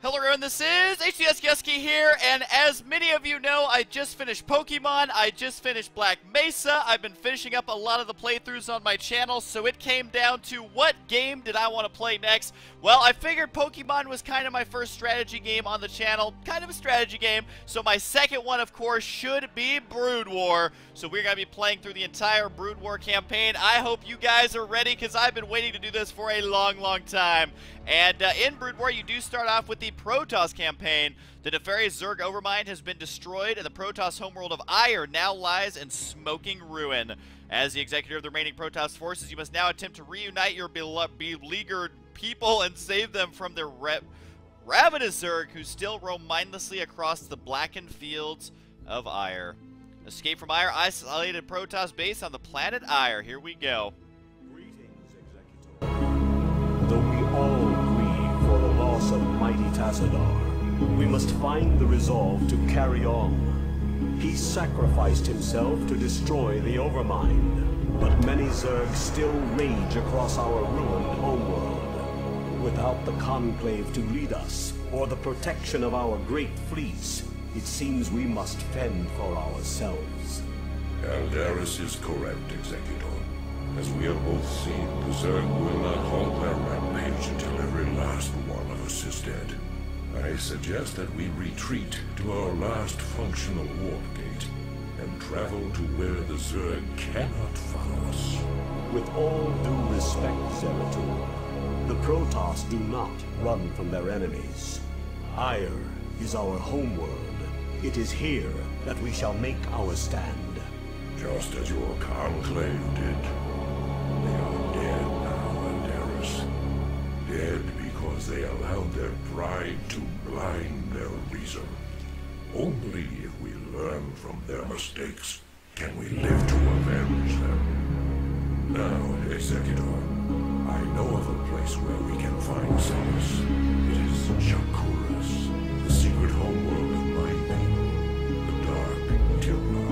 Hello everyone, this is HCS Yesky here, and as many of you know, I just finished Pokemon, I just finished Black Mesa, I've been finishing up a lot of the playthroughs on my channel, so it came down to what game did I want to play next? Well, I figured Pokemon was kind of my first strategy game on the channel, kind of a strategy game, so my second one, of course, should be Brood War. So we're going to be playing through the entire Brood War campaign. I hope you guys are ready, because I've been waiting to do this for a long, long time. And uh, in Brood War, you do start off with the Protoss campaign. The nefarious Zerg Overmind has been destroyed, and the Protoss homeworld of Aiur now lies in smoking ruin. As the executor of the remaining Protoss forces, you must now attempt to reunite your beleaguered people and save them from their re ravenous Zerg who still roam mindlessly across the blackened fields of Aiur. Escape from Aiur, isolated Protoss base on the planet Aiur. Here we go. Tassadar, we must find the resolve to carry on. He sacrificed himself to destroy the Overmind, but many Zerg still rage across our ruined homeworld. Without the Conclave to lead us, or the protection of our great fleets, it seems we must fend for ourselves. Aldaris is correct, Executor. As we have both seen, the Zerg will not halt their rampage until every last one of us is dead. I suggest that we retreat to our last functional warp gate and travel to where the Zerg cannot follow us. With all due respect, Zeratul, the Protoss do not run from their enemies. Aiur is our homeworld. It is here that we shall make our stand. Just as your conclave did. They are dead now, Aldaris. Dead because they allowed their pride to blind their reason. Only if we learn from their mistakes can we live to avenge them. Now, Executor, I know of a place where we can find solace. It is Shakuras, the secret homeworld of my people, the Dark Templar.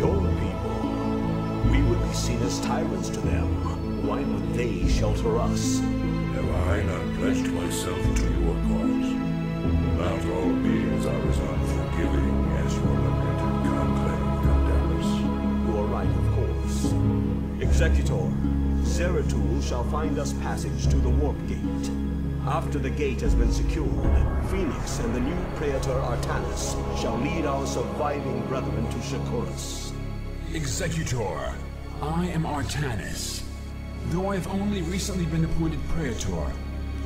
Your people. We would be seen as tyrants to them. Why would they shelter us? Have I not pledged myself to your cause? Not all beings are as unforgiving as your lamented conclave, Aldaris. You are right, of course. Executor, Zeratul shall find us passage to the warp gate. After the gate has been secured, Fenix and the new Praetor Artanis shall lead our surviving brethren to Shakuras. Executor, I am Artanis. Though I have only recently been appointed Praetor,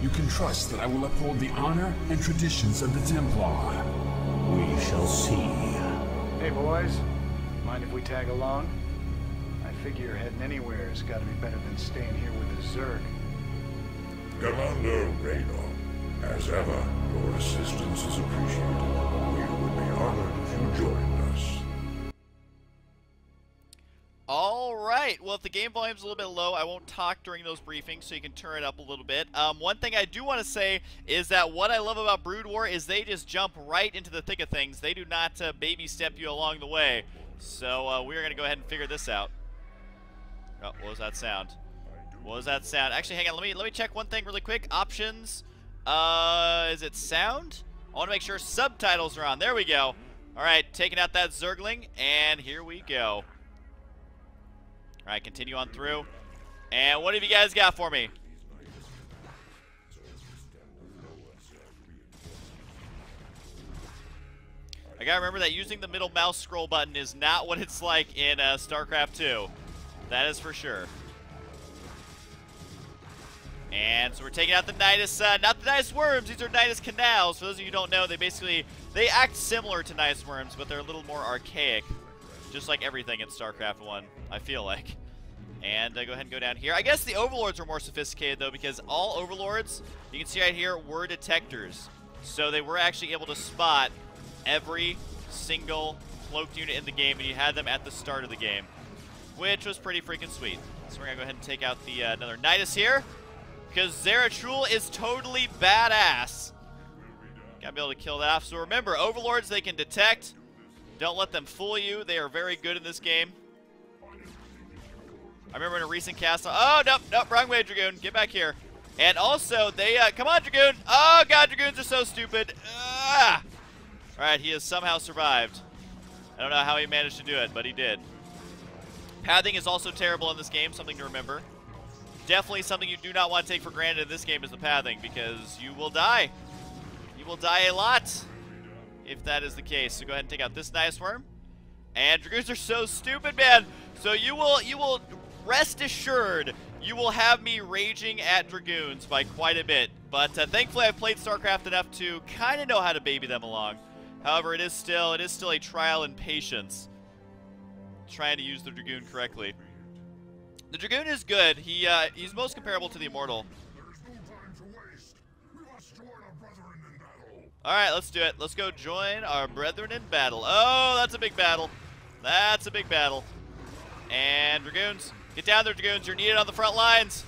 you can trust that I will uphold the honor and traditions of the Templar. We shall see. Hey boys, mind if we tag along? I figure heading anywhere has got to be better than staying here with the Zerg. Commander Raynor, as ever, your assistance is appreciated. We would be honored if you joined us. Alright, well if the game volume's a little bit low, I won't talk during those briefings, so you can turn it up a little bit. Um, one thing I do want to say is that what I love about Brood War is they just jump right into the thick of things. They do not uh, baby step you along the way. So uh, we're going to go ahead and figure this out. Oh, what was that sound? What was that sound? Actually, hang on, let me let me check one thing really quick. Options. Uh, is it sound? I want to make sure subtitles are on. There we go. Alright, taking out that Zergling, and here we go. Alright, continue on through. And what have you guys got for me? I gotta remember that using the middle mouse scroll button is not what it's like in uh, StarCraft 2. That is for sure. And so we're taking out the Nydus, uh, not the Nydus worms, these are Nydus canals. For those of you who don't know, they basically, they act similar to Nydus worms, but they're a little more archaic. Just like everything in StarCraft 1, I feel like. And uh, go ahead and go down here. I guess the Overlords are more sophisticated, though, because all Overlords, you can see right here, were detectors. So they were actually able to spot every single cloaked unit in the game, and you had them at the start of the game, which was pretty freaking sweet. So we're going to go ahead and take out the uh, another Nydus here, because Zeratul is totally badass. Gotta be able to kill that off. So remember, Overlords, they can detect. Don't let them fool you. They are very good in this game. I remember in a recent cast. Oh, nope, nope, wrong way, Dragoon. Get back here. And also, they, uh, come on, Dragoon! Oh, God, Dragoons are so stupid! Ah! Alright, he has somehow survived. I don't know how he managed to do it, but he did. Pathing is also terrible in this game, something to remember. Definitely something you do not want to take for granted in this game is the pathing, because you will die. You will die a lot if that is the case. So go ahead and take out this nice worm. And Dragoons are so stupid, man! So you will, you will rest assured you will have me raging at Dragoons by quite a bit. But uh, thankfully I've played StarCraft enough to kind of know how to baby them along. However, it is still it is still a trial in patience trying to use the Dragoon correctly. The Dragoon is good. He uh, He's most comparable to the Immortal. Alright, let's do it. Let's go join our brethren in battle. Oh, that's a big battle. That's a big battle. And Dragoons, Get down there, Dragoons. You're needed on the front lines.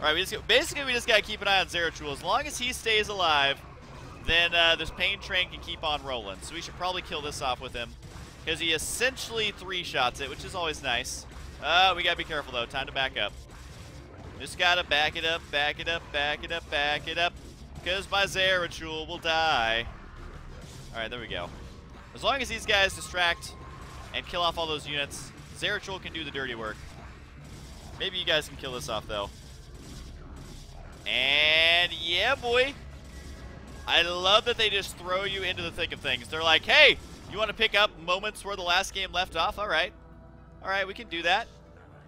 All right, we just basically we just gotta keep an eye on Zeratul. As long as he stays alive, then uh, this pain train can keep on rolling. So we should probably kill this off with him, because he essentially three shots it, which is always nice. Uh, we gotta be careful though. Time to back up. Just gotta back it up, back it up, back it up, back it up, because my Zeratul will die. All right, there we go. As long as these guys distract and kill off all those units, Zeratul can do the dirty work. Maybe you guys can kill this off, though. And yeah, boy. I love that they just throw you into the thick of things. They're like, hey, you want to pick up moments where the last game left off? All right. All right, we can do that.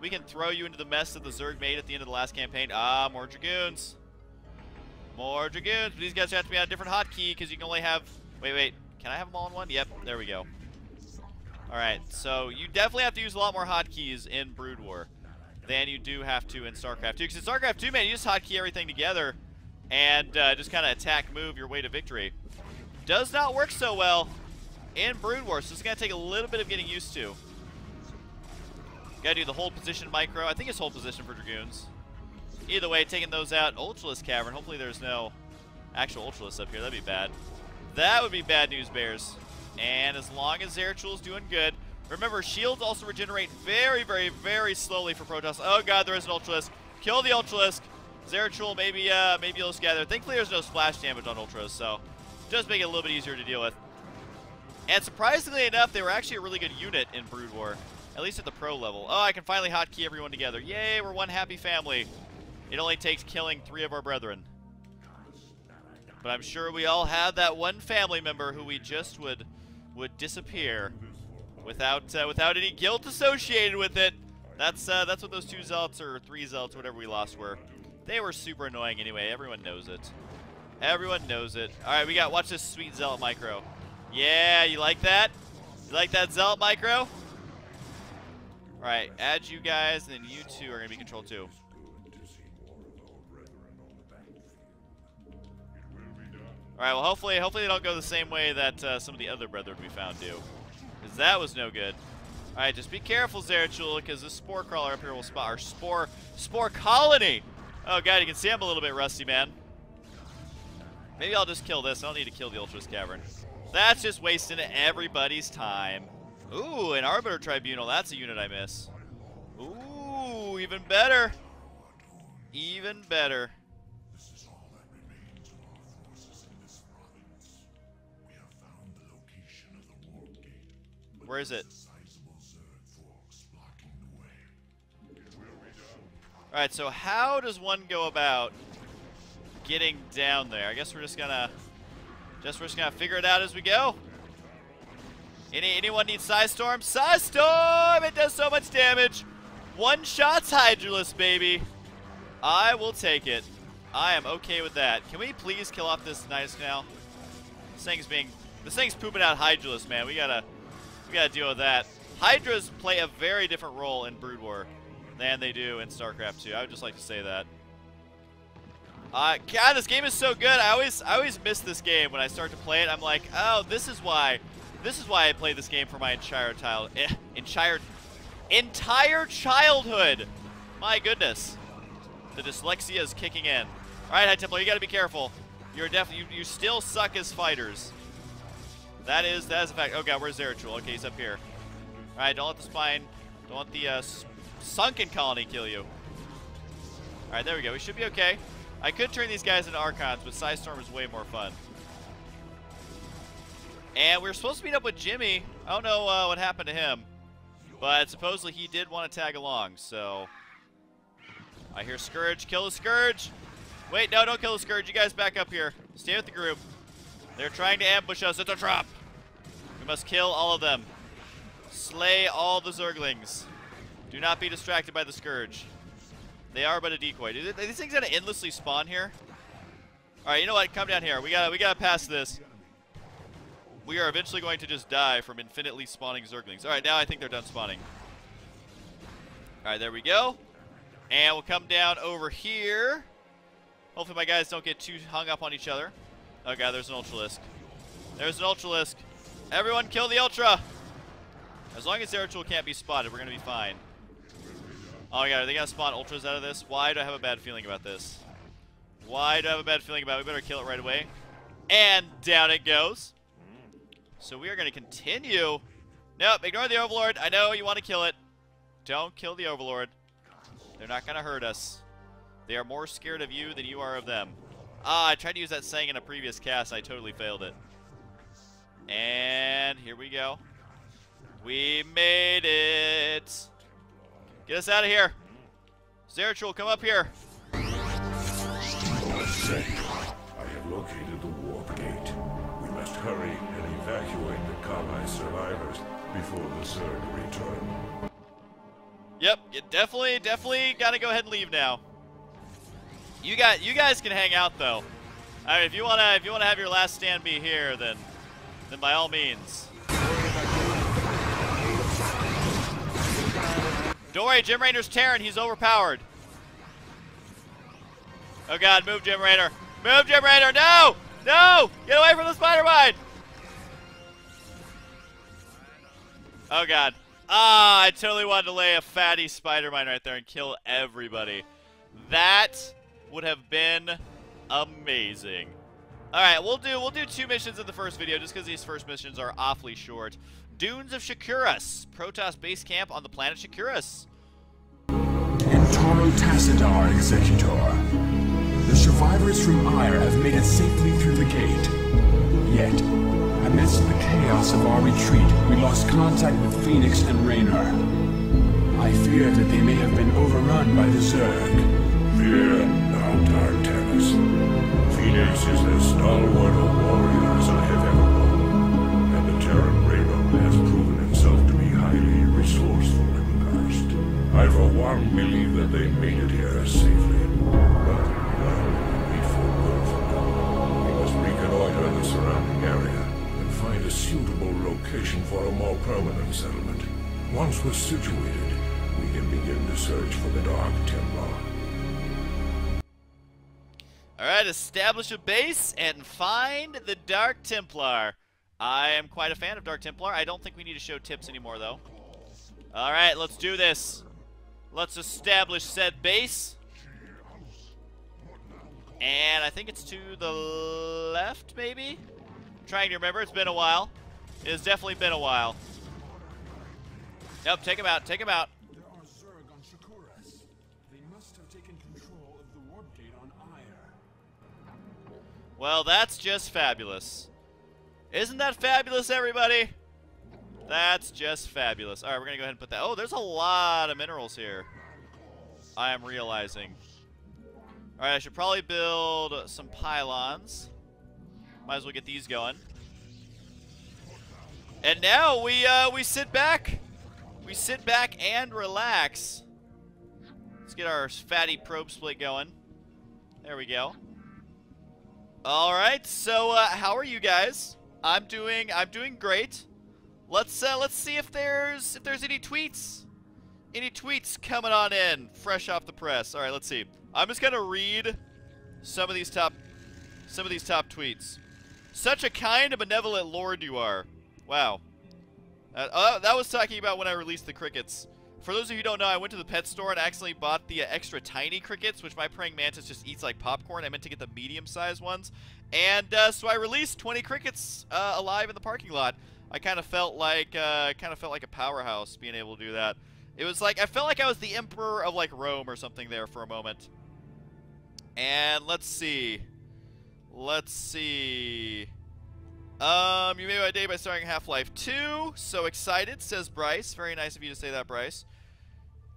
We can throw you into the mess that the Zerg made at the end of the last campaign. Ah, more Dragoons. More Dragoons. But these guys have to be on a different hotkey because you can only have... Wait, wait. Can I have them all in one? Yep, there we go. Alright, so you definitely have to use a lot more hotkeys in Brood War than you do have to in StarCraft 2. Because in StarCraft 2, man, you just hotkey everything together and uh, just kind of attack, move your way to victory. Does not work so well in Brood War, so it's going to take a little bit of getting used to. Gotta do the hold position micro. I think it's hold position for Dragoons. Either way, taking those out. Ultralisk Cavern. Hopefully there's no actual Ultralisk up here. That'd be bad. That would be bad news, Bears. And as long as Zeratul doing good, remember, shields also regenerate very, very, very slowly for Protoss. Oh god, there is an Ultralisk. Kill the Ultralisk. Zeratul, maybe, uh, maybe you'll gather. Thankfully, there's no splash damage on Ultras, so just make it a little bit easier to deal with. And surprisingly enough, they were actually a really good unit in Brood War, at least at the pro level. Oh, I can finally hotkey everyone together. Yay, we're one happy family. It only takes killing three of our brethren. But I'm sure we all have that one family member who we just would would disappear without uh, without any guilt associated with it. That's uh, that's what those two zelts or three zelts, whatever we lost, were. They were super annoying anyway. Everyone knows it. Everyone knows it. All right, we got watch this sweet zelt micro. Yeah, you like that? You like that zelt micro? All right, add you guys, and then you two are gonna be control two. All right, well, hopefully, hopefully they don't go the same way that uh, some of the other brethren we found do, because that was no good. All right, just be careful, Zeratul, because this spore crawler up here will spot our spore spore colony. Oh god, you can see I'm a little bit rusty, man. Maybe I'll just kill this. I don't need to kill the Ultras Cavern. That's just wasting everybody's time. Ooh, an Arbiter Tribunal. That's a unit I miss. Ooh, even better. Even better. Where is it? Alright, so how does one go about getting down there? I guess we're just gonna just we're just gonna figure it out as we go. Any anyone need Psystorm? storm! It does so much damage. One shots Hydralisk, baby. I will take it. I am okay with that. Can we please kill off this nice now? This thing's being this thing's pooping out Hydralisk, man. We gotta we gotta deal with that. Hydras play a very different role in Brood War than they do in StarCraft 2. I would just like to say that. Uh, God, this game is so good. I always, I always miss this game when I start to play it. I'm like, oh, this is why, this is why I play this game for my entire child, eh, entire, entire childhood. My goodness, the dyslexia is kicking in. All right, High Templar, you got to be careful. You're definitely, you, you still suck as fighters. That is, that is a fact. Oh god, where's Zeratul? Okay, he's up here. Alright, don't let the spine, don't let the uh, sunken colony kill you. Alright, there we go. We should be okay. I could turn these guys into Archons, but Psystorm is way more fun. And we are supposed to meet up with Jimmy. I don't know uh, what happened to him. But supposedly he did want to tag along, so... I hear Scourge. Kill the Scourge! Wait, no, don't kill the Scourge. You guys back up here. Stay with the group. They're trying to ambush us. It's a trap! We must kill all of them. Slay all the Zerglings. Do not be distracted by the Scourge. They are but a decoy. These things gonna endlessly spawn here? Alright, you know what? Come down here. We gotta we gotta pass this. We are eventually going to just die from infinitely spawning Zerglings. Alright, now I think they're done spawning. Alright, there we go. And we'll come down over here. Hopefully my guys don't get too hung up on each other. Oh god, there's an Ultralisk. There's an Ultralisk. Everyone kill the Ultra! As long as Zeratul can't be spotted, we're gonna be fine. Oh god, are they gonna spawn ultras out of this? Why do I have a bad feeling about this? Why do I have a bad feeling about it? We better kill it right away. And down it goes. So we are gonna continue. Nope, ignore the Overlord. I know you want to kill it. Don't kill the Overlord. They're not gonna hurt us. They are more scared of you than you are of them. Ah, I tried to use that saying in a previous cast. I totally failed it. And here we go. We made it. Get us out of here. Zeratul, come up here. I have located the warp gate. We must hurry and evacuate the Khalai survivors before the Zerg return. Yep, you definitely, definitely gotta go ahead and leave now. You got, you guys can hang out though. I mean, if you wanna, if you wanna have your last stand be here, then, then by all means. Don't worry, Jim Raynor's Terran. He's overpowered. Oh god, move Jim Raynor. Move Jim Raynor. No! No! Get away from the spider mine! Oh god. Ah, I totally wanted to lay a fatty spider mine right there and kill everybody. That would have been amazing. Alright, we'll do we'll do two missions in the first video just because these first missions are awfully short. Dunes of Shakuras, Protoss base camp on the planet Shakuras. En Taro Tassadar, Executor. The survivors from Aiur have made it safely through the gate. Yet, amidst the chaos of our retreat, we lost contact with Fenix and Raynor. I fear that they may have been overrun by the Zerg. Fenix is as stalwart a warrior as I have ever known, and the Terran Raynor has proven himself to be highly resourceful in the past. I for one believe that they made it here safely. But, well, we forego for now. We must reconnoiter the surrounding area and find a suitable location for a more permanent settlement. Once we're situated, we can begin to search for the Dark Templar. Establish a base and find the Dark Templar. I am quite a fan of Dark Templar. I don't think we need to show tips anymore, though. Alright, let's do this. Let's establish said base. And I think it's to the left, maybe? I'm trying to remember. It's been a while. It has definitely been a while. Nope, take him out. Take him out. Well, that's just fabulous. Isn't that fabulous, everybody? That's just fabulous. All right, we're going to go ahead and put that. Oh, there's a lot of minerals here. I am realizing. All right, I should probably build some pylons. Might as well get these going. And now we uh, we sit back. We sit back and relax. Let's get our fatty probe split going. There we go. All right, so uh, how are you guys? I'm doing I'm doing great. Let's uh, let's see if there's if there's any tweets, any tweets coming on in fresh off the press. All right, let's see. I'm just gonna read some of these top some of these top tweets. Such a kind and benevolent lord you are. Wow. Uh, uh, that was talking about when I released the crickets. For those of you who don't know, I went to the pet store and accidentally bought the uh, extra tiny crickets, which my praying mantis just eats like popcorn. I meant to get the medium-sized ones. And uh, so I released 20 crickets uh, alive in the parking lot. I kind of felt like uh, kind of felt like a powerhouse being able to do that. It was like I felt like I was the emperor of like Rome or something there for a moment. And let's see. Let's see. Um, you made my day by starting Half-Life 2. So excited, says Bryce. Very nice of you to say that, Bryce.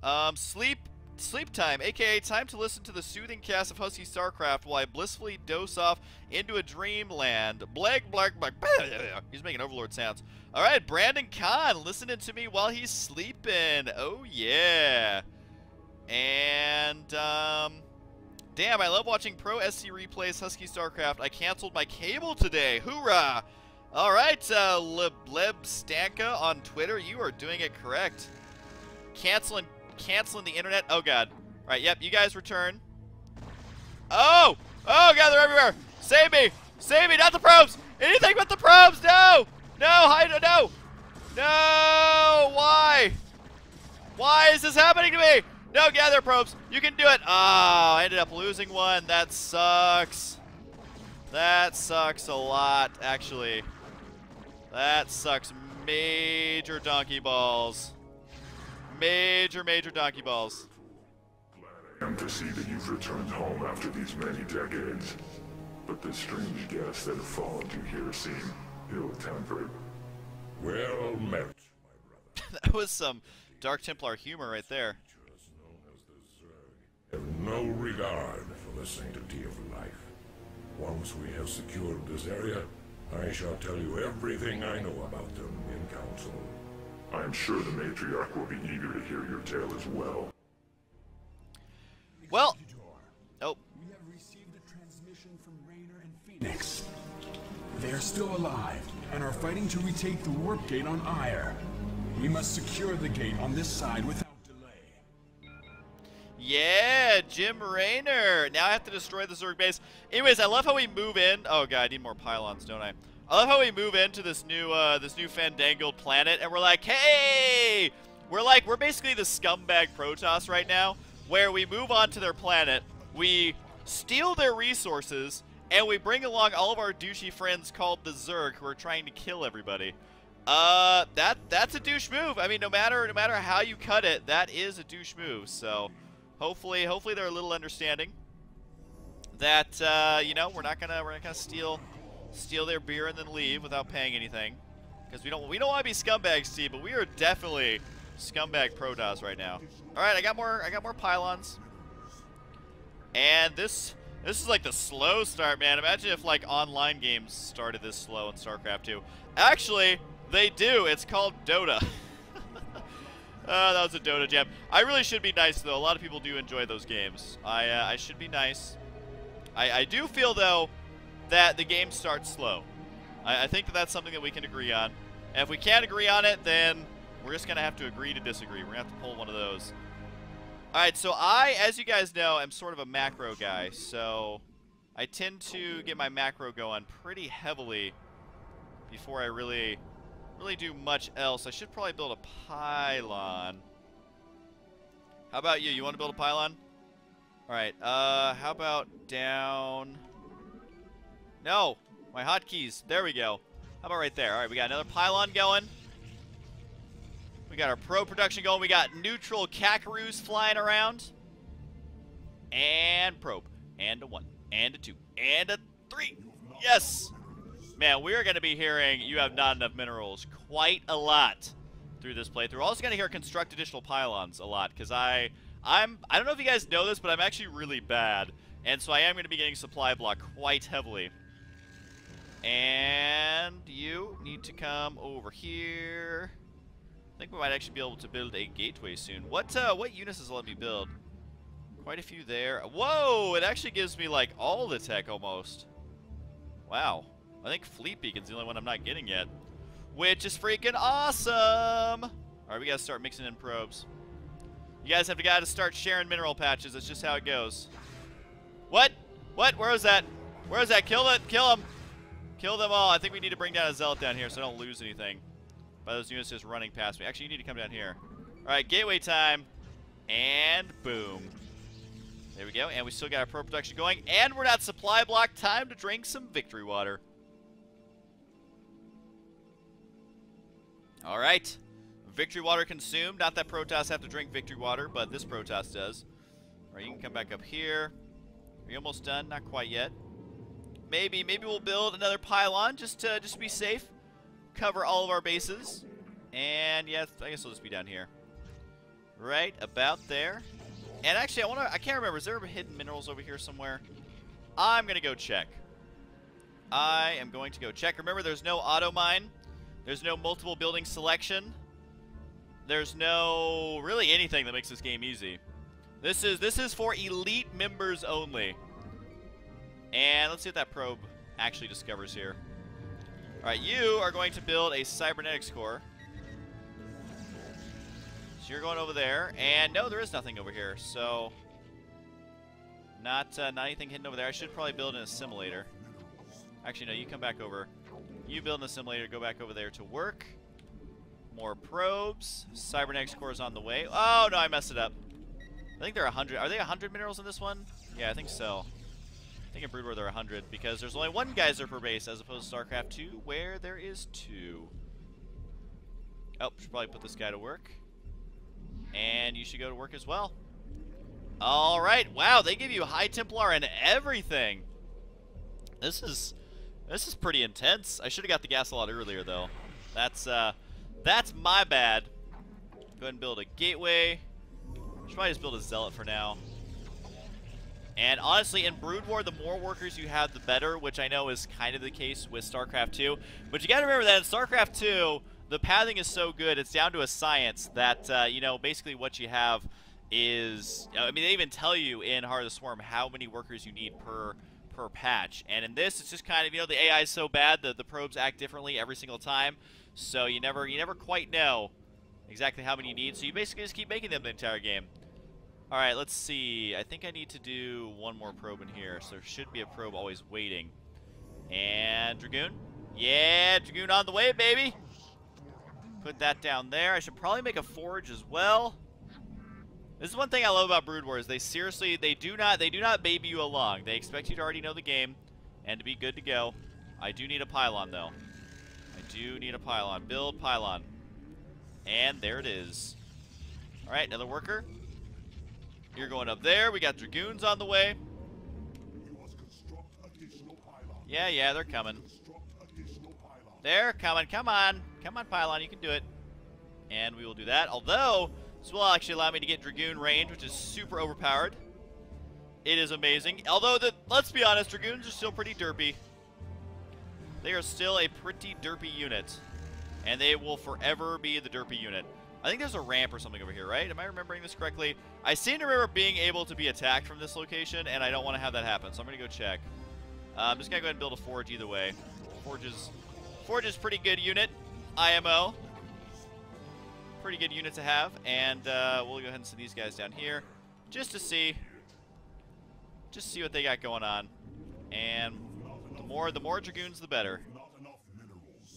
Um, sleep sleep time, aka time to listen to the soothing cast of Husky Starcraft while I blissfully dose off into a dreamland. Blag, blag, blag. He's making Overlord sounds. Alright, Brandon Kahn listening to me while he's sleeping. Oh, yeah. And, um... Damn, I love watching Pro SC replays Husky StarCraft. I canceled my cable today. Hoorah! Alright, uh, Leb Stanka on Twitter, you are doing it correct. Canceling canceling the internet. Oh, God. All right, yep, you guys return. Oh! Oh, God, they're everywhere! Save me! Save me, not the probes! Anything but the probes! No! No, hide, no! No! Why? Why is this happening to me? No, gather probes. You can do it. Oh, I ended up losing one. That sucks. That sucks a lot, actually. That sucks major donkey balls. Major, major donkey balls. Glad I am to see that you've returned home after these many decades. But the strange guests that have fallen to here seem ill-tempered. Well met, my brother. that was some Dark Templar humor right there. Known as the Zerg have no regard for the sanctity of life. Once we have secured this area, I shall tell you everything I know about them in council. I'm sure the matriarch will be eager to hear your tale as well. Well, oh, We have received a transmission from Raynor and Fenix. They are still alive and are fighting to retake the warp gate on Aiur. We must secure the gate on this side without delay. yeah, Jim Raynor. Now I have to destroy the Zerg base. Anyways, I love how we move in. Oh god, I need more pylons, don't I? I love how we move into this new, uh, this new fandangled planet, and we're like, hey, we're like, we're basically the scumbag Protoss right now, where we move onto their planet, we steal their resources, and we bring along all of our douchey friends called the Zerg, who are trying to kill everybody. Uh, that that's a douche move. I mean, no matter no matter how you cut it, that is a douche move. So, hopefully, hopefully they're a little understanding that uh, you know we're not gonna we're not gonna steal steal their beer and then leave without paying anything because we don't we don't want to be scumbags, Steve, but we are definitely scumbag Protoss right now. All right, I got more I got more pylons, and this this is like the slow start, man. Imagine if like online games started this slow in StarCraft 2. Actually, they do. It's called Dota. Oh, that was a Dota jam. I really should be nice, though. A lot of people do enjoy those games. I, uh, I should be nice. I, I do feel, though, that the game starts slow. I, I think that that's something that we can agree on. And if we can't agree on it, then we're just going to have to agree to disagree. We're going to have to pull one of those. Alright, so I, as you guys know, am sort of a macro guy. So I tend to get my macro going pretty heavily before I really really do much else. I should probably build a pylon. How about you? You want to build a pylon? Alright, uh, how about down... No! My hotkeys. There we go. How about right there? Alright, we got another pylon going. We got our pro production going. We got neutral kakarus flying around. And probe. And a one. And a two. And a three. Yes! Man, we are going to be hearing you have not enough minerals quite a lot through this playthrough. We're also going to hear construct additional pylons a lot because I, I'm, I don't know if you guys know this, but I'm actually really bad, and so I am going to be getting supply block quite heavily. And you need to come over here. I think we might actually be able to build a gateway soon. What, uh, what units does it let me build? Quite a few there. Whoa! It actually gives me like all the tech almost. Wow. I think Fleet Beacon's the only one I'm not getting yet. Which is freaking awesome! Alright, we gotta start mixing in probes. You guys have to gotta start sharing mineral patches. That's just how it goes. What? What? Where is that? Where is that? Kill it! Kill them! Kill them all. I think we need to bring down a zealot down here so I don't lose anything. By those units just running past me. Actually, you need to come down here. Alright, gateway time. And boom. There we go. And we still got our pro production going. And we're not supply block. Time to drink some victory water. All right. Victory water consumed. Not that Protoss have to drink victory water, but this Protoss does. All right, you can come back up here. you almost done? Not quite yet. Maybe, maybe we'll build another pylon just to just to be safe. Cover all of our bases. And yeah, I guess we'll just be down here. Right about there. And actually, I want to. I can't remember. Is there hidden minerals over here somewhere? I'm gonna go check. I am going to go check. Remember, there's no auto mine. There's no multiple building selection. There's no really anything that makes this game easy. This is this is for elite members only. And let's see what that probe actually discovers here. All right, you are going to build a cybernetics core. So you're going over there, and no, there is nothing over here. So not uh, not anything hidden over there. I should probably build an assimilator. Actually, no, you come back over. You build an assimilator, go back over there to work. More probes. Cybernetics core is on the way. Oh, no, I messed it up. I think there are 100. Are they 100 minerals in this one? Yeah, I think so. I think in Brood War there are 100 because there's only one geyser per base as opposed to StarCraft 2 where there is two. Oh, should probably put this guy to work. And you should go to work as well. Alright, wow, they give you High Templar and everything. This is this is pretty intense. I should have got the gas a lot earlier though. That's uh that's my bad. Go ahead and build a gateway. Should probably just build a zealot for now. And honestly, in Brood War, the more workers you have, the better, which I know is kind of the case with StarCraft 2. But you got to remember that in StarCraft 2, the pathing is so good, it's down to a science that, uh, you know, basically what you have is, I mean, they even tell you in Heart of the Swarm how many workers you need per per patch. And in this, it's just kind of, you know, the AI is so bad that the probes act differently every single time. So you never, you never quite know exactly how many you need. So you basically just keep making them the entire game. All right, let's see. I think I need to do one more probe in here. So there should be a probe always waiting. And Dragoon. Yeah, Dragoon on the way, baby. Put that down there. I should probably make a forge as well. This is one thing I love about Brood Wars. They seriously, they do not, they do not baby you along. They expect you to already know the game and to be good to go. I do need a pylon, though. I do need a pylon. Build pylon. And there it is. All right, another worker. You're going up there. We got Dragoons on the way. Yeah, yeah, they're coming. They're coming. Come on. Come on, Pylon. You can do it. And we will do that. Although, this will actually allow me to get Dragoon range, which is super overpowered. It is amazing. Although, the, let's be honest, Dragoons are still pretty derpy. They are still a pretty derpy unit. And they will forever be the derpy unit. I think there's a ramp or something over here, right? Am I remembering this correctly? I seem to remember being able to be attacked from this location, and I don't want to have that happen, so I'm going to go check. Uh, I'm just going to go ahead and build a forge either way. Forge is, forge is pretty good unit. IMO. Pretty good unit to have, and uh, we'll go ahead and send these guys down here just to see, just see what they got going on. And the more, the more Dragoons, the better.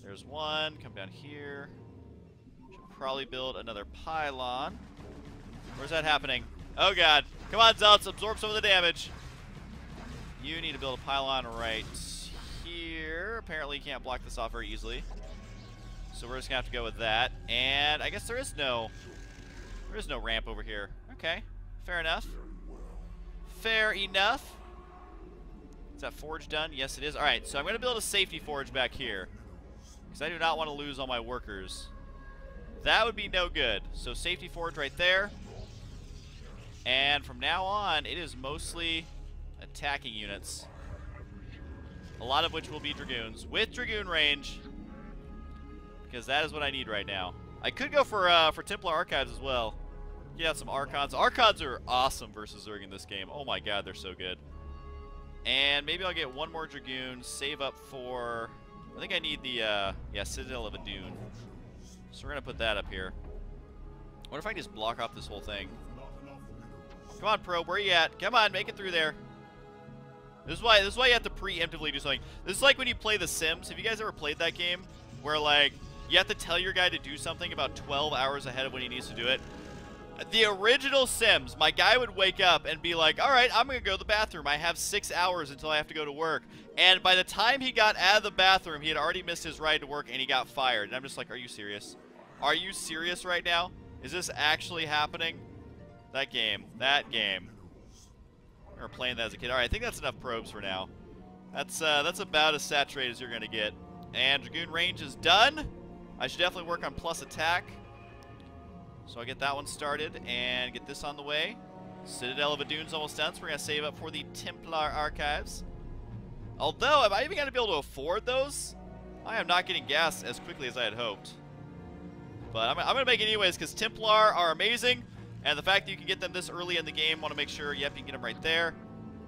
There's one. Come down here probably build another pylon. Where's that happening? Oh god. Come on, Zealots, absorb some of the damage. You need to build a pylon right here. Apparently you can't block this off very easily. So we're just gonna have to go with that. And I guess there is no there is no ramp over here. Okay. Fair enough. Fair enough. Is that forge done? Yes, it is. Alright, so I'm going to build a safety forge back here. Because I do not want to lose all my workers. That would be no good. So safety forge right there. And from now on, it is mostly attacking units. A lot of which will be Dragoons. With Dragoon range. Because that is what I need right now. I could go for uh, for Templar Archives as well. Out some Archons. Archons are awesome versus Zerg in this game. Oh my god, they're so good. And maybe I'll get one more Dragoon, save up for... I think I need the, uh, yeah, Citadel of Adun. So we're going to put that up here. What if I just block off this whole thing? Come on, probe. Where you at? Come on, make it through there. This is why this is why you have to preemptively do something. This is like when you play The Sims. Have you guys ever played that game? Where, like, you have to tell your guy to do something about 12 hours ahead of when he needs to do it. The original Sims, my guy would wake up and be like, all right, I'm going to go to the bathroom. I have six hours until I have to go to work. And by the time he got out of the bathroom, he had already missed his ride to work and he got fired. And I'm just like, are you serious? Are you serious right now? Is this actually happening? That game. That game. Or playing that as a kid. Alright, I think that's enough probes for now. That's uh, that's about as saturated as you're going to get. And Dragoon range is done. I should definitely work on plus attack. So I'll get that one started and get this on the way. Citadel of Adun's almost done, so we're going to save up for the Templar Archives. Although, am I even going to be able to afford those? I am not getting gas as quickly as I had hoped. But I'm, I'm going to make it anyways because Templar are amazing. And the fact that you can get them this early in the game, want to make sure, yep, you can get them right there,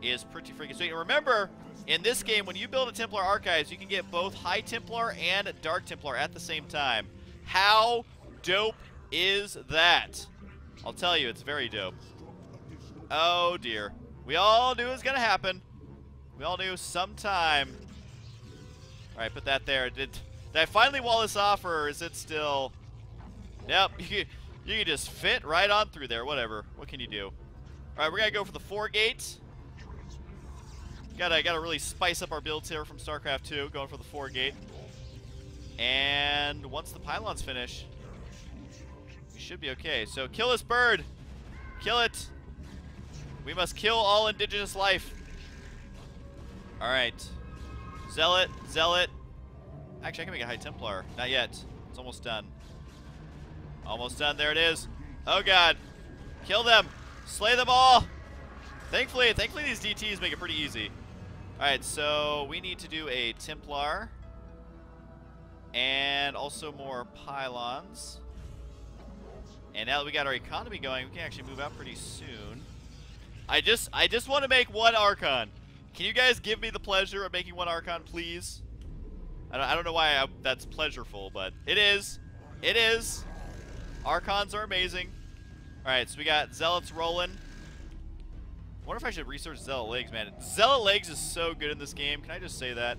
is pretty freaking sweet. And remember, in this game, when you build a Templar Archives, you can get both High Templar and Dark Templar at the same time. How dope is that? I'll tell you, it's very dope. Oh, dear. We all knew it was going to happen. We all knew sometime. All right, put that there. Did, did I finally wall this off, or is it still... Yep, you, you can just fit right on through there. Whatever. What can you do? All right, we're to go for the four gate. Gotta, gotta really spice up our builds here from StarCraft 2, going for the four gate. And once the pylons finish, we should be okay. So kill this bird. Kill it. We must kill all indigenous life. Alright. Zealot, Zealot. Actually, I can make a High Templar. Not yet. It's almost done. Almost done. There it is. Oh, God. Kill them. Slay them all. Thankfully, thankfully these DTs make it pretty easy. Alright, so we need to do a Templar. And also more pylons. And now that we got our economy going, we can actually move out pretty soon. I just I just want to make one Archon. Can you guys give me the pleasure of making one Archon, please? I don't, I don't know why I, that's pleasureful, but it is. It is. Archons are amazing. Alright, so we got Zealots rolling. I wonder if I should research Zealot Legs, man. Zealot Legs is so good in this game. Can I just say that?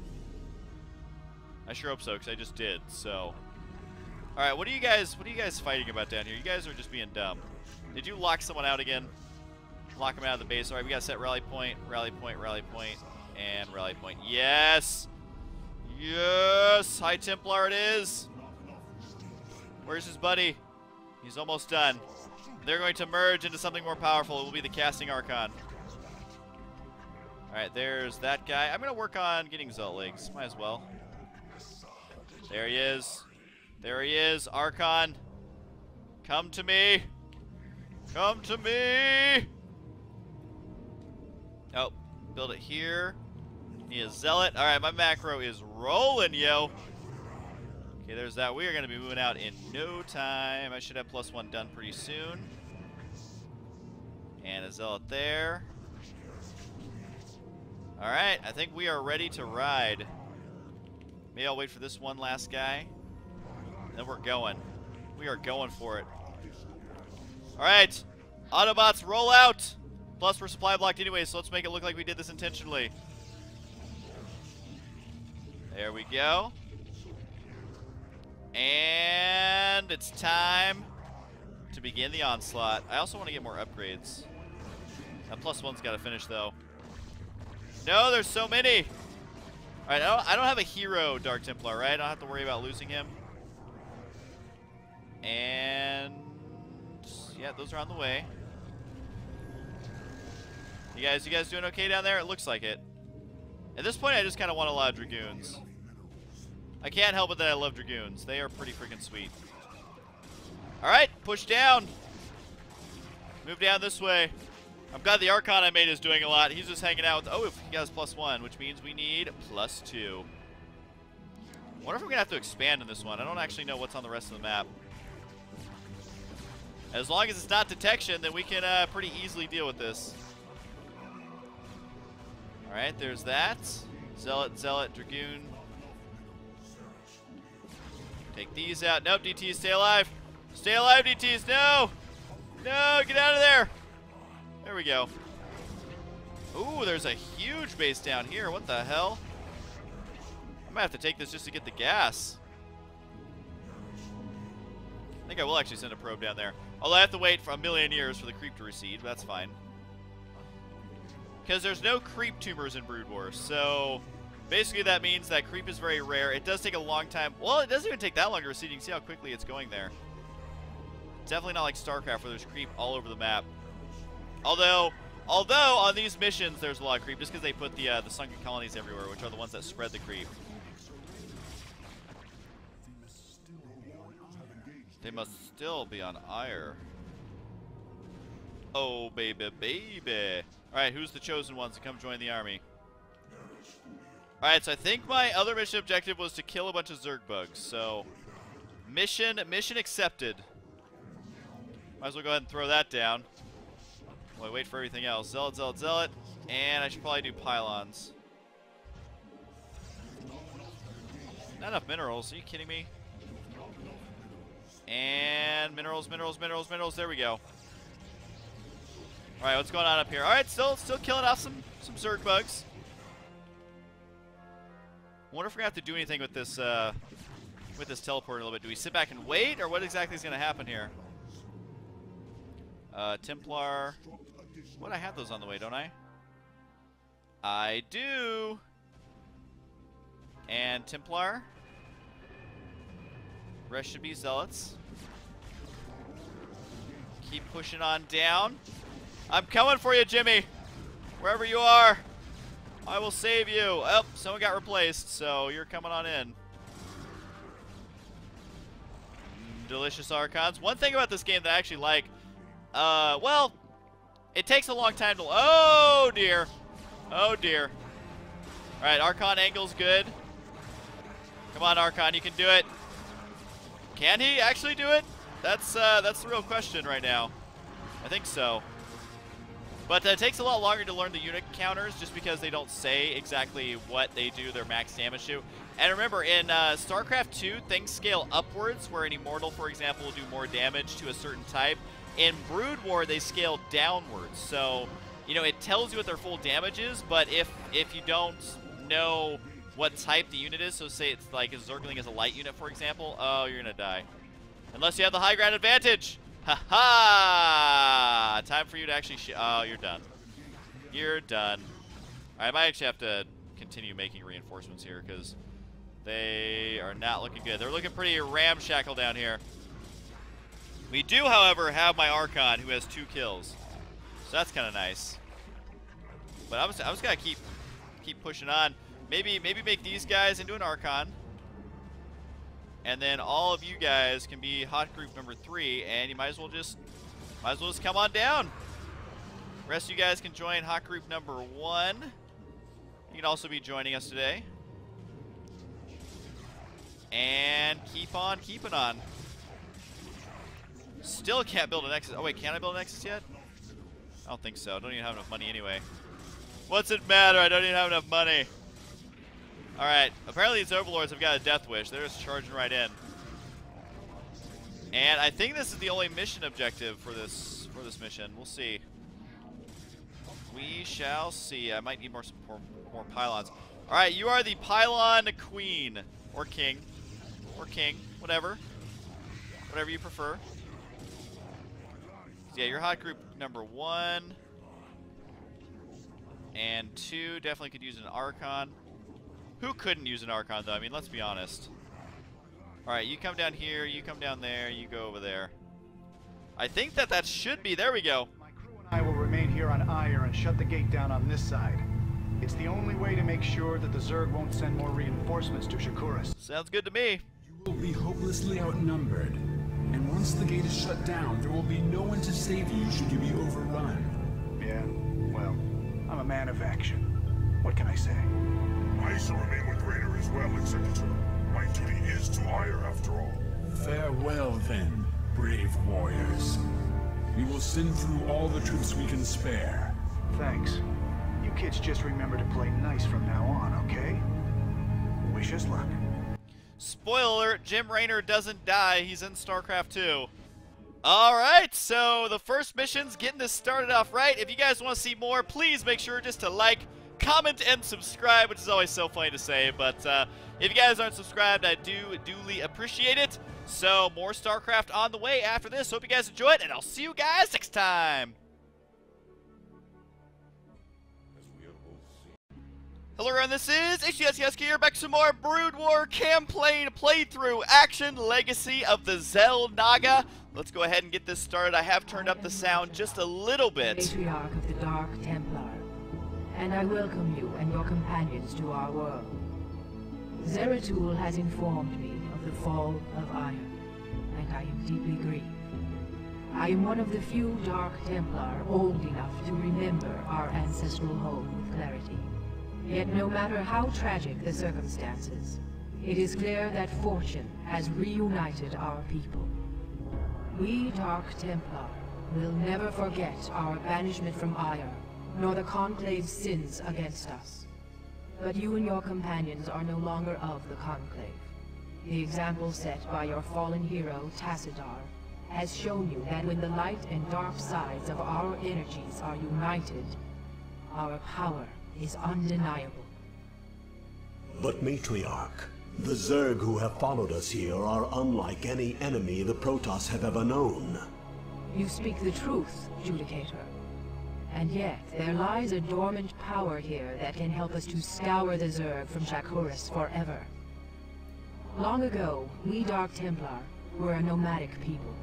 I sure hope so, because I just did, so... Alright, what are you guys what are you guys fighting about down here? You guys are just being dumb. Did you lock someone out again? Lock them out of the base. Alright, we gotta set rally point, rally point, rally point, and rally point. Yes! Yes! High Templar it is! Where's his buddy? He's almost done. They're going to merge into something more powerful. It will be the Casting Archon. Alright, there's that guy. I'm going to work on getting Zealot legs. Might as well. There he is. There he is. Archon. Come to me. Come to me. Oh, build it here. Need a zealot. All right, my macro is rolling, yo. Okay, there's that. We are going to be moving out in no time. I should have plus one done pretty soon. And a zealot there. All right, I think we are ready to ride. Maybe I'll wait for this one last guy. Then we're going. We are going for it. All right, Autobots roll out. Plus, we're supply blocked anyway, so let's make it look like we did this intentionally. There we go. And it's time to begin the onslaught. I also want to get more upgrades. That plus one's got to finish, though. No, there's so many. All right, I don't, I don't have a hero Dark Templar, right? I don't have to worry about losing him. And yeah, those are on the way. You guys, you guys doing okay down there? It looks like it. At this point, I just kind of want a lot of Dragoons. I can't help it that I love Dragoons. They are pretty freaking sweet. Alright, push down. Move down this way. I'm glad the Archon I made is doing a lot. He's just hanging out with, oh, he has plus one, which means we need plus two. I wonder if we're going to have to expand in this one. I don't actually know what's on the rest of the map. As long as it's not detection, then we can uh, pretty easily deal with this. Alright, there's that. Zealot, Zealot, Dragoon. Take these out. Nope, DTs, stay alive. Stay alive, DTs, no! No, get out of there! There we go. Ooh, there's a huge base down here. What the hell? I might have to take this just to get the gas. I think I will actually send a probe down there. Although I have to wait for a million years for the creep to recede, but that's fine. Because there's no creep tumors in Brood War, so basically that means that creep is very rare. It does take a long time. Well, it doesn't even take that long to recede. You can see how quickly it's going there. Definitely not like StarCraft where there's creep all over the map. Although, Although on these missions there's a lot of creep, just because they put the uh, the sunken colonies everywhere, which are the ones that spread the creep. They must still be on Aiur. Oh, baby, baby. Alright, who's the chosen ones to come join the army? Alright, so I think my other mission objective was to kill a bunch of Zerg bugs, so... Mission, mission accepted. Might as well go ahead and throw that down. While I wait for everything else. Zealot, Zealot, Zealot. And I should probably do pylons. Not enough minerals, are you kidding me? And minerals, minerals, minerals, minerals. There we go. All right, what's going on up here? All right, still, still killing off some some Zerg bugs. Wonder if we're gonna have to do anything with this uh, with this teleport a little bit. Do we sit back and wait, or what exactly is gonna happen here? Uh, Templar. What? I have those on the way, don't I? I do. And Templar. Rest should be Zealots. Keep pushing on down. I'm coming for you, Jimmy. Wherever you are. I will save you. Oh, someone got replaced, so you're coming on in. Delicious Archons. One thing about this game that I actually like, uh, well, it takes a long time to... Oh, dear. Oh, dear. All right, Archon angle's good. Come on, Archon, you can do it. Can he actually do it? That's uh, that's the real question right now. I think so. But uh, it takes a lot longer to learn the unit counters just because they don't say exactly what they do their max damage to. And remember, in uh, StarCraft 2, things scale upwards, where an Immortal, for example, will do more damage to a certain type. In Brood War, they scale downwards. So, you know, it tells you what their full damage is, but if, if you don't know what type the unit is. So say it's like a Zergling as a light unit, for example. Oh, you're going to die. Unless you have the high ground advantage. Ha ha! Time for you to actually Oh, you're done. You're done. I might actually have to continue making reinforcements here because they are not looking good. They're looking pretty ramshackle down here. We do, however, have my Archon who has two kills. So that's kind of nice. But I was, I was going to keep keep pushing on. Maybe maybe make these guys into an Archon. And then all of you guys can be hot group number three, and you might as well just might as well just come on down. rest of you guys can join hot group number one. You can also be joining us today. And keep on keeping on. Still can't build a Nexus. Oh wait, can I build a Nexus yet? I don't think so. I don't even have enough money anyway. What's it matter? I don't even have enough money. Alright, apparently these overlords have got a death wish. They're just charging right in. And I think this is the only mission objective for this for this mission. We'll see. We shall see. I might need more more, more pylons. Alright, you are the pylon queen. Or king. Or king. Whatever. Whatever you prefer. Yeah, you're hot group number one. And two, definitely could use an Archon. Who couldn't use an Archon, though? I mean, let's be honest. Alright, you come down here, you come down there, you go over there. I think that that should be... There we go. My crew and I will remain here on Aiur and shut the gate down on this side. It's the only way to make sure that the Zerg won't send more reinforcements to Shakuras. Sounds good to me. You will be hopelessly outnumbered. And once the gate is shut down, there will be no one to save you should you be overrun. Yeah, well, I'm a man of action. What can I say? I shall remain with Raynor as well, Executor. My duty is to Aiur after all. Farewell, then, brave warriors. We will send through all the troops we can spare. Thanks. You kids just remember to play nice from now on, okay? Wish us luck. Spoiler Jim Raynor doesn't die. He's in StarCraft 2. Alright, so the first mission's getting this started off right. If you guys want to see more, please make sure just to like, comment, and subscribe, which is always so funny to say. But uh, if you guys aren't subscribed, I do duly appreciate it. So more StarCraft on the way after this. Hope you guys enjoy it, and I'll see you guys next time. Hello everyone, this is HDS here, back some more Brood War campaign playthrough action Legacy of the Xel'Naga. let's go ahead and get this started. I have turned up the sound just a little bit. Matriarch of the Dark Templar, and I welcome you and your companions to our world. Zeratul has informed me of the fall of Aiur, and I am deeply grieved. I am one of the few Dark Templar old enough to remember our ancestral home with clarity. Yet no matter how tragic the circumstances, it is clear that fortune has reunited our people. We Dark Templar will never forget our banishment from Aiur, nor the Conclave's sins against us. But you and your companions are no longer of the Conclave. The example set by your fallen hero, Tassadar, has shown you that when the light and dark sides of our energies are united, our power is undeniable. But Matriarch, the Zerg who have followed us here are unlike any enemy the Protoss have ever known. You speak the truth, Judicator. And yet, there lies a dormant power here that can help us to scour the Zerg from Shakuras forever. Long ago, we Dark Templar were a nomadic people.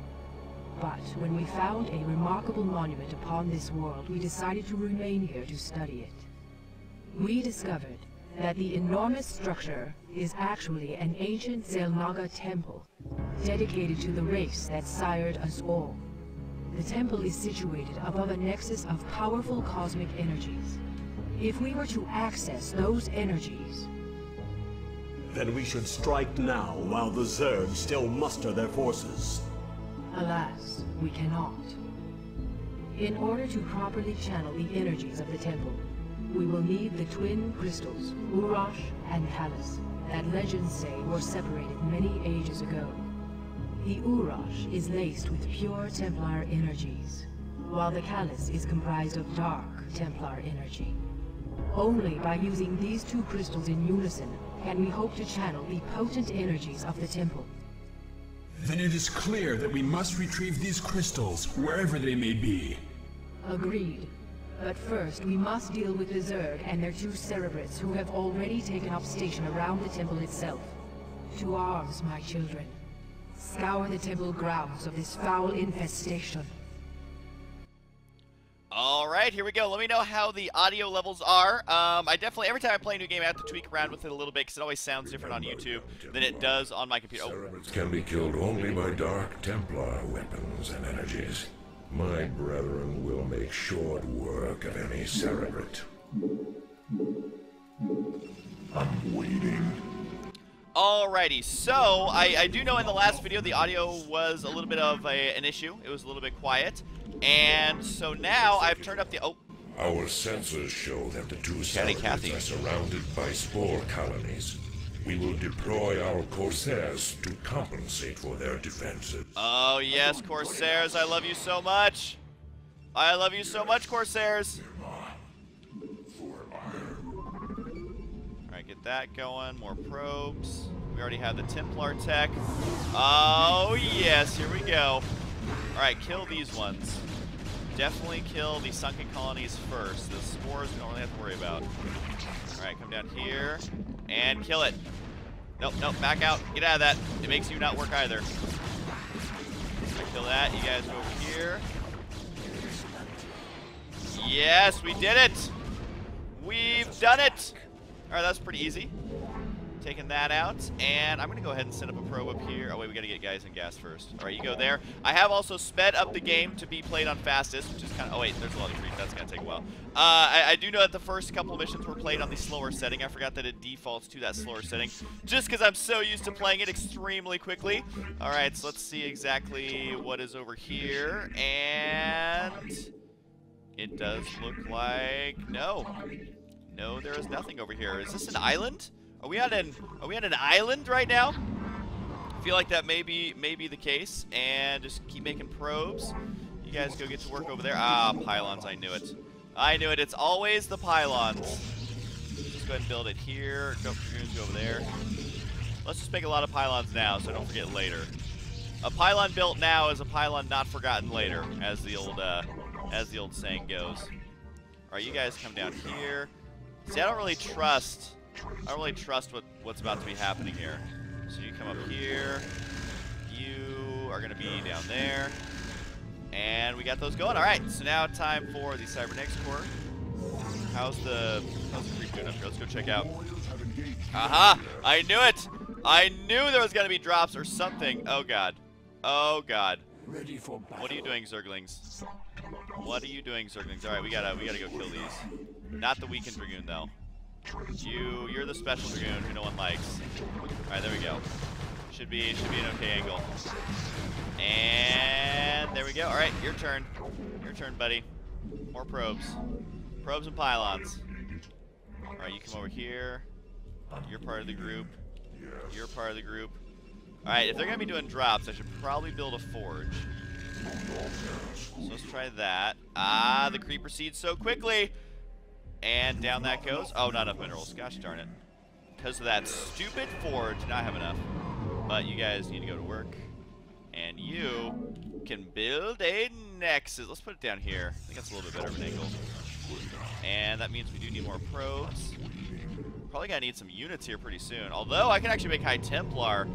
But when we found a remarkable monument upon this world, we decided to remain here to study it. We discovered that the enormous structure is actually an ancient Xel'Naga temple, dedicated to the race that sired us all. The temple is situated above a nexus of powerful cosmic energies. If we were to access those energies, Then we should strike now while the Zerg still muster their forces. alas, we cannot. In order to properly channel the energies of the temple, we will need the twin crystals, Uraj and Khalis, that legends say were separated many ages ago. The Uraj is laced with pure Templar energies, while the Khalis is comprised of dark Templar energy. Only by using these two crystals in unison can we hope to channel the potent energies of the temple. Then it is clear that we must retrieve these crystals, wherever they may be. Agreed. But first, we must deal with the Zerg and their two Cerebrates who have already taken up station around the temple itself. To arms, my children. Scour the temple grounds of this foul infestation. All right, here we go. Let me know how the audio levels are. Um, I definitely, every time I play a new game, I have to tweak around with it a little bit because it always sounds different on YouTube than it does on my computer. Oh, can be killed only by Dark Templar weapons and energies. My brethren will make short work of any Cerebrate. I'm waiting. Alrighty, so I, I do know in the last video the audio was a little bit of a, an issue. It was a little bit quiet. And so now I've turned up the... Oh, Our sensors show that the two Cathy. Are surrounded by spore colonies. We will deploy our Corsairs to compensate for their defenses. oh yes, Corsairs, I love you so much. I love you so much, Corsairs. Get that going. More probes. We already have the Templar tech. Oh, yes, here we go. Alright, kill these ones. Definitely kill the sunken colonies first. The spores we don't really have to worry about. Alright, come down here. And kill it. Nope, nope, back out. Get out of that. It makes you not work either. Alright, kill that. You guys go over here. Yes, we did it! We've done it! Alright, that's pretty easy. Taking that out, and I'm gonna go ahead and set up a probe up here. Oh wait, we gotta get guys in gas first. Alright, you go there. I have also sped up the game to be played on fastest, which is kind of, oh wait, there's a lot of creep, that's gonna take a while. Uh, I, I do know that the first couple missions were played on the slower setting. I forgot that it defaults to that slower setting, just because I'm so used to playing it extremely quickly. Alright, so let's see exactly what is over here, and... It does look like no. No, there is nothing over here. Is this an island? Are we on an are we on an island right now? I feel like that may be may be the case. And just keep making probes. You guys go get to work over there. Ah, pylons, I knew it. I knew it. It's always the pylons. Just go ahead and build it here. Go over there. Let's just make a lot of pylons now so I don't forget later. A pylon built now is a pylon not forgotten later, as the old uh, as the old saying goes. All right, you guys come down here. See, I don't really trust. I don't really trust what what's about to be happening here. So you come up here. You are going to be down there. And we got those going. All right, so now time for the Cybernetics Core. How's the how's the creep doing up here? Let's go check out. Aha! I knew it! I knew there was gonna be drops or something. Oh god. Oh god. Ready for battle. What are you doing, Zerglings? What are you doing, Zerglings? Alright, we gotta we gotta go kill these. Not the weakened Dragoon though. You you're the special Dragoon who no one likes. Alright, there we go. Should be should be an okay angle. And there we go. Alright, your turn. Your turn, buddy. More probes. Probes and pylons. Alright, you come over here. You're part of the group. You're part of the group. Alright, if they're going to be doing drops, I should probably build a forge. So let's try that. Ah, the creeper seeds so quickly. And down that goes. Oh, not enough minerals. Gosh darn it. Because of that stupid forge, not have enough. But you guys need to go to work. And you can build a nexus. Let's put it down here. I think that's a little bit better of an angle. And that means we do need more probes. Probably gonna need some units here pretty soon. Although I can actually make High Templar.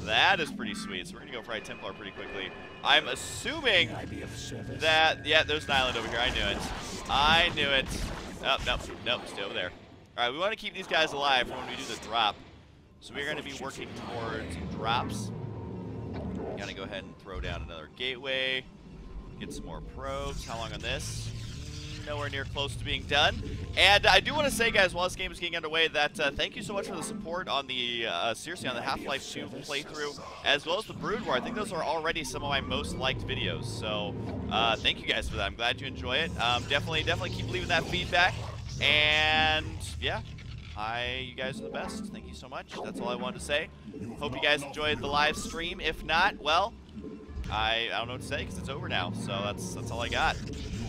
That is pretty sweet. So we're gonna go for High Templar pretty quickly. I'm assuming that yeah, there's an island over here. I knew it. I knew it. Oh, nope, nope, stay over there. Alright, we want to keep these guys alive when we do the drop. So we're gonna be working towards drops. Gotta go ahead and throw down another gateway. Get some more probes. How long on this? Nowhere near close to being done. And I do want to say, guys, while this game is getting underway, that uh, thank you so much for the support on the, uh, seriously, on the Half-Life 2 playthrough, as well as the Brood War. I think those are already some of my most liked videos. So uh, thank you guys for that. I'm glad you enjoy it. Um, definitely, definitely keep leaving that feedback. And yeah, I, you guys are the best. Thank you so much. That's all I wanted to say. Hope you guys enjoyed the live stream. If not, well, I, I don't know what to say because it's over now. So that's that's all I got.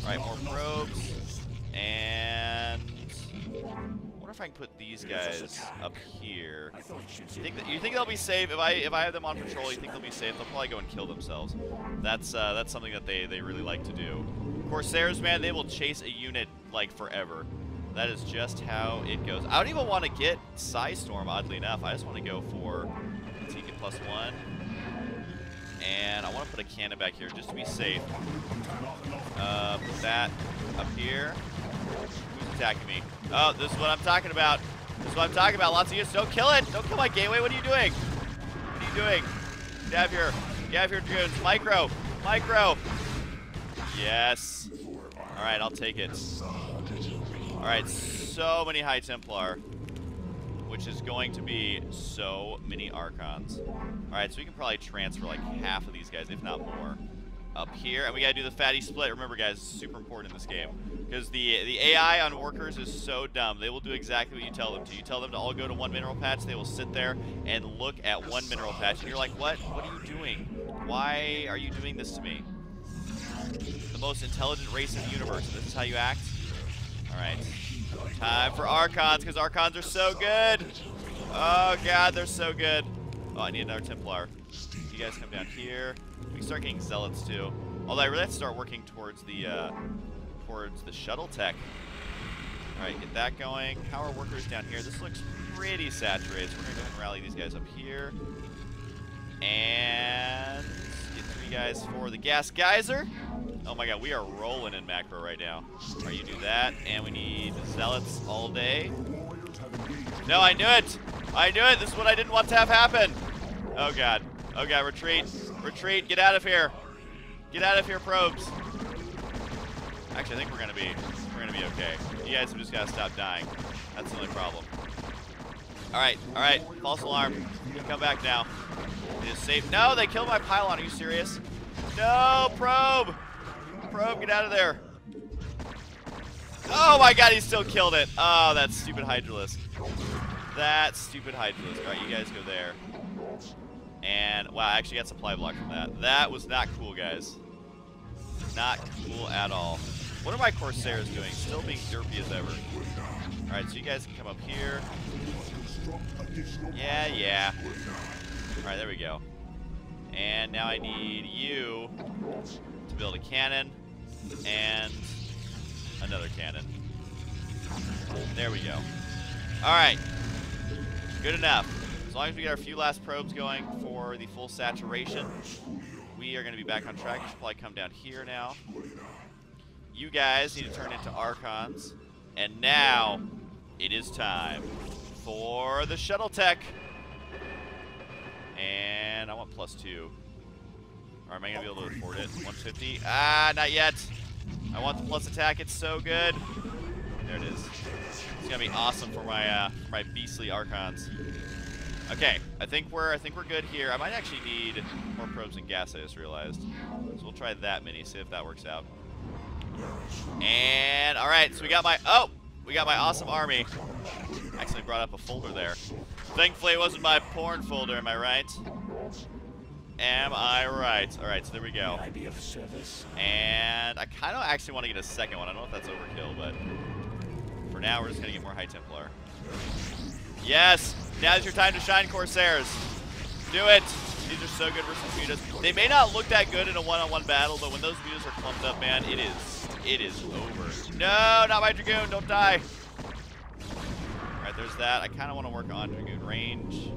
All right, more probes. And I wonder if I can put these guys up here. You think that, you think they'll be safe if I if I have them on patrol? You think they'll be safe? They'll probably go and kill themselves. That's uh, that's something that they they really like to do. Corsairs, man, they will chase a unit like forever. That is just how it goes. I don't even want to get Storm. oddly enough. I just want to go for Tika plus one. And I want to put a cannon back here just to be safe. Uh, put that up here. Who's attacking me? Oh, this is what I'm talking about. This is what I'm talking about. Lots of units. Don't kill it. Don't kill my gateway. What are you doing? What are you doing? Get out of here. Get out of here, Dragoons. Micro. Micro. Yes. All right, I'll take it. All right, so many High Templar which is going to be so many Archons. Alright, so we can probably transfer like half of these guys, if not more, up here. And we gotta do the fatty split. Remember, guys, super important in this game. Because the, the AI on workers is so dumb. They will do exactly what you tell them to. You tell them to all go to one mineral patch, they will sit there and look at one mineral patch. And you're like, what? What are you doing? Why are you doing this to me? The most intelligent race in the universe. This is how you act? Alright. Time for Archons, because Archons are so good. Oh, God, they're so good. Oh, I need another Templar. You guys come down here. We start getting Zealots, too. Although I really have to start working towards the, uh, towards the shuttle tech. Alright, get that going. Power workers down here. This looks pretty saturated, so we're to go ahead and rally these guys up here. And get three guys for the gas geyser. Oh my god, we are rolling in macro right now. Are you do that, and we need zealots all day. No, I knew it! I knew it! This is what I didn't want to have happen! Oh god. Oh god, retreat. Retreat, get out of here. Get out of here, probes. Actually, I think we're gonna be we're gonna be okay. You guys have just gotta stop dying. That's the only problem. Alright, alright, false alarm. Come back now. It is safe. No, they killed my pylon. Are you serious? No, probe! Probe, get out of there. Oh my god, he still killed it. Oh, that stupid Hydralisk. That stupid Hydralisk. Alright, you guys go there. And, wow, I actually got supply block from that. That was not cool, guys. Not cool at all. What are my Corsairs doing? Still being derpy as ever. Alright, so you guys can come up here. Yeah, yeah. Alright, there we go. And now I need you to build a cannon and another cannon. There we go. Alright. Good enough. As long as we get our few last probes going for the full saturation. we are going to be back on track. You should probably come down here now. You guys need to turn into Archons. And now, it is time for the shuttle tech. And I want plus two. Or am I going to be able to afford it? 150? Ah, not yet. I want the plus attack. It's so good. There it is. It's to be awesome for my uh, for my beastly Archons. Okay, I think we're I think we're good here. I might actually need more probes and gas. I just realized. So we'll try that many. See if that works out. And all right, so we got my oh, we got my awesome army. Actually brought up a folder there. Thankfully, it wasn't my porn folder. Am I right? Am I right? All right, so there we go. I be of service? And I kind of actually want to get a second one. I don't know if that's overkill, but for now, we're just going to get more High Templar. Yes! Now's your time to shine, Corsairs. Do it! These are so good versus mutas. They may not look that good in a one-on-one -on -one battle, but when those mutas are clumped up, man, it is, it is over. No, not my Dragoon, don't die. All right, there's that. I kind of want to work on Dragoon range.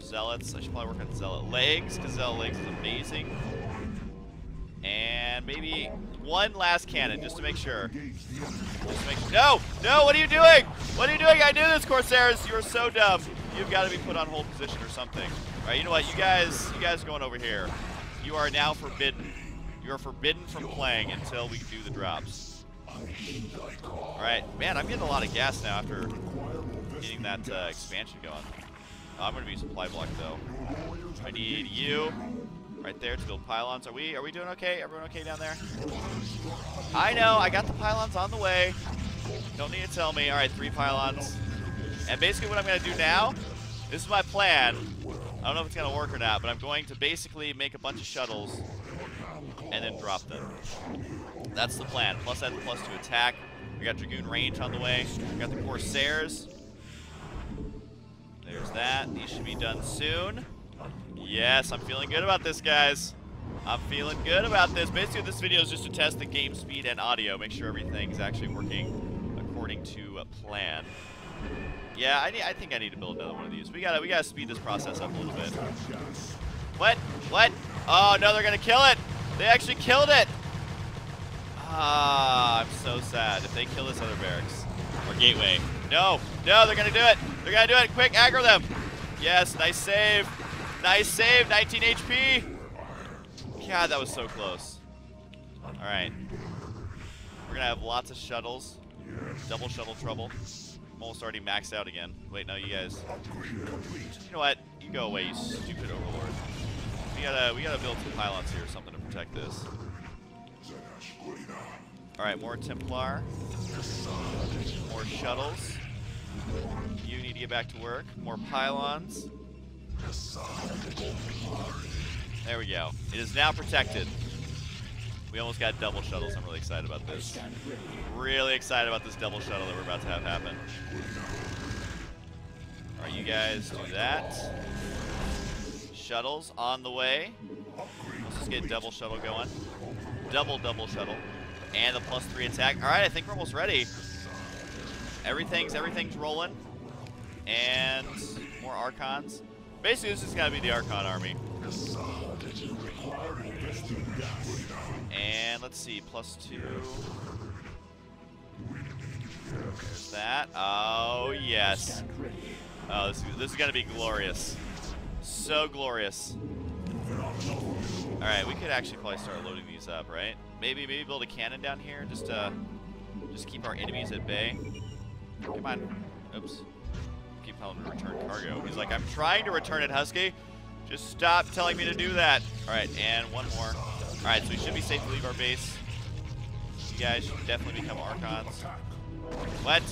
Zealots. I should probably work on Zealot legs, because Zealot legs is amazing. And maybe one last cannon, just to make sure. Just make. No! No! What are you doing? What are you doing? I knew this, Corsairs. You are so dumb. You've got to be put on hold position or something. All right, you know what? You guys, you guys going over here. You are now forbidden. You are forbidden from playing until we do the drops. All right, man, I'm getting a lot of gas now after getting that uh, expansion going. I'm gonna be supply block though. I need you right there to build pylons. Are we are we doing okay? Everyone okay down there? I know, I got the pylons on the way. Don't need to tell me. All right, three pylons. And basically what I'm gonna do now, this is my plan. I don't know if it's gonna work or not, but I'm going to basically make a bunch of shuttles and then drop them. That's the plan. Plus add the plus two attack. We got Dragoon range on the way. We got the Corsairs. There's that. These should be done soon. Yes, I'm feeling good about this, guys. I'm feeling good about this. Basically, this video is just to test the game speed and audio, make sure everything's actually working according to a plan. Yeah, I, need, I think I need to build another one of these. We gotta, we gotta speed this process up a little bit. What? What? Oh no, they're gonna kill it. They actually killed it. Ah, I'm so sad. If they kill this other barracks or gateway, no, no, they're gonna do it. They're gonna do it. Quick, aggro them. Yes, nice save. Nice save. 19 HP. God, that was so close. All right. We're gonna have lots of shuttles. Double shuttle trouble. I'm almost already maxed out again. Wait, no, you guys. You know what? You go away, you stupid overlord. We gotta, we gotta build some pylons here or something to protect this. All right, more Templar. More shuttles. You need to get back to work. More pylons. There we go. It is now protected. We almost got double shuttles. I'm really excited about this. Really excited about this double shuttle that we're about to have happen. Alright, you guys do that. Shuttles on the way. Let's just get double shuttle going. Double, double shuttle. And the plus three attack. Alright, I think we're almost ready. Everything's everything's rolling. And more Archons. Basically, this is gotta be the Archon army. And let's see, plus two. There's that. Oh, yes. Oh, this, this is gonna be glorious. So glorious. Alright, we could actually probably start loading these up, right? Maybe maybe build a cannon down here just to just keep our enemies at bay. Come on. Oops. Keep telling him to return cargo. He's like, I'm trying to return it, Husky. Just stop telling me to do that. Alright, and one more. Alright, so we should be safe to leave our base. You guys should definitely become Archons. What?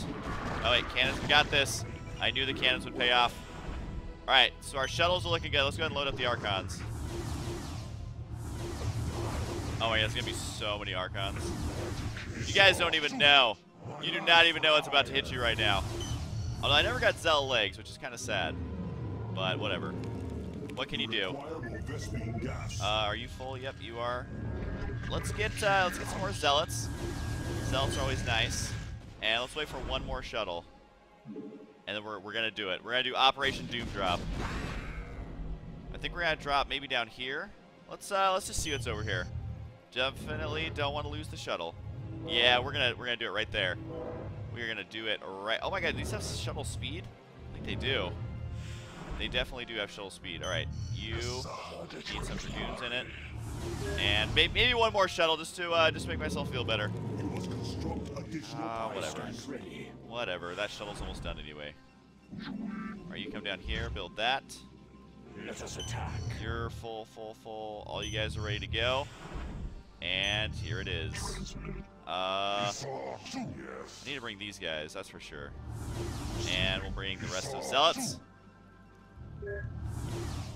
Oh wait, cannons, we got this. I knew the cannons would pay off. Alright, so our shuttles are looking good. Let's go ahead and load up the Archons. Oh my god, there's gonna be so many Archons. You guys don't even know. You do not even know what's about to hit you right now. Although I never got Zell legs, which is kind of sad. But whatever. What can you do? Uh, are you full? Yep, you are. Let's get uh, let's get some more zealots. Zealots are always nice. And let's wait for one more shuttle. And then we're, we're gonna do it. We're gonna do Operation Doom Drop. I think we're gonna drop maybe down here. Let's uh, let's just see what's over here. Definitely don't want to lose the shuttle. Yeah, we're gonna we're gonna do it right there. We're gonna do it right. Oh my God, these have shuttle speed? I think they do. They definitely do have shuttle speed. All right, you need some dragoons in it, and may maybe one more shuttle just to uh, just make myself feel better. Uh, whatever. Whatever. That shuttle's almost done anyway. Alright, you come down here, build that. Let us attack. You're full, full, full. All you guys are ready to go. And here it is. Uh, I need to bring these guys, that's for sure. And we'll bring the rest of Zealots.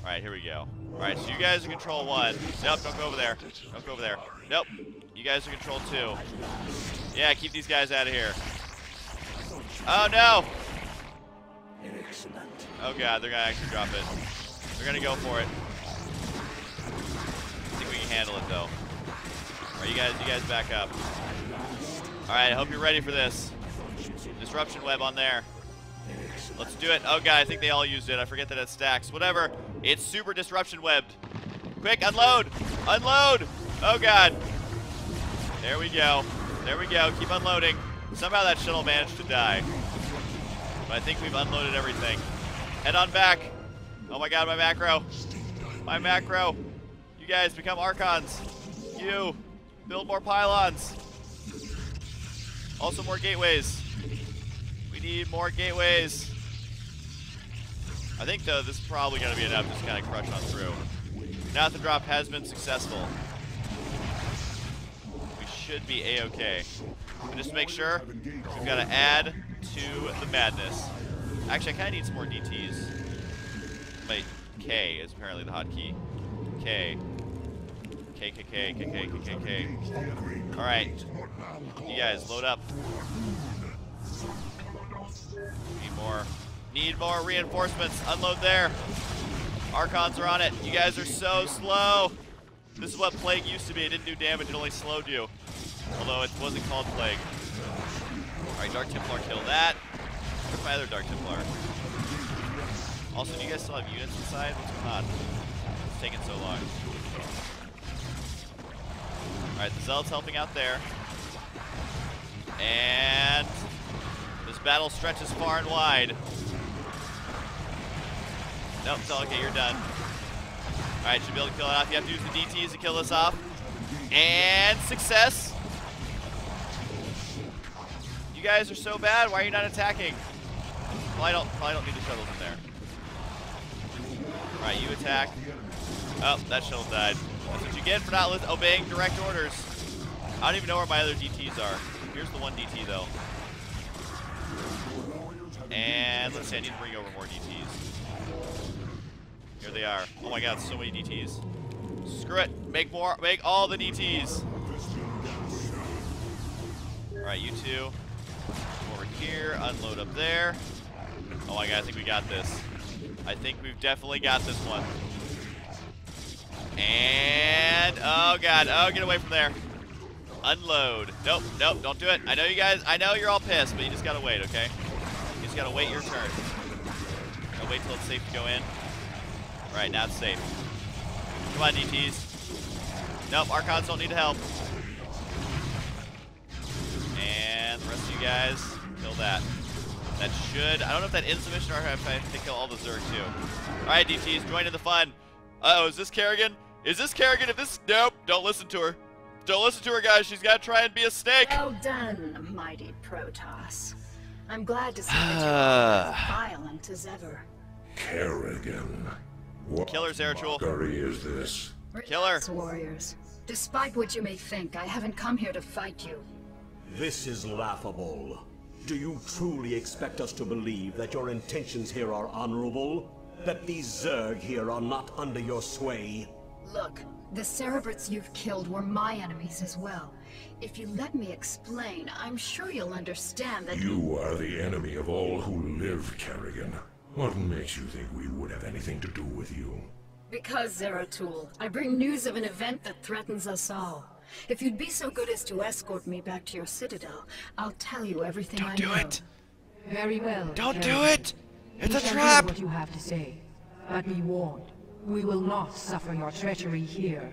Alright, here we go. Alright, so you guys are control one. Nope, don't go over there. Don't go over there. Nope. You guys are control two. Yeah, keep these guys out of here. Oh no! Oh god, they're gonna actually drop it. They're gonna go for it. I think we can handle it though. Alright, you guys, you guys back up. Alright, I hope you're ready for this. Disruption web on there. Let's do it. Oh god, I think they all used it. I forget that it stacks. Whatever. It's super disruption webbed. Quick, unload! Unload! Oh god. There we go. There we go. Keep unloading. Somehow that shuttle managed to die. But I think we've unloaded everything. Head on back. Oh my god, my macro. My macro. You guys become Archons. You. Build more pylons. Also more gateways. We need more gateways. I think though this is probably going to be enough just kind of crush on through. Now the drop has been successful. We should be a-okay. But just to make sure, we've got to add to the madness. Actually, I kind of need some more DTs. Wait, K is apparently the hotkey. K. K, K, K, K, K, K, K, K. Alright. You guys, load up. Need more. Need more reinforcements. Unload there. Archons are on it. You guys are so slow. This is what Plague used to be. It didn't do damage. It only slowed you. Although it wasn't called Plague. Alright, Dark Templar, kill that. Where's my other Dark Templar? Also, do you guys still have units inside? What's going on? It's taking so long. Alright, the Zealot's helping out there. And this battle stretches far and wide. Nope, okay, you're done. Alright, should be able to kill it off. You have to use the DTs to kill this off. And success. You guys are so bad. Why are you not attacking? Probably don't, probably don't need the shuttles in there. Alright, you attack. Oh, that shuttle died. That's what you get for not obeying direct orders. I don't even know where my other DTs are. Here's the one DT, though. And let's see, I need to bring over more DTs. Here they are. Oh my god, so many DTs. Screw it. Make more. Make all the DTs. Alright, you two. Over here. Unload up there. Oh my god, I think we got this. I think we've definitely got this one. And, oh god, oh, get away from there. Unload. Nope, nope, don't do it. I know you guys, I know you're all pissed, but you just gotta wait, okay? You just gotta wait your turn. Gotta wait till it's safe to go in. Right, now it's safe. Come on, DTs. Nope, Archons don't need help. And the rest of you guys, kill that. That should, I don't know if that ends the mission or if I have to kill all the Zerg too. Alright, DTs, join in the fun. Uh oh is this Kerrigan? Is this Kerrigan? If this, nope, don't listen to her. Don't listen to her, guys. She's got to try and be a snake. Well done, mighty Protoss. I'm glad to see that you're ah. as violent as ever. Kerrigan. What Killer Zeratul. mockery is this? Killer. Relax, warriors. Despite what you may think, I haven't come here to fight you. This is laughable. Do you truly expect us to believe that your intentions here are honorable? That these Zerg here are not under your sway? Look, the Cerebrates you've killed were my enemies as well. If you let me explain, I'm sure you'll understand that- You are the enemy of all who live, Kerrigan. What makes you think we would have anything to do with you? Because, Zeratul, I bring news of an event that threatens us all. If you'd be so good as to escort me back to your citadel, I'll tell you everything I Don't do know. it. Very well. Don't do it. It's We a shall trap. Do what you have to say, but be warned. We will not suffer your treachery here.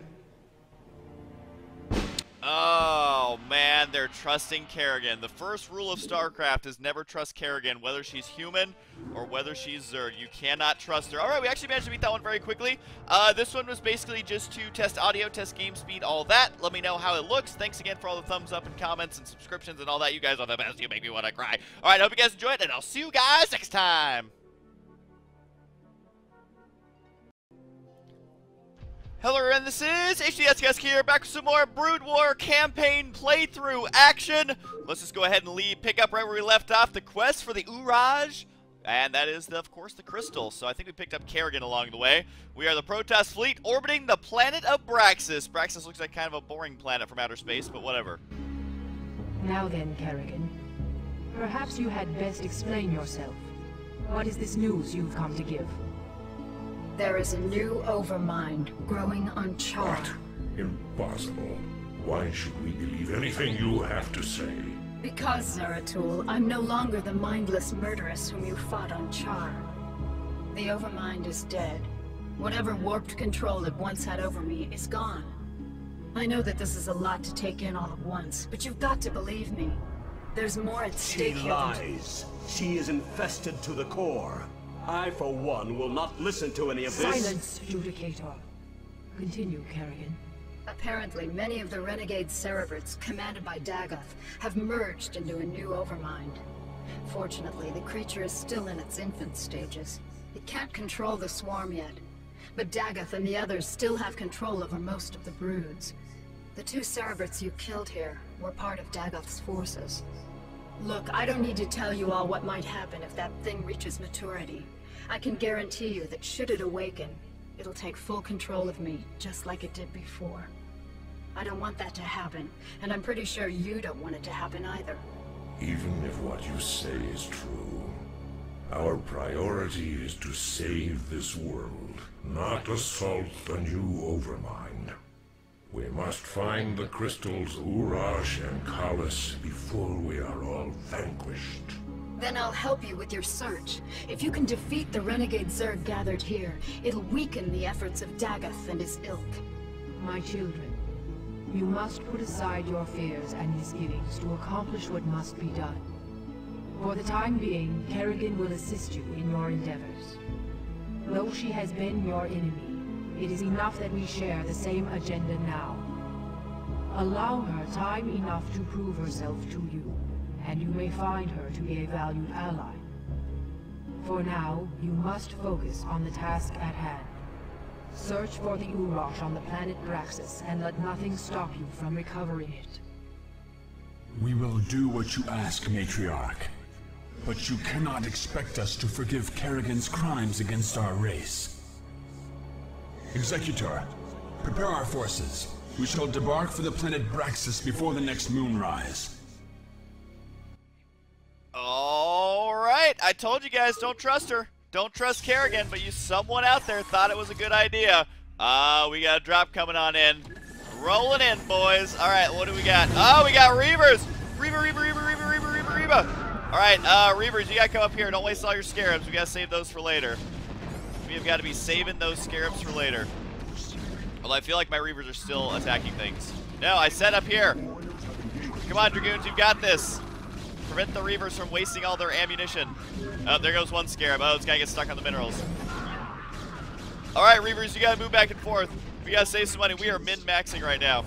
Oh man, they're trusting Kerrigan. The first rule of StarCraft is never trust Kerrigan, whether she's human or whether she's Zerg. You cannot trust her. Alright, we actually managed to beat that one very quickly. Uh, this one was basically just to test audio, test game speed, all that. Let me know how it looks. Thanks again for all the thumbs up and comments and subscriptions and all that. You guys are the best. You make me want to cry. Alright, hope you guys enjoyed, and I'll see you guys next time. Hello everyone, this is HDSKS here, back with some more Brood War campaign playthrough action. Let's just go ahead and leave, pick up right where we left off, the quest for the Uraj. And that is, the, of course, the crystal. So I think we picked up Kerrigan along the way. We are the Protoss fleet orbiting the planet of Braxis. Braxis looks like kind of a boring planet from outer space, but whatever. Now then, Kerrigan. Perhaps you had best explain yourself. What is this news you've come to give? There is a new Overmind growing on Char. What? Impossible. Why should we believe anything you have to say? Because, Zeratul, I'm no longer the mindless murderess whom you fought on Char. The Overmind is dead. Whatever warped control it once had over me is gone. I know that this is a lot to take in all at once, but you've got to believe me. There's more at She stake here than- lies. She is infested to the core. I, for one, will not listen to any of this. Silence, Judicator. Continue, Kerrigan. Apparently, many of the renegade Cerebrates, commanded by Daggoth, have merged into a new Overmind. Fortunately, the creature is still in its infant stages. It can't control the swarm yet, but Daggoth and the others still have control over most of the broods. The two Cerebrates you killed here were part of Daggoth's forces. Look, I don't need to tell you all what might happen if that thing reaches maturity. I can guarantee you that should it awaken, it'll take full control of me, just like it did before. I don't want that to happen, and I'm pretty sure you don't want it to happen either. Even if what you say is true, our priority is to save this world, not assault the new Overmind. We must find the crystals Uraj and Khalis before we are all vanquished. Then I'll help you with your search. If you can defeat the renegade Zerg gathered here, it'll weaken the efforts of Daggoth and his ilk. My children, you must put aside your fears and misgivings to accomplish what must be done. For the time being, Kerrigan will assist you in your endeavors. Though she has been your enemy, it is enough that we share the same agenda now. Allow her time enough to prove herself to you, and you may find her to be a valued ally. For now, you must focus on the task at hand. Search for the Uraj on the planet Braxis, and let nothing stop you from recovering it. We will do what you ask, Matriarch. But you cannot expect us to forgive Kerrigan's crimes against our race. Executor, prepare our forces. We shall debark for the planet Braxis before the next moonrise. Alright, I told you guys, don't trust her. Don't trust Kerrigan, but you someone out there thought it was a good idea. Ah, we got a drop coming on in. Rolling in, boys. Alright, what do we got? Oh, we got Reavers! Reaver, Reaver, Reaver, Reaver, Reaver, Reaver, Reaver! Alright, uh, Reavers, you gotta come up here. Don't waste all your scarabs. We gotta save those for later. We have got to be saving those scarabs for later. Although I feel like my Reavers are still attacking things. No, I set up here. Come on, Dragoons, you've got this. Prevent the Reavers from wasting all their ammunition. Oh, there goes one Scarab. Oh, this guy gets stuck on the minerals. Alright, Reavers, you gotta move back and forth. We gotta save some money. We are min-maxing right now.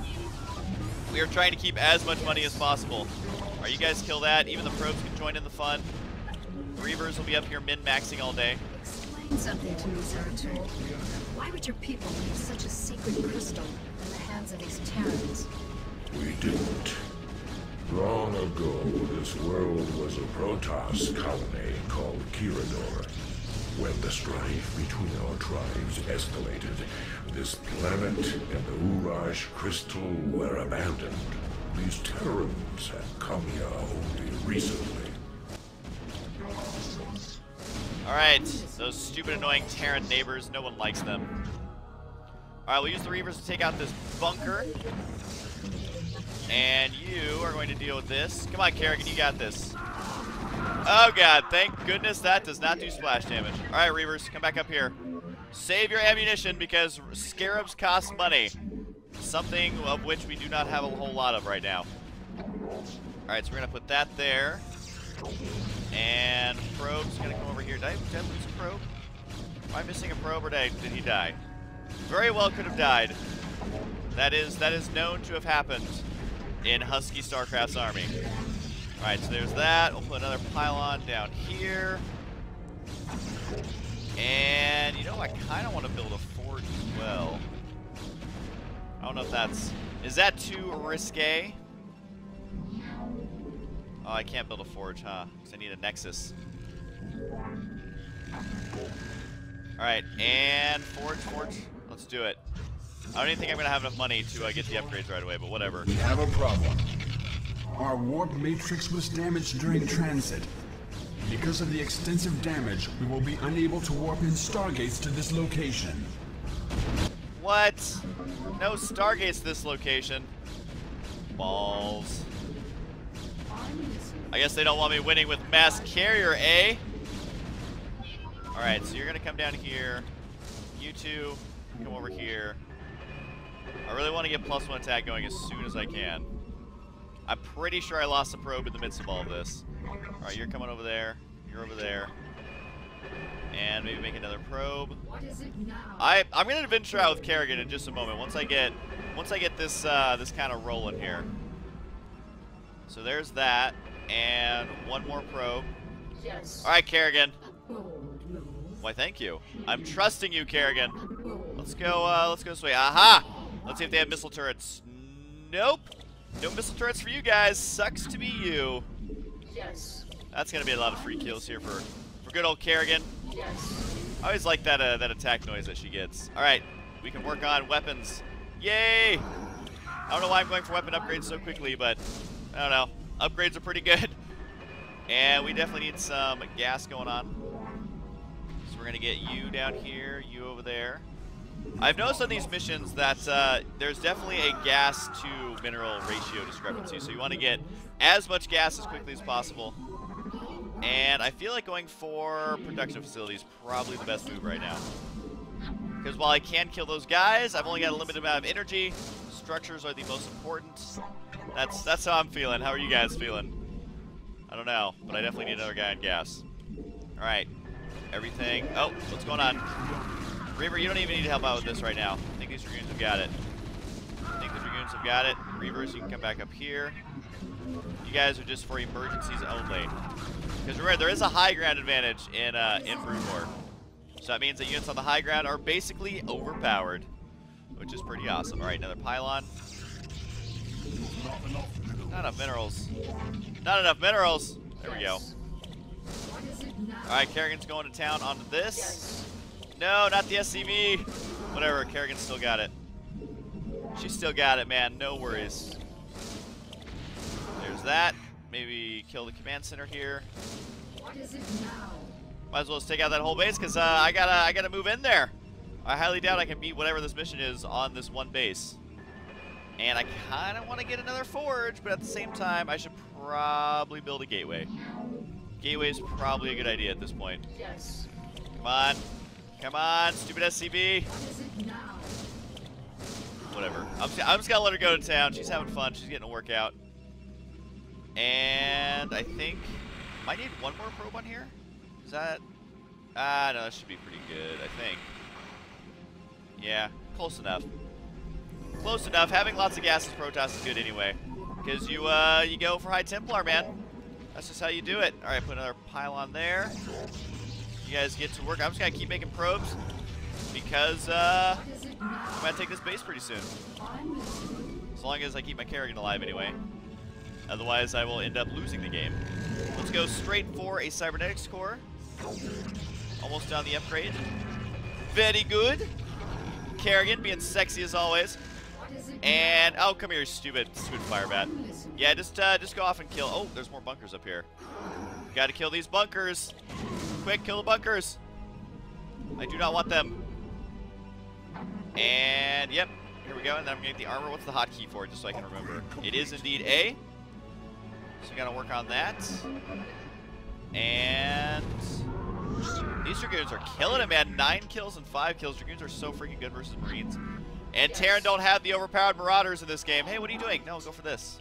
We are trying to keep as much money as possible. Alright, you guys kill that. Even the probes can join in the fun. Reavers will be up here min-maxing all day. Explain something to me, Zeratul. Why would your people leave such a secret crystal in the hands of these Terrans? We didn't. Long ago, this world was a Protoss colony called Kirador. When the strife between our tribes escalated, this planet and the Uraj crystal were abandoned. These Terrans have come here only recently. Alright, those stupid, annoying Terran neighbors, no one likes them. Alright, we'll use the Reavers to take out this bunker. And you are going to deal with this. Come on, Kerrigan, you got this. Oh god, thank goodness that does not do splash damage. Alright, Reavers, come back up here. Save your ammunition because scarabs cost money. Something of which we do not have a whole lot of right now. Alright, so we're gonna put that there. And probe's gonna come over here. Did I, did I lose a probe? Am I missing a probe or did, I, did he die? Very well could have died. That is that is known to have happened in Husky Starcraft's army. Alright, so there's that. We'll put another pylon down here. And, you know, I kind of want to build a forge as well. I don't know if that's... Is that too risque? Oh, I can't build a forge, huh? Because I need a nexus. Alright, and forge, forge. Let's do it. I don't even think I'm going to have enough money to uh, get the upgrades right away, but whatever. We have a problem. Our warp matrix was damaged during transit. Because of the extensive damage, we will be unable to warp in stargates to this location. What? No stargates this location. Balls. I guess they don't want me winning with mass carrier, eh? Alright, so you're gonna come down here. You two, come over here. I really want to get plus one attack going as soon as I can. I'm pretty sure I lost the probe in the midst of all of this. Alright, you're coming over there. You're over there. And maybe make another probe. I I'm gonna venture out with Kerrigan in just a moment. Once I get once I get this uh, this kind of rolling here. So there's that, and one more probe. Yes. All right, Kerrigan. Why, thank you. I'm trusting you, Kerrigan. Let's go. Uh, let's go this way. Aha! Let's see if they have missile turrets. Nope. No missile turrets for you guys. Sucks to be you. Yes. That's gonna be a lot of free kills here for for good old Kerrigan. Yes. I always like that uh, that attack noise that she gets. All right, we can work on weapons. Yay! I don't know why I'm going for weapon upgrades so quickly, but I don't know. Upgrades are pretty good. And we definitely need some gas going on. So we're gonna get you down here, you over there. I've noticed on these missions that uh, there's definitely a gas to mineral ratio discrepancy. So you want to get as much gas as quickly as possible. And I feel like going for production facilities is probably the best move right now. Because while I can kill those guys, I've only got a limited amount of energy. Structures are the most important. That's that's how I'm feeling. How are you guys feeling? I don't know, but I definitely need another guy on gas. All right, everything. Oh, what's going on? Reaver, you don't even need to help out with this right now. I think these Dragoons have got it. I think the Dragoons have got it. Reavers, you can come back up here. You guys are just for emergencies only. Because remember, there is a high ground advantage in uh, in Brood War. So that means that units on the high ground are basically overpowered, which is pretty awesome. All right, another pylon. Not enough minerals. Not enough minerals. There we go. All right, Kerrigan's going to town onto this. No, not the SCV. Whatever, Kerrigan still got it. She still got it, man. No worries. There's that. Maybe kill the command center here. Might as well just take out that whole base because uh, I gotta I gotta move in there. I highly doubt I can beat whatever this mission is on this one base. And I kind of want to get another forge, but at the same time, I should probably build a gateway. Gateway is probably a good idea at this point. Yes. Come on. Come on, stupid SCV. Whatever. I'm just, I'm just gonna let her go to town. She's having fun. She's getting a workout. And I think I need one more probe on here. Is that? Ah, no, that should be pretty good. I think. Yeah, close enough. Close enough. Having lots of gas as Protoss is good anyway, because you uh you go for High Templar, man. That's just how you do it. All right, put another pylon there. You guys get to work. I'm just gonna keep making probes because uh, I'm gonna take this base pretty soon. As long as I keep my Kerrigan alive anyway. Otherwise, I will end up losing the game. Let's go straight for a cybernetics core. Almost done the upgrade. Very good. Kerrigan being sexy as always. And oh, come here, stupid, stupid fire bat. Yeah, just uh, just go off and kill. Oh, there's more bunkers up here. Got to kill these bunkers. Quick, kill the bunkers. I do not want them. And yep, here we go. And then I'm gonna get the armor. What's the hotkey for it, just so I can remember? It is indeed A. So we gotta work on that. And These Dragoons are killing it, man. Nine kills and five kills. Dragoons are so freaking good versus Marines. And Terran don't have the overpowered Marauders in this game. Hey, what are you doing? No, go for this.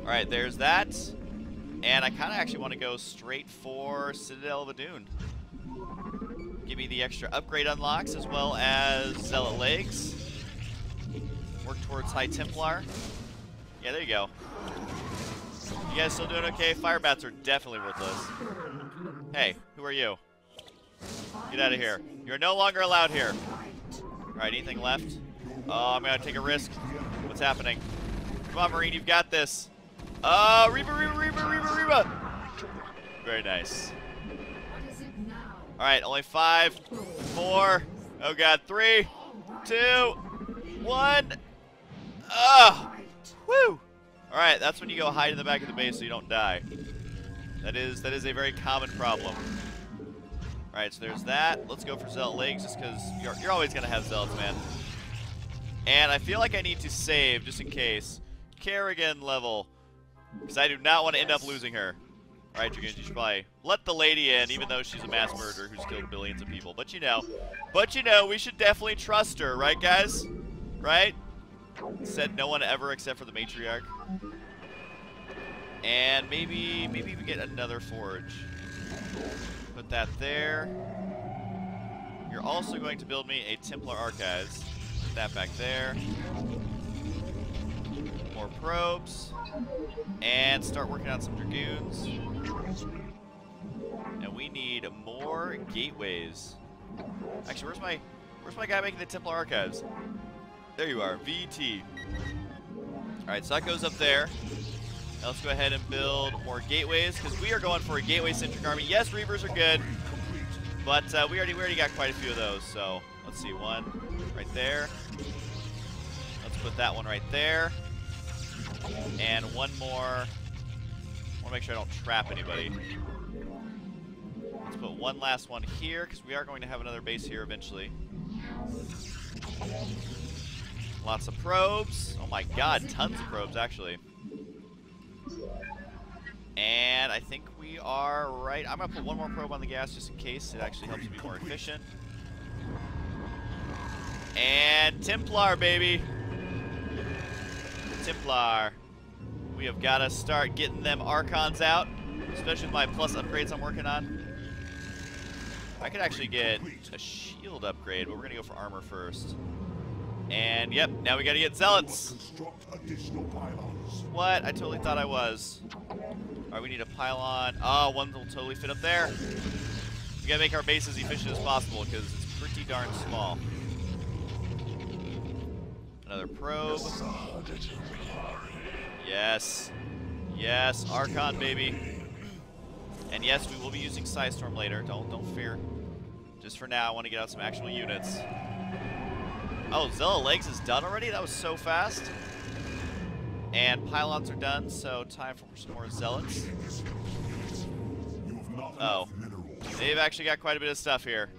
Alright, there's that. And I kind of actually want to go straight for Citadel of Adun. Give me the extra upgrade unlocks as well as Zealot Legs. Work towards High Templar. Yeah, there you go. You guys still doing okay? Fire bats are definitely worthless. Hey, who are you? Get out of here. You're no longer allowed here. Alright, anything left? Oh, I'm gonna take a risk. What's happening? Come on, Marine, you've got this. Oh, Reba, Reba, Reba, Reba, Reba. Very nice. Alright, only five, four, oh god, three, two, one. Ah! Woo! Alright, that's when you go hide in the back of the base so you don't die. That is that is a very common problem. Alright, so there's that. Let's go for Zealot Legs just because you're, you're always going to have Zealots, man. And I feel like I need to save just in case. Kerrigan level. Because I do not want to end up losing her. Alright, you should probably let the lady in, even though she's a mass murderer who's killed billions of people. But you know, but you know, we should definitely trust her, right, guys? Right? Said no one ever except for the matriarch. And maybe, maybe we get another forge. Put that there. You're also going to build me a Templar Archives. Put that back there. More probes. And start working on some Dragoons. And we need more gateways. Actually, where's my where's my guy making the Templar Archives? There you are, VT. Alright, so that goes up there. Now let's go ahead and build more gateways, because we are going for a gateway-centric army. Yes, Reavers are good, but uh, we already we already got quite a few of those. So let's see, one right there. Let's put that one right there, and one more. I want to make sure I don't trap anybody. Let's put one last one here, because we are going to have another base here eventually. Lots of probes. Oh my god, tons of probes, actually. And I think we are right. I'm going to put one more probe on the gas just in case. It actually helps me be more efficient. And Templar, baby. Templar. We have got to start getting them Archons out, especially with my plus upgrades I'm working on. I could actually get a shield upgrade, but we're going to go for armor first. And yep, now we gotta get zealots. What? I totally thought I was. Alright, we need a pylon. Oh, one will totally fit up there. We gotta make our base as efficient as possible because it's pretty darn small. Another probe. Yes. Yes, Archon baby. And yes, we will be using Storm later. Don't don't fear. Just for now, I want to get out some actual units. Oh, Zealot Legs is done already? That was so fast. And pylons are done, so time for some more zealots. Oh. They've actually got quite a bit of stuff here.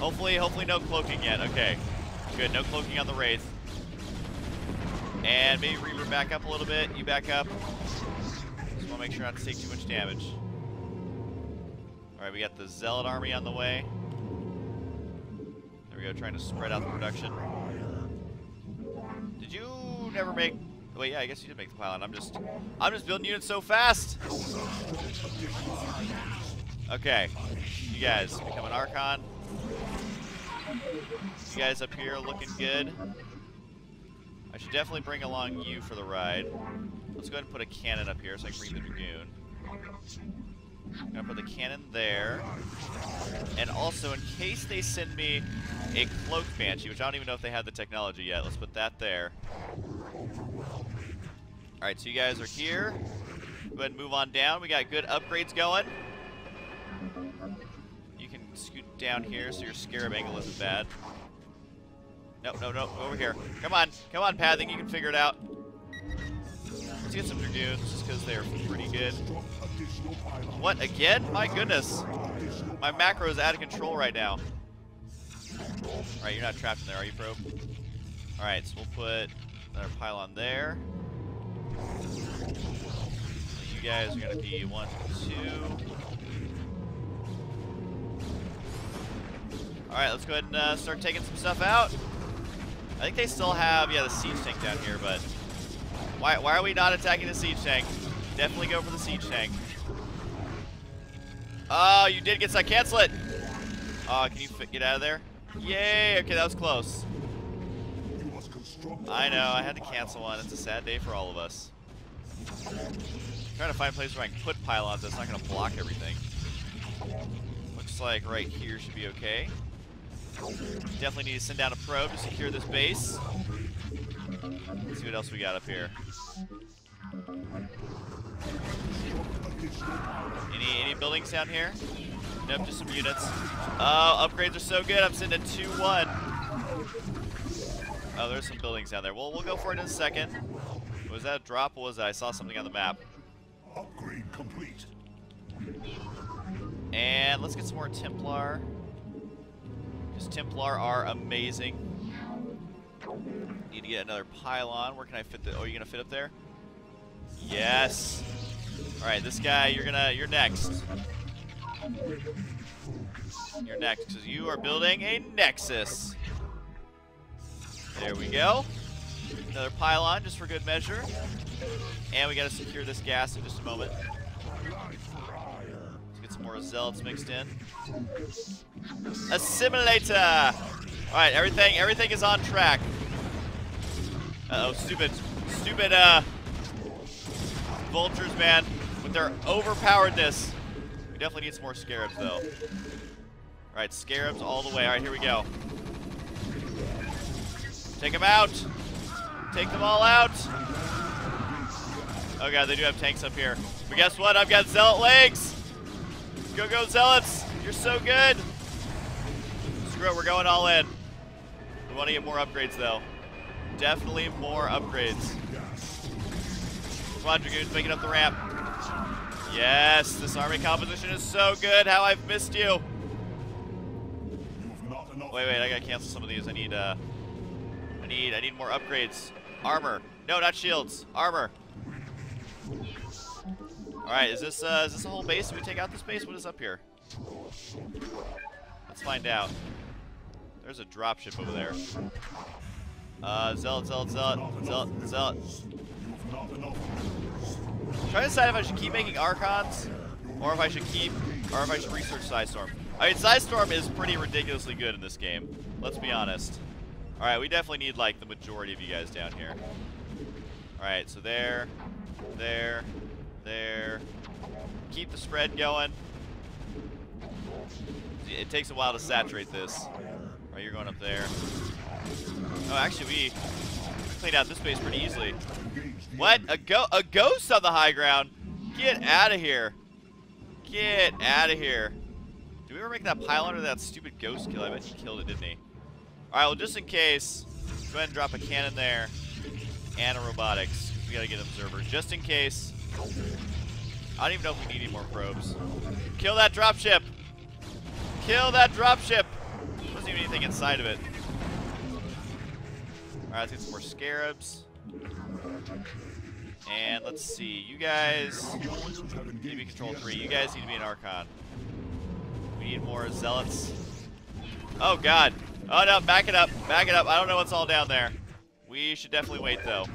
Hopefully, hopefully no cloaking yet. Okay. Good, no cloaking on the Wraith. And maybe Reaver back up a little bit. You back up. Just want to make sure not to take too much damage. Alright, we got the Zealot army on the way There we go, trying to spread out the production. Did you never make... Wait, yeah, I guess you did make the pylon. I'm just... I'm just building units so fast! Okay. You guys, become an Archon. You guys up here looking good. I should definitely bring along you for the ride. Let's go ahead and put a cannon up here so I can bring the Dragoon. I'm gonna put the cannon there. And also, in case they send me a Cloak Banshee, which I don't even know if they have the technology yet, let's put that there. Alright, so you guys are here. Go ahead and move on down. We got good upgrades going. Scoot down here so your scarab angle isn't bad. No, no, no, over here. Come on, come on, Pathing, you can figure it out. Let's get some Dragoons, just because they're pretty good. What, again? My goodness. My macro is out of control right now. Alright, you're not trapped in there, are you, probe? Alright, so we'll put another pylon there. So you guys are going to be one, two. Alright, let's go ahead and uh, start taking some stuff out. I think they still have, yeah, the siege tank down here, but why, why are we not attacking the siege tank? Definitely go for the siege tank. Oh, you did get that. Cancel it. Oh, can you get out of there? Yay. Okay, that was close. I know. I had to cancel one. It's a sad day for all of us. I'm trying to find a place where I can put pylons that's not going to block everything. Looks like right here should be okay. Definitely need to send down a probe to secure this base. Let's see what else we got up here. Any any buildings down here? Nope, just some units. Oh, upgrades are so good. I'm sitting at 2-1. Oh, there's some buildings down there. Well, we'll go for it in a second. Was that a drop? Was that? I saw something on the map. Upgrade complete. And let's get some more Templar. Because Templar are amazing. Need to get another pylon. Where can I fit the... Oh, you to fit up there? Yes. All right, this guy, you're gonna, you're next. You're next, because you are building a Nexus. There we go. Another pylon, just for good measure. And we gotta secure this gas in just a moment. Some more zealots mixed in. Assimilator! Alright, everything, everything is on track. Uh oh stupid, stupid, uh, vultures, man, with their overpoweredness. We definitely need some more scarabs, though. All right, scarabs all the way. All right, here we go. Take them out. Take them all out. Oh god, they do have tanks up here. But guess what? I've got zealot legs. Go, go, zealots. You're so good. Screw it, we're going all in. We want to get more upgrades, though. Definitely more upgrades. Come on, Dragoons, making up the ramp. Yes, this army composition is so good. How I've missed you. Wait, wait, I gotta cancel some of these. I need, uh, I need, I need more upgrades. Armor. No, not shields. Armor. All right, is this, uh, is this a whole base? Did we take out this base? What is up here? Let's find out. There's a dropship over there. Uh, zealot, zealot, zealot, zealot, zealot. Trying to decide if I should keep making Archons, or if I should keep, or if I should research Psystorm. I mean, Psystorm is pretty ridiculously good in this game. Let's be honest. All right, we definitely need like the majority of you guys down here. All right, so there, there, there. Keep the spread going. It takes a while to saturate this. All right, you're going up there. Oh, actually, we cleaned out this base pretty easily. What? A go a ghost on the high ground? Get out of here. Get out of here. Did we ever make that pylon or that stupid ghost kill? I bet he killed it, didn't he? Alright, well, just in case, go ahead and drop a cannon there and a robotics. We gotta get an observer. Just in case. I don't even know if we need any more probes. Kill that dropship! Kill that dropship! Wasn't even anything inside of it. Alright, let's get some more scarabs. And let's see, you guys need to be control three. You guys need to be an Archon. We need more zealots. Oh god. Oh no, back it up. Back it up. I don't know what's all down there. We should definitely wait though.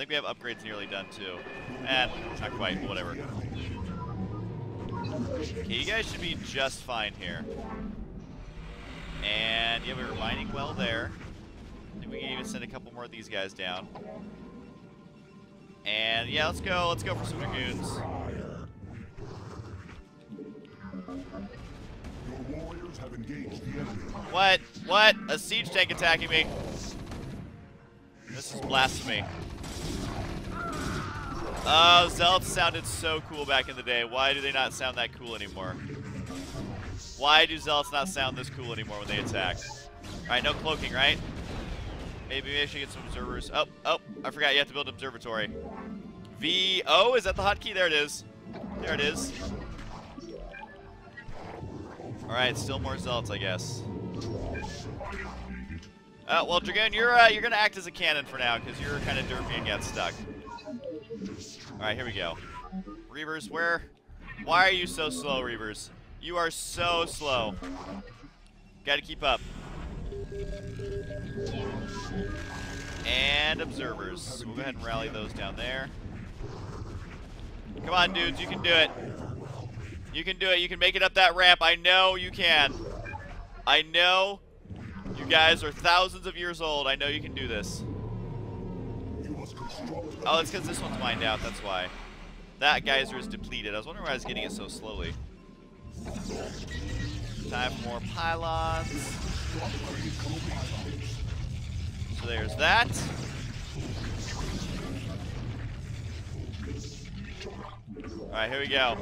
I think we have upgrades nearly done too. And not quite, whatever. Okay, you guys should be just fine here. And yeah, we were mining well there. We can even send a couple more of these guys down. And yeah, let's go. Let's go for some dragoons. What? What? A siege tank attacking me. This is blasphemy. Oh, Zealots sounded so cool back in the day. Why do they not sound that cool anymore? Why do Zealots not sound this cool anymore when they attack? Alright, no cloaking, right? Maybe, maybe I should get some observers. Oh, oh, I forgot you have to build an observatory. V O, is that the hotkey? There it is. There it is. Alright, still more zealots, I guess. Uh, well, Dragoon, you're uh, you're gonna act as a cannon for now because you're kind of derpy and got stuck. All right, here we go. Reavers, where? Why are you so slow, Reavers? You are so slow. Gotta keep up. And observers. We'll go ahead and rally those down there. Come on, dudes, you can do it. You can do it. You can make it up that ramp. I know you can. I know you guys are thousands of years old. I know you can do this. Oh, it's because this one's mined out. That's why. That geyser is depleted. I was wondering why I was getting it so slowly. Time for more pylons. So there's that. Alright, here we go.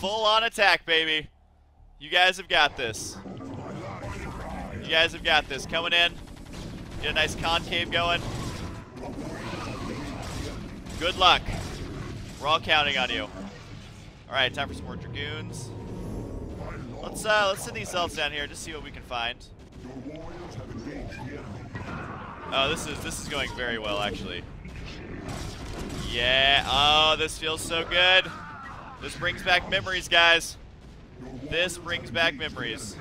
Full on attack, baby. You guys have got this. You guys have got this. Coming in. Get a nice concave going. Good luck. We're all counting on you. Alright, time for some more Dragoons. Let's uh let's send these cells down here, just see what we can find. Oh, this is this is going very well actually. Yeah, oh this feels so good. This brings back memories, guys. This brings back memories.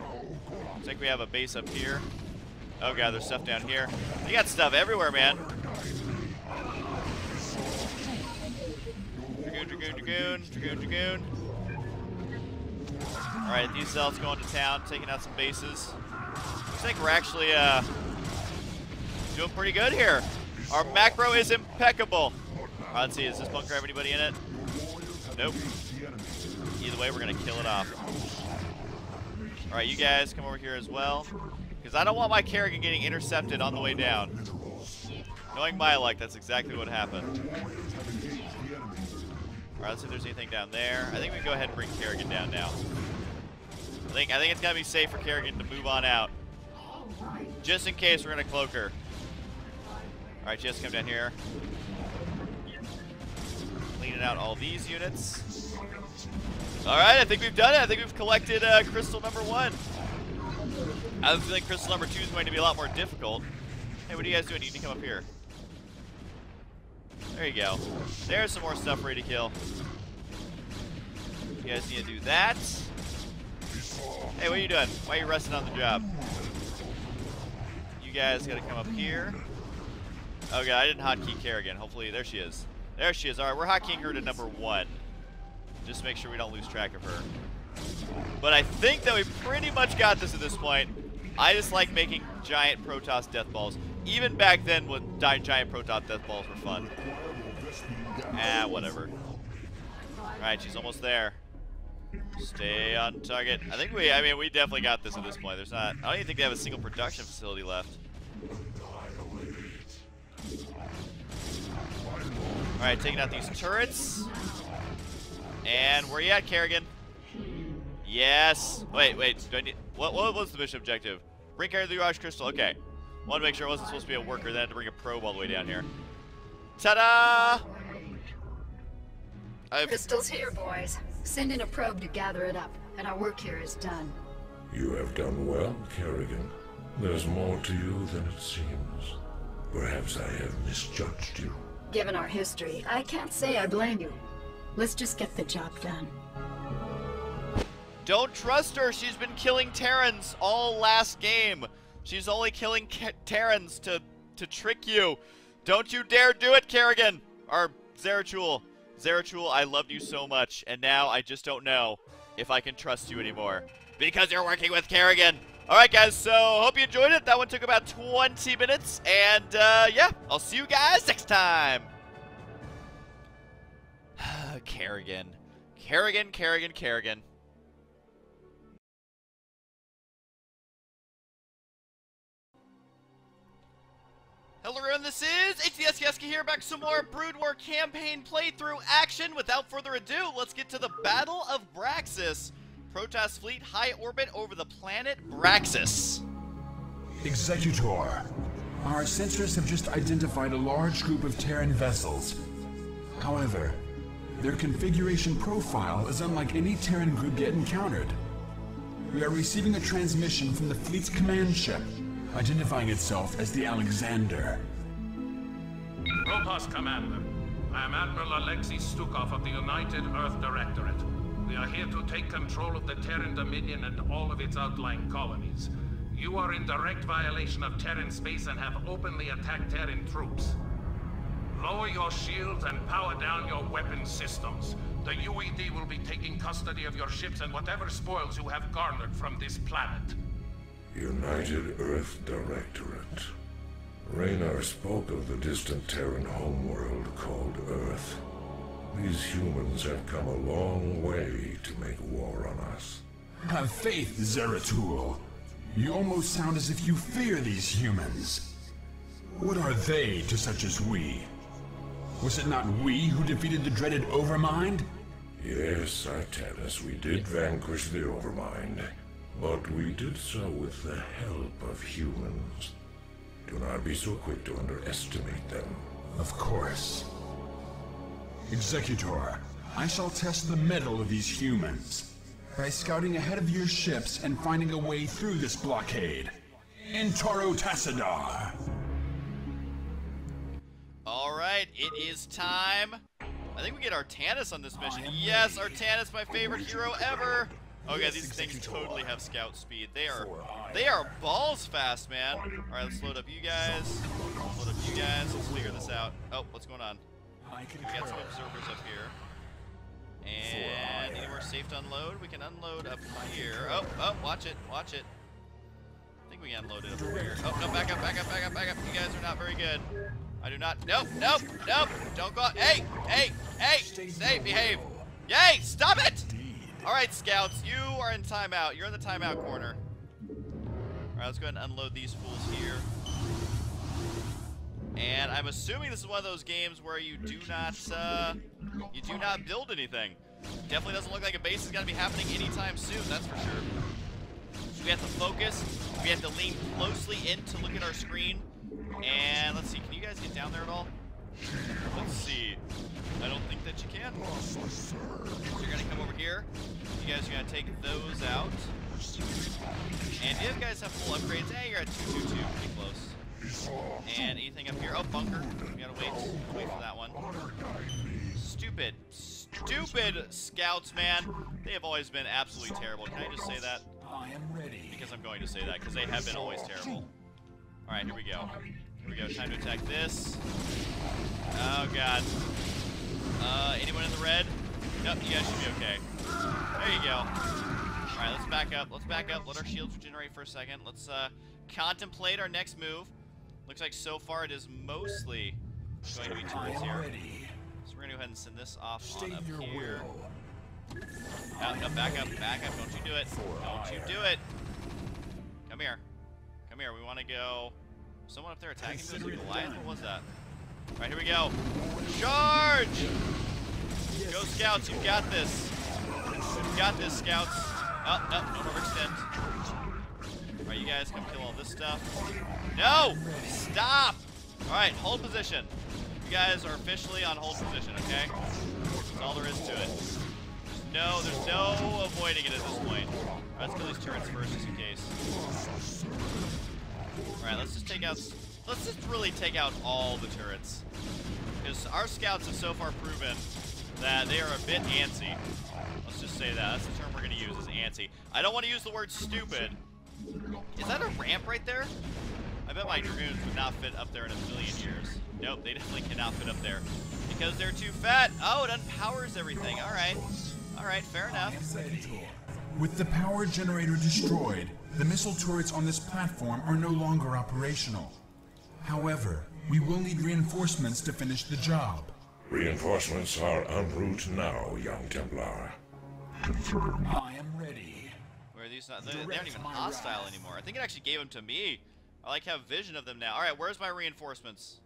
Looks like we have a base up here. Oh god, there's stuff down here. You got stuff everywhere, man. Dragoon, Dragoon, Dragoon, Dragoon, Dragoon. Alright, these zealots going to town, taking out some bases. Looks like we're actually uh, doing pretty good here. Our macro is impeccable. Right, let's see, does this bunker have anybody in it? Nope. Either way, we're going to kill it off. Alright, you guys come over here as well. Because I don't want my Kerrigan getting intercepted on the way down. Knowing my luck, that's exactly what happened. Alright, let's see if there's anything down there. I think we can go ahead and bring Kerrigan down now. I think I think it's gonna be safe for Kerrigan to move on out. Just in case we're gonna cloak her. Alright, just come down here. Cleaning out all these units. Alright, I think we've done it. I think we've collected uh, crystal number one. I feeling crystal number two is going to be a lot more difficult. Hey, what are you guys doing? You need to come up here. There you go. There's some more stuff ready to kill. You guys need to do that. Hey, what are you doing? Why are you resting on the job? You guys gotta come up here. Oh god, I didn't hotkey Kerrigan. Hopefully, there she is. There she is. Alright, we're hotkeying her to number one. Just make sure we don't lose track of her. But I think that we pretty much got this at this point. I just like making giant Protoss death balls. Even back then, when giant Protoss death balls were fun. Ah, whatever. Alright, she's almost there. Stay on target. I think we, I mean, we definitely got this at this point. There's not, I don't even think they have a single production facility left. Alright, taking out these turrets. And where you at, Kerrigan? Yes. Wait, wait. Do I need, what, what was the mission objective? Bring carry the Uraj Crystal. Okay. Want to make sure it wasn't supposed to be a worker, then I had to bring a probe all the way down here. Ta-da! Crystal's here, boys. Send in a probe to gather it up, and our work here is done. You have done well, Kerrigan. There's more to you than it seems. Perhaps I have misjudged you. Given our history, I can't say I blame you. Let's just get the job done. Don't trust her. She's been killing Terrans all last game. She's only killing Terrans to to trick you. Don't you dare do it, Kerrigan. Or Zeratul. Zeratul, I loved you so much, and now I just don't know if I can trust you anymore. Because you're working with Kerrigan. Alright guys, so hope you enjoyed it. That one took about 20 minutes. And uh, yeah, I'll see you guys next time. Kerrigan. Kerrigan, Kerrigan, Kerrigan. Hello everyone, this is HDS Yeski here, back some more Brood War campaign playthrough action. Without further ado, let's get to the Battle of Braxis. Protoss fleet high orbit over the planet Braxis. Executor, our sensors have just identified a large group of Terran vessels. However, their configuration profile is unlike any Terran group yet encountered. We are receiving a transmission from the fleet's command ship, identifying itself as the Alexander. Protoss Commander, I am Admiral Alexei Stukov of the United Earth Directorate. We are here to take control of the Terran Dominion and all of its outlying colonies. You are in direct violation of Terran space and have openly attacked Terran troops. Lower your shields and power down your weapon systems. The UED will be taking custody of your ships and whatever spoils you have garnered from this planet. United Earth Directorate. Raynor spoke of the distant Terran homeworld called Earth. These humans have come a long way to make war on us. Have faith, Zeratul. You almost sound as if you fear these humans. What are they to such as we? Was it not we who defeated the dreaded Overmind? Yes, Artanis, we did vanquish the Overmind. But we did so with the help of humans. Do not be so quick to underestimate them. Of course. Executor, I shall test the mettle of these humans by scouting ahead of your ships and finding a way through this blockade. En Taro Tassadar. Alright, it is time. I think we get Artanis on this mission. Yes, Artanis, my favorite hero ever. Oh, okay, these things totally have scout speed. They are they are balls fast, man. Alright, let's load up you guys. Load up you guys. Let's figure this out. Oh, what's going on? I can We got some observers up here. And anywhere safe to unload? We can unload up here. Oh, oh, watch it, watch it. I think we can unload it up here. Oh, no, back up, back up, back up, back up. You guys are not very good. I do not. Nope, nope, nope. Don't go. Hey, hey, hey. Stay, behave. Yay, stop it. All right, scouts, you are in timeout. You're in the timeout corner. All right, let's go ahead and unload these fools here. And I'm assuming this is one of those games where you do not, uh, you do not build anything. Definitely doesn't look like a base is gonna be happening anytime soon, that's for sure. We have to focus, we have to lean closely in to look at our screen. And let's see, can you guys get down there at all? Let's see. I don't think that you can. Oh, you're gonna come over here. You guys are gonna take those out. And you guys have full upgrades. Hey, you're at 222, pretty close. And anything up here? Oh, bunker. We gotta wait. Wait for that one. Stupid, stupid scouts, man. They have always been absolutely terrible. Can I just say that? I am ready. Because I'm going to say that, because they have been always terrible. Alright, here we go. Here we go. Time to attack this. Oh, God. Uh, anyone in the red? Nope, you guys should be okay. There you go. Alright, let's back up. Let's back up. Let our shields regenerate for a second. Let's, uh, contemplate our next move. Looks like so far it is mostly going to be am here. So we're gonna go ahead and send this off on State up your here. will. No, back up, back up. Don't you do it. Don't you do it. Come here. Come here. We want to go. Someone up there attacking me? Was Consider it it Goliath? What was that? All right, here we go. Charge! Go, Scouts. You've got this. You've got this, Scouts. Oh, no, don't overextend. All right, you guys come kill all this stuff. No! Stop! All right, hold position. You guys are officially on hold position, okay? That's all there is to it. There's no, there's no avoiding it at this point. Right, let's kill these turrets first, just in case. All right, let's just take out. Let's just really take out all the turrets, because our scouts have so far proven that they are a bit antsy. Let's just say that. That's the term we're gonna use is antsy. I don't want to use the word stupid. Is that a ramp right there? I bet my dragoons would not fit up there in a million years. Nope, they definitely cannot fit up there. Because they're too fat. Oh, it unpowers everything. Alright. Alright, fair enough. With the power generator destroyed, the missile turrets on this platform are no longer operational. However, we will need reinforcements to finish the job. Reinforcements are en route now, young Templar. Confirm. I am ready. Where are these not? They, they aren't even hostile anymore. I think it actually gave them to me. I like have vision of them now. All right, where's my reinforcements?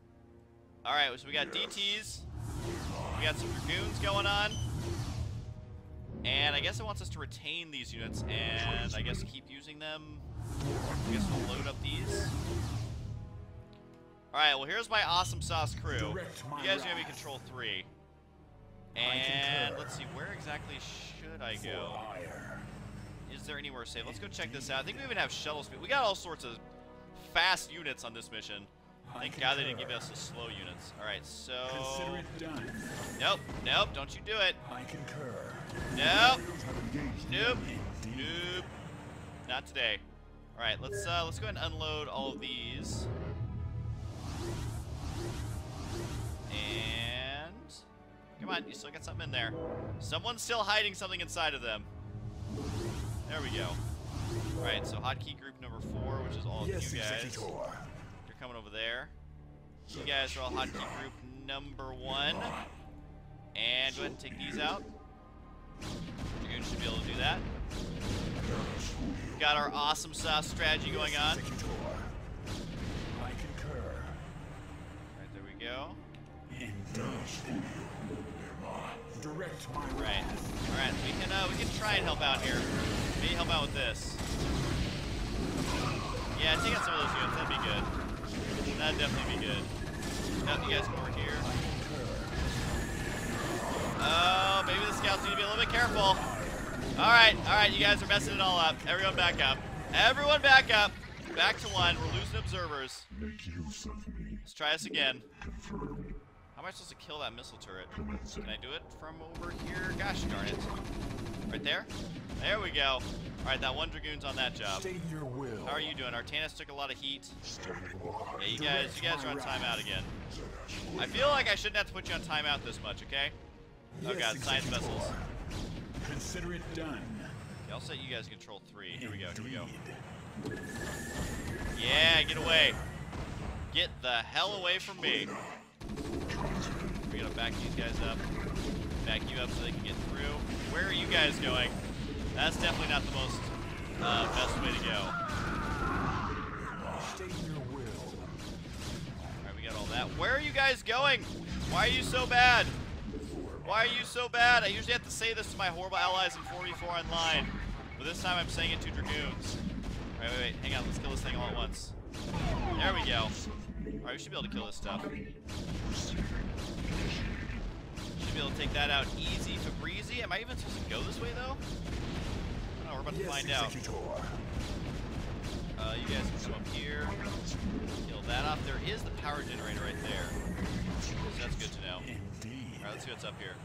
All right, so we got DTs. We got some dragoons going on. And I guess it wants us to retain these units and I guess keep using them. I guess we'll load up these. Alright, well here's my awesome sauce crew. You guys are gonna be control three. And let's see, where exactly should I go? Is there anywhere safe? Let's go check this out. I think we even have shuttle speed. We got all sorts of fast units on this mission. Thank God they didn't give us the slow units. Alright, so... Consider it done. Nope, nope, don't you do it. I concur. Nope. Nope. Nope. Not today. All right, let's uh, let's go ahead and unload all of these. And come on, you still got something in there. Someone's still hiding something inside of them. There we go. All right, so hotkey group number four, which is all Yes, of you guys. Executor. Coming over there. You guys are all hotkey group number one. And go ahead and take these out. Dragoon should be able to do that. Got our awesome sauce strategy going on. Right, there we go. Direct my Right. Alright, we can uh, we can try and help out here. Maybe help out with this. Yeah, take out some of those units, that'd be good. That'd definitely be good. Yep, you guys over here. Oh, maybe the scouts need to be a little bit careful. Alright, alright, you guys are messing it all up. Everyone back up. Everyone back up. Back to one. We're losing observers. Make use of me. Let's try this again. Confirm. How am I supposed to kill that missile turret? Can I do it from over here? Gosh darn it. Right there? There we go. Alright, that one Dragoon's on that job. State your will. How are you doing? Artanis took a lot of heat. Yeah, you guys, you guys are on timeout again. I feel like I shouldn't have to put you on timeout this much, okay? Oh god, science vessels. Consider it done. Okay, I'll set you guys control three. Here we go, here we go. Yeah, get away. Get the hell away from me. We gotta back these guys up. Back you up so they can get. Where are you guys going? That's definitely not the most uh, best way to go. Alright, we got all that. Where are you guys going? Why are you so bad? Why are you so bad? I usually have to say this to my horrible allies in 4v4 online. But this time I'm saying it to Dragoons. Alright, wait, wait. Hang on. Let's kill this thing all at once. There we go. Alright, we should be able to kill this stuff. Should be able to take that out easy for breezy. Am I even supposed to go this way, though? I don't know. We're about to Yes, find out. Uh, you guys can come up here. Kill that off. There is the power generator right there. So that's good to know. Indeed. Alright, let's see what's up here.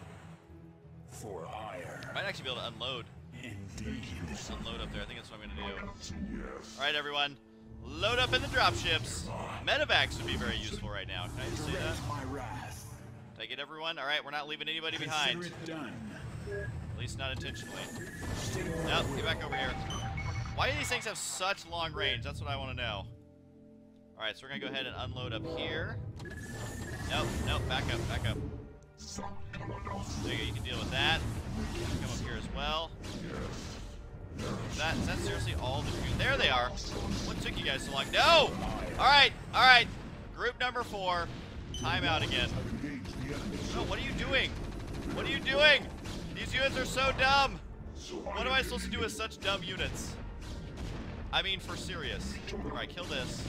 For hire. Might actually be able to unload. Indeed. Unload up there. I think that's what I'm gonna do. Yes. Alright, everyone. Load up in the dropships. Medevacs would be very useful right now. Can I just say that? Direct my wrath. Did I get everyone? Alright, we're not leaving anybody behind. Consider it done. At least not intentionally. Nope, get back over here. Why do these things have such long range? That's what I want to know. Alright, so we're gonna go ahead and unload up here. Nope, nope, back up, back up. There you go, you can deal with that. Come up here as well. Is that, is that seriously all the? There they are. What took you guys so long? No! Alright, alright. Group number four. Time out again. No, what are you doing? What are you doing? These units are so dumb. What am I supposed to do with such dumb units? I mean, for serious. Alright, kill this.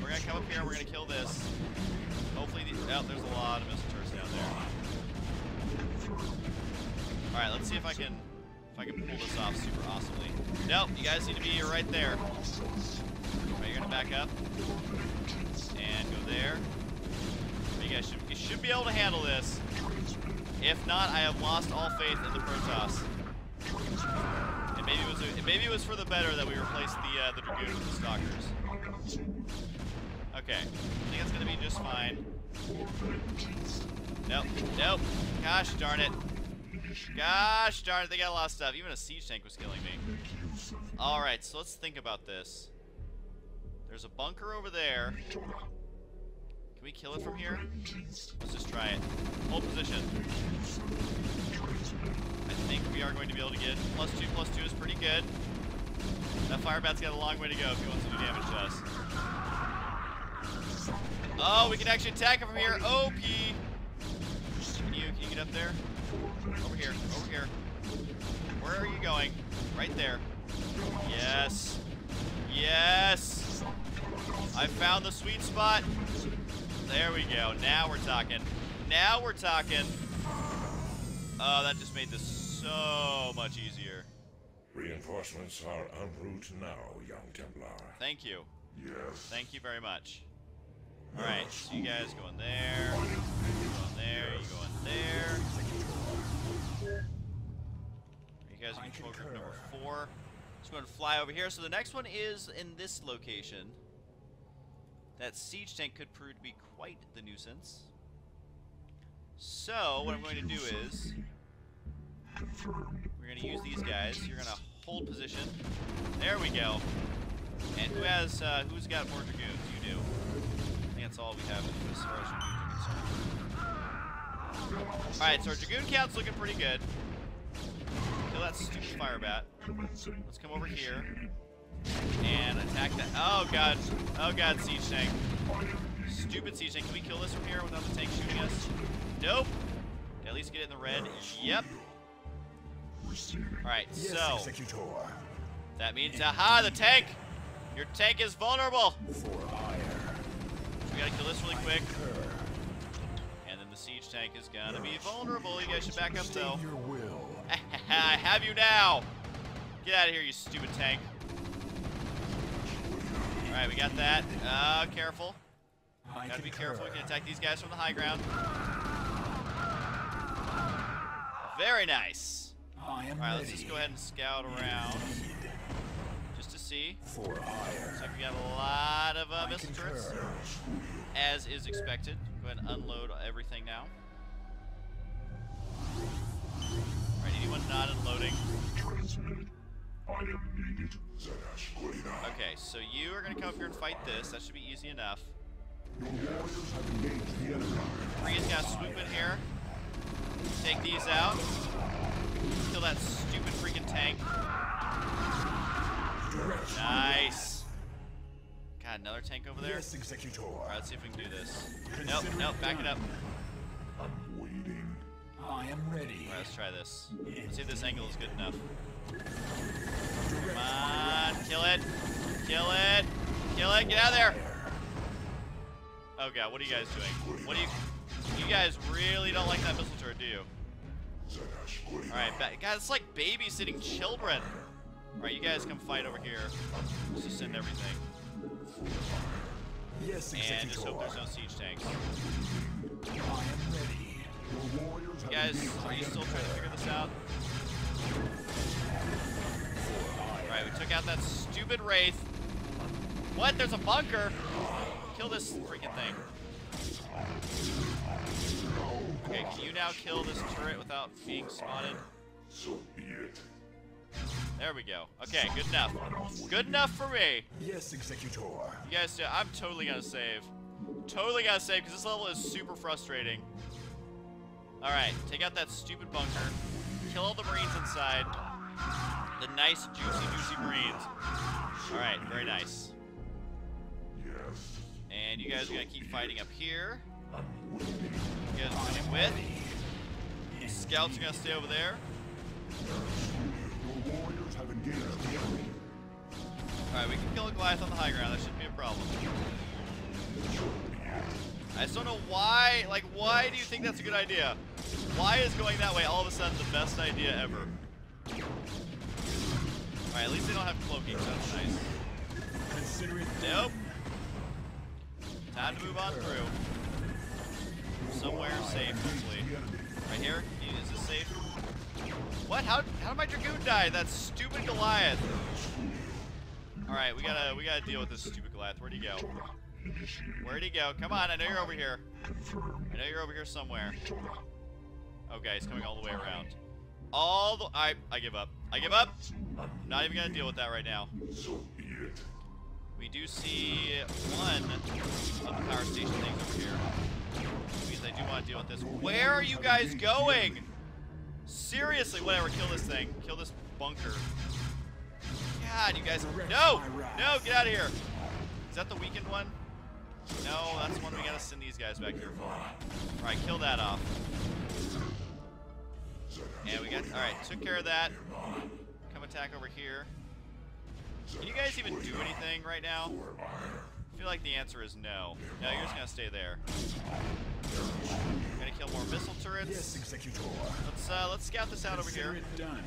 We're gonna come up here we're gonna kill this. Hopefully, the, oh, there's a lot of missile down there. Alright, let's see if I can if I can pull this off super awesomely. Nope, you guys need to be right there. Alright, you're gonna back up. And go there. Guys should, you should be able to handle this. If not, I have lost all faith in the Protoss. And maybe it was a, maybe it was for the better that we replaced the uh, the Dragoon with the Stalkers. Okay, I think it's gonna be just fine. Nope, nope. Gosh darn it. Gosh darn it, they got a lot of stuff. Even a siege tank was killing me. Alright, so let's think about this. There's a bunker over there. We kill it from here? Let's just try it. Hold position. I think we are going to be able to get plus two. Plus two is pretty good. That firebat's got a long way to go if he wants to do damage to us. Oh, we can actually attack him from here. OP. Can you, can you get up there? Over here. Over here. Where are you going? Right there. Yes. Yes. I found the sweet spot. There we go. Now we're talking. Now we're talking. Oh, that just made this so much easier. Reinforcements are en route now, young Templar. Thank you. Yes. Thank you very much. Alright, so you guys go in there. You go in there. You go in there. You guys in control group number four. Just going to fly over here. So the next one is in this location. That siege tank could prove to be quite the nuisance. So, what I'm going to do is... We're going to use these guys. You're going to hold position. There we go. And who has, uh, who's got more dragoons? You do. I think that's all we have as far as dragoons are concerned. Alright, so our dragoon count's looking pretty good. Kill that stupid fire bat. Let's come over here and attack that. Oh god. Oh god, siege tank. Stupid siege tank. Can we kill this from here without the tank shooting us? Nope. At least get it in the red. Yep. Alright, so that means aha, the tank! Your tank is vulnerable! Ire. We gotta kill this really quick. And then the siege tank is gonna be vulnerable. You guys should back up though. State your will. I have you now! Get out of here, you stupid tank. Alright, we got that. Uh, careful. I Gotta be careful. We can attack these guys from the high ground. Very nice. Alright, let's just go ahead and scout around. Just to see. For. Looks like we got a lot of uh, missile turrets. As is expected. Go ahead and unload everything now. Alright, anyone not unloading? Okay, so you are gonna come up here and fight this. That should be easy enough. Your warriors have engaged the enemy. Gonna swoop in here. Take these out. Kill that stupid freaking tank. Nice. God, another tank over there? Alright, let's see if we can do this. Nope, nope, back it up. I'm waiting. I am ready. Alright, let's try this. Let's see if this angle is good enough. Come on, kill it. Kill it. Kill it, get out of there. Oh god, what are you guys doing? What do you... You guys really don't like that missile turret, do you? Alright, God, it's like babysitting children. Alright, you guys come fight over here. Let's just send everything. Yes, And just hope there's no siege tanks. I am ready. You guys, are you still trying to figure this out? Alright, we took out that stupid Wraith. What? There's a bunker? Kill this freaking thing. Okay, can you now kill this turret without being spotted? So be it. There we go. Okay, good enough. Good enough for me. Yes, Executor. You guys, I'm totally gonna save. Totally gonna save because this level is super frustrating. All right, take out that stupid bunker. Kill all the marines inside. The nice, juicy, juicy marines. All right, very nice. And you guys are gonna keep fighting up here. You guys are winning with. Scouts are gonna stay over there. Your warriors have engaged the enemy. All right, we can kill a Goliath on the high ground. That shouldn't be a problem. I just don't know why. Like, why do you think that's a good idea? Why is going that way all of a sudden the best idea ever? All right, at least they don't have cloaking. so That's nice. Consider it Nope. Time to move on through. Somewhere safe, hopefully. Right here? Is this safe? What? How, how did my Dragoon die? That stupid Goliath. Alright, we gotta we gotta deal with this stupid Goliath. Where'd he go? Where'd he go? Come on, I know you're over here. I know you're over here somewhere. Okay, he's coming all the way around. All the I I give up. I give up. Not even gonna deal with that right now. We do see one of the power station things over here. Means I do want to deal with this. Where are you guys going? Seriously, whatever, kill this thing. Kill this bunker. God, you guys. No! No, get out of here! Is that the weakened one? No, that's one we gotta send these guys back here for. Alright, kill that off. And we got. Alright, took care of that. Come attack over here. Can you guys even do anything right now? I feel like the answer is no. No, you're just gonna stay there. Gonna kill more missile turrets. Yes, Executor. Let's uh, let's scout this out over here. done.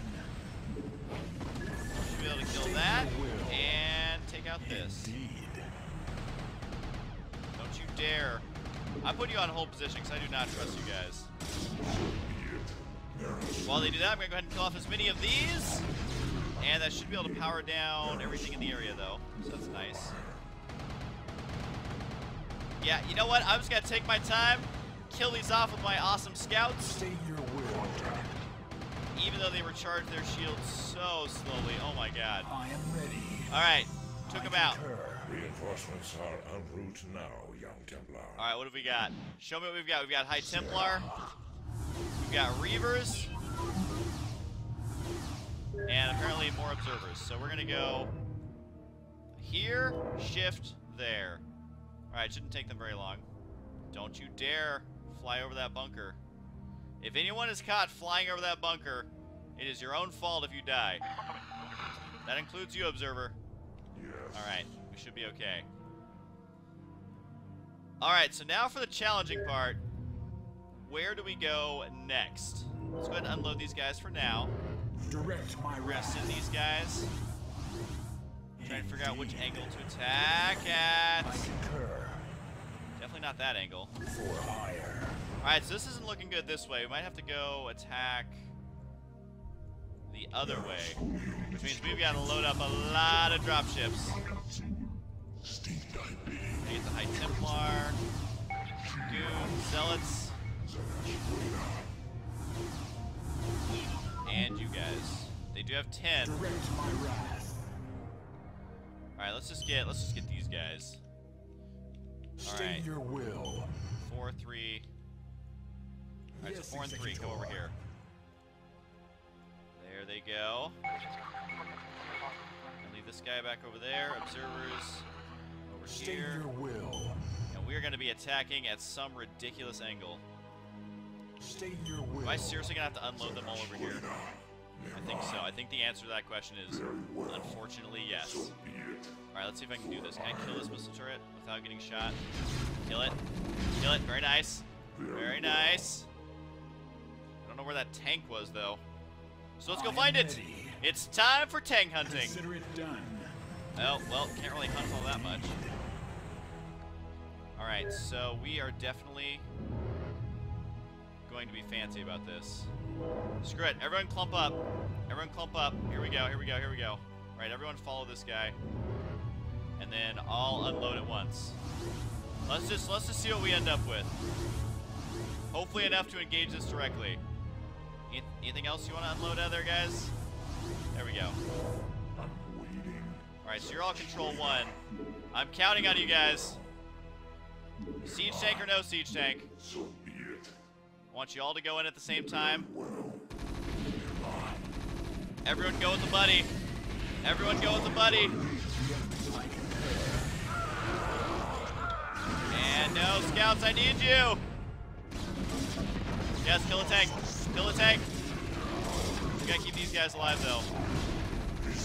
Should be able to kill that and take out this. Indeed. Don't you dare! I put you on hold position because I do not trust you guys. While they do that, I'm gonna go ahead and kill off as many of these And that should be able to power down everything in the area, though. So that's nice. Yeah, you know what? I'm just gonna take my time, kill these off with my awesome scouts. State your will. Even though they recharge their shields so slowly. Oh my god. I am ready. Alright, took them out. Reinforcements are en route now, Templar. Alright, what have we got? Show me what we've got. We've got High Templar. We've got Reavers. And apparently more observers. So we're gonna go here, shift, there. Alright, shouldn't take them very long. Don't you dare fly over that bunker. If anyone is caught flying over that bunker, it is your own fault if you die. That includes you, observer. Yes. Alright, we should be okay. Alright, so now for the challenging part. Where do we go next? Let's go ahead and unload these guys for now. Direct my wrath. send these guys. Trying to figure out which angle to attack at. I concur. Definitely not that angle. For hire. Alright, so this isn't looking good this way. We might have to go attack the other way. Which means we've got to load up a lot of dropships. I get the High Templar, Goon, Zealots, and you guys. They do have 10. Direct my wrath. Alright, let's just get let's just get these guys. Alright. your will. Four, three. Alright, so four and three, come over here. There they go. And leave this guy back over there. Observers over State here. your will. And we're gonna be attacking at some ridiculous angle. State your will. Am I seriously gonna have to unload them all over here? I think so. I think the answer to that question is unfortunately yes. Alright, let's see if I can do this. Can I kill this missile turret without getting shot? Kill it. Kill it. Very nice. Very nice. I don't know where that tank was though. So let's go find it. It's time for tank hunting. Consider it done. Oh, well, can't really hunt all that much. Alright, so we are definitely going to be fancy about this. Screw it. Everyone clump up. Everyone clump up. Here we go, here we go, here we go. Alright, everyone follow this guy. And then I'll unload at once. Let's just let's just see what we end up with. Hopefully enough to engage this directly. Anything else you want to unload out there, guys? There we go. Alright, so you're all control one. I'm counting on you guys. Siege tank or no siege tank? It. Want you all to go in at the same time. Everyone go with the buddy. Everyone go with the buddy. And no, scouts, I need you. Yes, kill a tank. Kill a tank. We gotta keep these guys alive though.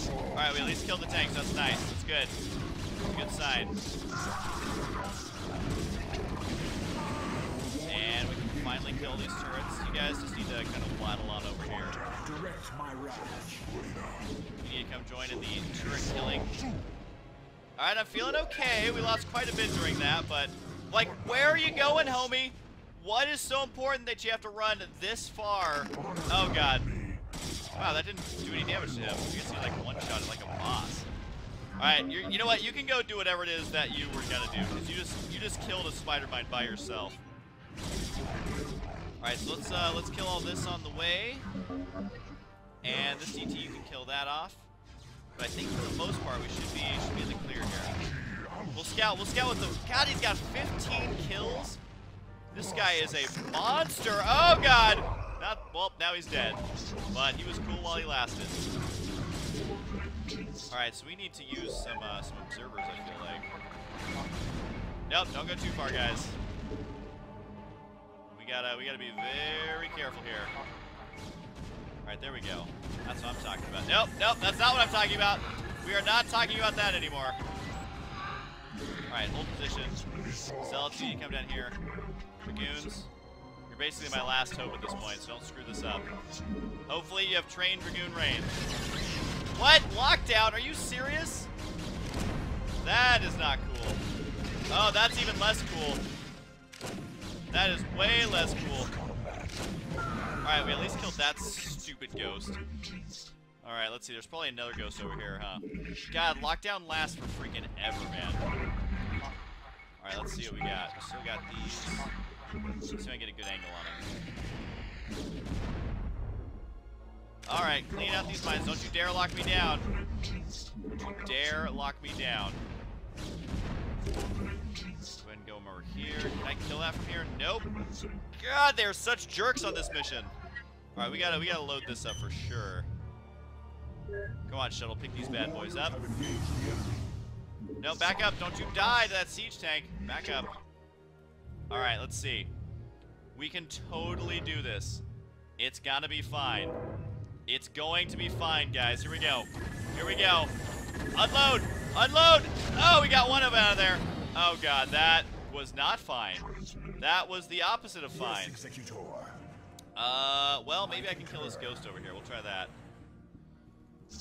Alright, we at least killed the tanks. That's nice. That's good. Good sign. And we can finally kill these turrets. You guys just need to kind of waddle on over here. Direct my. You need to come join in the turret killing. Alright, I'm feeling okay. We lost quite a bit during that, but like, where are you going, homie? What is so important that you have to run this far? Oh god. Wow, that didn't do any damage to him. You can see like one shot like a boss. Alright, you you know what? You can go do whatever it is that you were gonna do, because you just you just killed a spider mine by yourself. Alright, so let's uh let's kill all this on the way. And this DT you can kill that off. But I think for the most part we should be should be in the clear here. We'll scout, we'll scout with the God, he's got 15 kills. This guy is a monster. Oh god! Not well, now he's dead. But he was cool while he lasted. Alright, so we need to use some uh, some observers, I feel like. Nope, don't go too far, guys. We gotta we gotta be very careful here. Alright, there we go. That's what I'm talking about. Nope, nope, that's not what I'm talking about. We are not talking about that anymore. Alright, hold position. You come down here. Dragoons. You're basically my last hope at this point, so don't screw this up. Hopefully you have trained Dragoon range. What? Lockdown? Are you serious? That is not cool. Oh, that's even less cool. That is way less cool. Alright, we at least killed that stupid ghost. Alright, let's see. There's probably another ghost over here, huh? God, lockdown lasts for freaking ever, man. Alright, let's see what we got. We got these. If I get a good angle on them. Alright, clean out these mines. Don't you dare lock me down. Dare lock me down. Go ahead and go over here. Can I kill that from here? Nope. God, they're such jerks on this mission. Alright, we gotta we gotta load this up for sure. Come on, shuttle, pick these bad boys up. No, back up. Don't you die to that siege tank. Back up. Alright, let's see. We can totally do this. It's gonna be fine. It's going to be fine, guys. Here we go. Here we go. Unload! Unload! Oh, we got one of them out of there. Oh, God, that was not fine. That was the opposite of fine. Uh, well, maybe I can kill this ghost over here. We'll try that.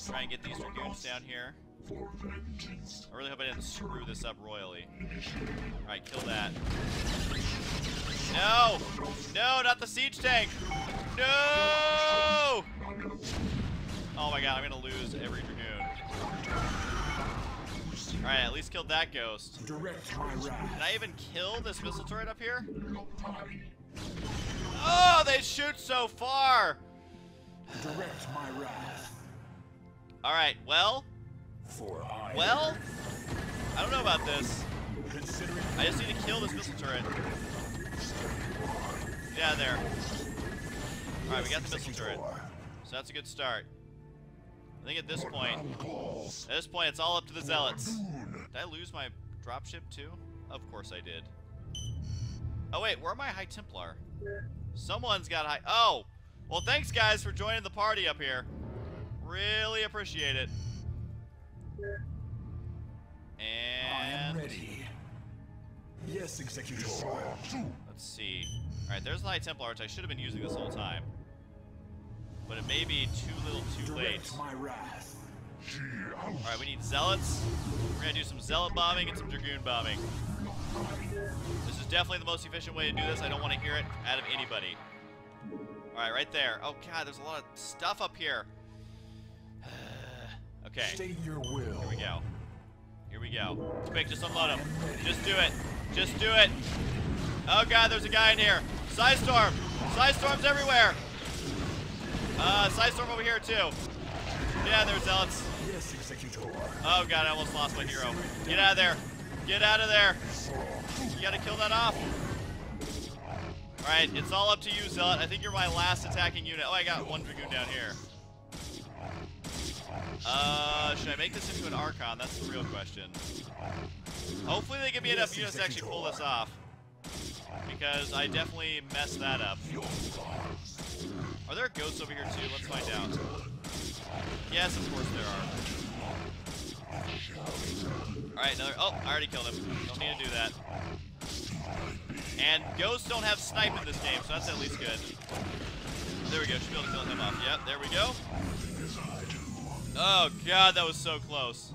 Try and get these dragoons down here. I really hope I didn't screw this up royally. Alright, kill that. No! No, not the siege tank! No! Oh my god, I'm gonna lose every dragoon. Alright, at least killed that ghost. Direct my wrath. Can I even kill this missile turret up here? Oh, they shoot so far! Direct my wrath. Alright, well, For I. well, I don't know about this. Considering I just need to kill this missile turret. Yeah, there. Alright, we got the missile turret. So that's a good start. I think at this point, at this point, it's all up to the zealots. Did I lose my dropship too? Of course I did. Oh wait, where am I High Templar? Someone's got high. Oh, well, thanks guys for joining the party up here. Really appreciate it. I am ready. Yes, Executor. let's see. All right, there's the High Templar, which I should have been using this whole time. But it may be too little, too late. My wrath. All right, we need zealots. We're gonna do some zealot bombing and some dragoon bombing. This is definitely the most efficient way to do this. I don't want to hear it out of anybody. All right, right there. Oh god, there's a lot of stuff up here. Okay, State your will. here we go. Here we go. Quick, just unload him. Just do it. Just do it. Oh god, there's a guy in here. Psi storm. Psi storms everywhere. Uh, psi storm over here too. Yeah, there's zealots. Yes, Executor. Oh god, I almost lost my hero. Get out of there. Get out of there. You gotta kill that off. Alright, it's all up to you, Zealot. I think you're my last attacking unit. Oh, I got one Dragoon down here. Uh, should I make this into an Archon? That's the real question. Hopefully they give me enough units to actually pull this off. Because I definitely messed that up. Are there ghosts over here too? Let's find out. Yes, of course there are. Alright, another. Oh, I already killed him. Don't need to do that. And ghosts don't have snipe in this game, so that's at least good. There we go. Should be able to kill him off. Yep, there we go. Oh god, that was so close.